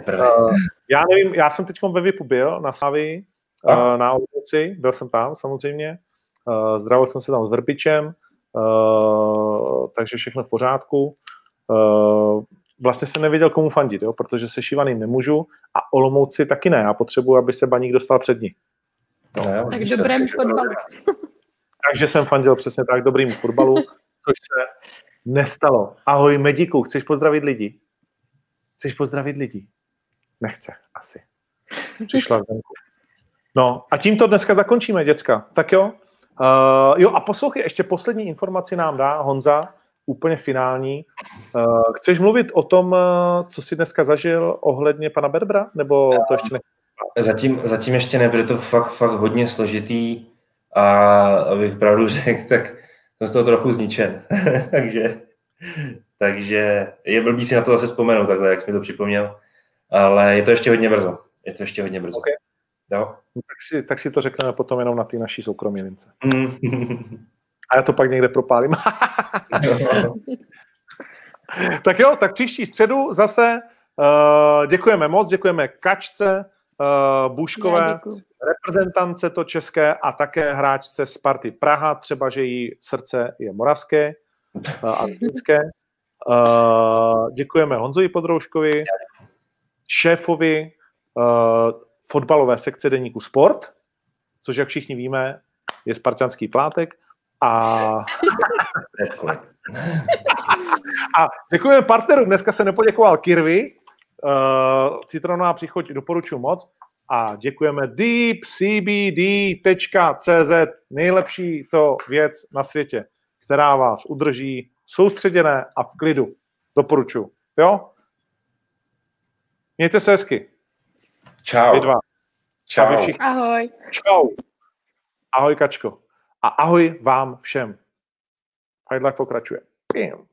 uh, já nevím, já jsem teď ve VIPu byl na Savi, uh, na Olomouci, byl jsem tam samozřejmě, uh, zdravil jsem se tam s Vrbičem, uh, takže všechno v pořádku. Uh, vlastně jsem nevěděl, komu fandit, jo, protože se Šivaným nemůžu a Olomouci taky ne. Já potřebuji, aby se Baník dostal před ní. No, tak dobrém fotbalu. [LAUGHS] Takže jsem fandil přesně tak dobrým fotbalu, což se nestalo. Ahoj Mediku, chceš pozdravit lidi? Chceš pozdravit lidi? Nechce, asi. Přišla venku. No a tím to dneska zakončíme, děcka. Tak jo. Uh, jo a poslouchej, ještě poslední informaci nám dá Honza, úplně finální. Uh, chceš mluvit o tom, co jsi dneska zažil ohledně pana Berbra, nebo to ještě ne? Zatím, zatím ještě ne, protože to fakt, fakt hodně složitý a abych pravdu [LAUGHS] řekl, tak jsem z toho trochu zničen. [LAUGHS] takže, takže je blbý si na to zase vzpomenout takhle, jak jsi mi to připomněl. Ale je to ještě hodně brzo. Je to ještě hodně brzo. Okay. Jo? No, tak, si, tak si to řekneme potom jenom na té naší soukromí lince. Mm. [LAUGHS] A já to pak někde propálím. [LAUGHS] tak jo, tak příští středu zase uh, děkujeme moc, děkujeme Kačce, uh, Buškové, reprezentance to české a také hráčce Sparty Praha, třeba, že její srdce je moravské uh, a zlínské. Uh, děkujeme Honzovi Podrouškovi, šéfovi uh, fotbalové sekce deníku Sport, což, jak všichni víme, je spartianský plátek. A, [LAUGHS] a děkujeme partnerům. Dneska se nepoděkoval Kirvy, uh, citronová příchoď doporučuji moc. A děkujeme deepcbd.cz, nejlepší to věc na světě, která vás udrží soustředěné a v klidu. Doporučuji. Jo? Mějte se hezky. Čau. Vy dva. Čau. Ahoj. Čau. Ahoj, Kačko. A ahoj vám všem. Fight Life pokračuje. Bam.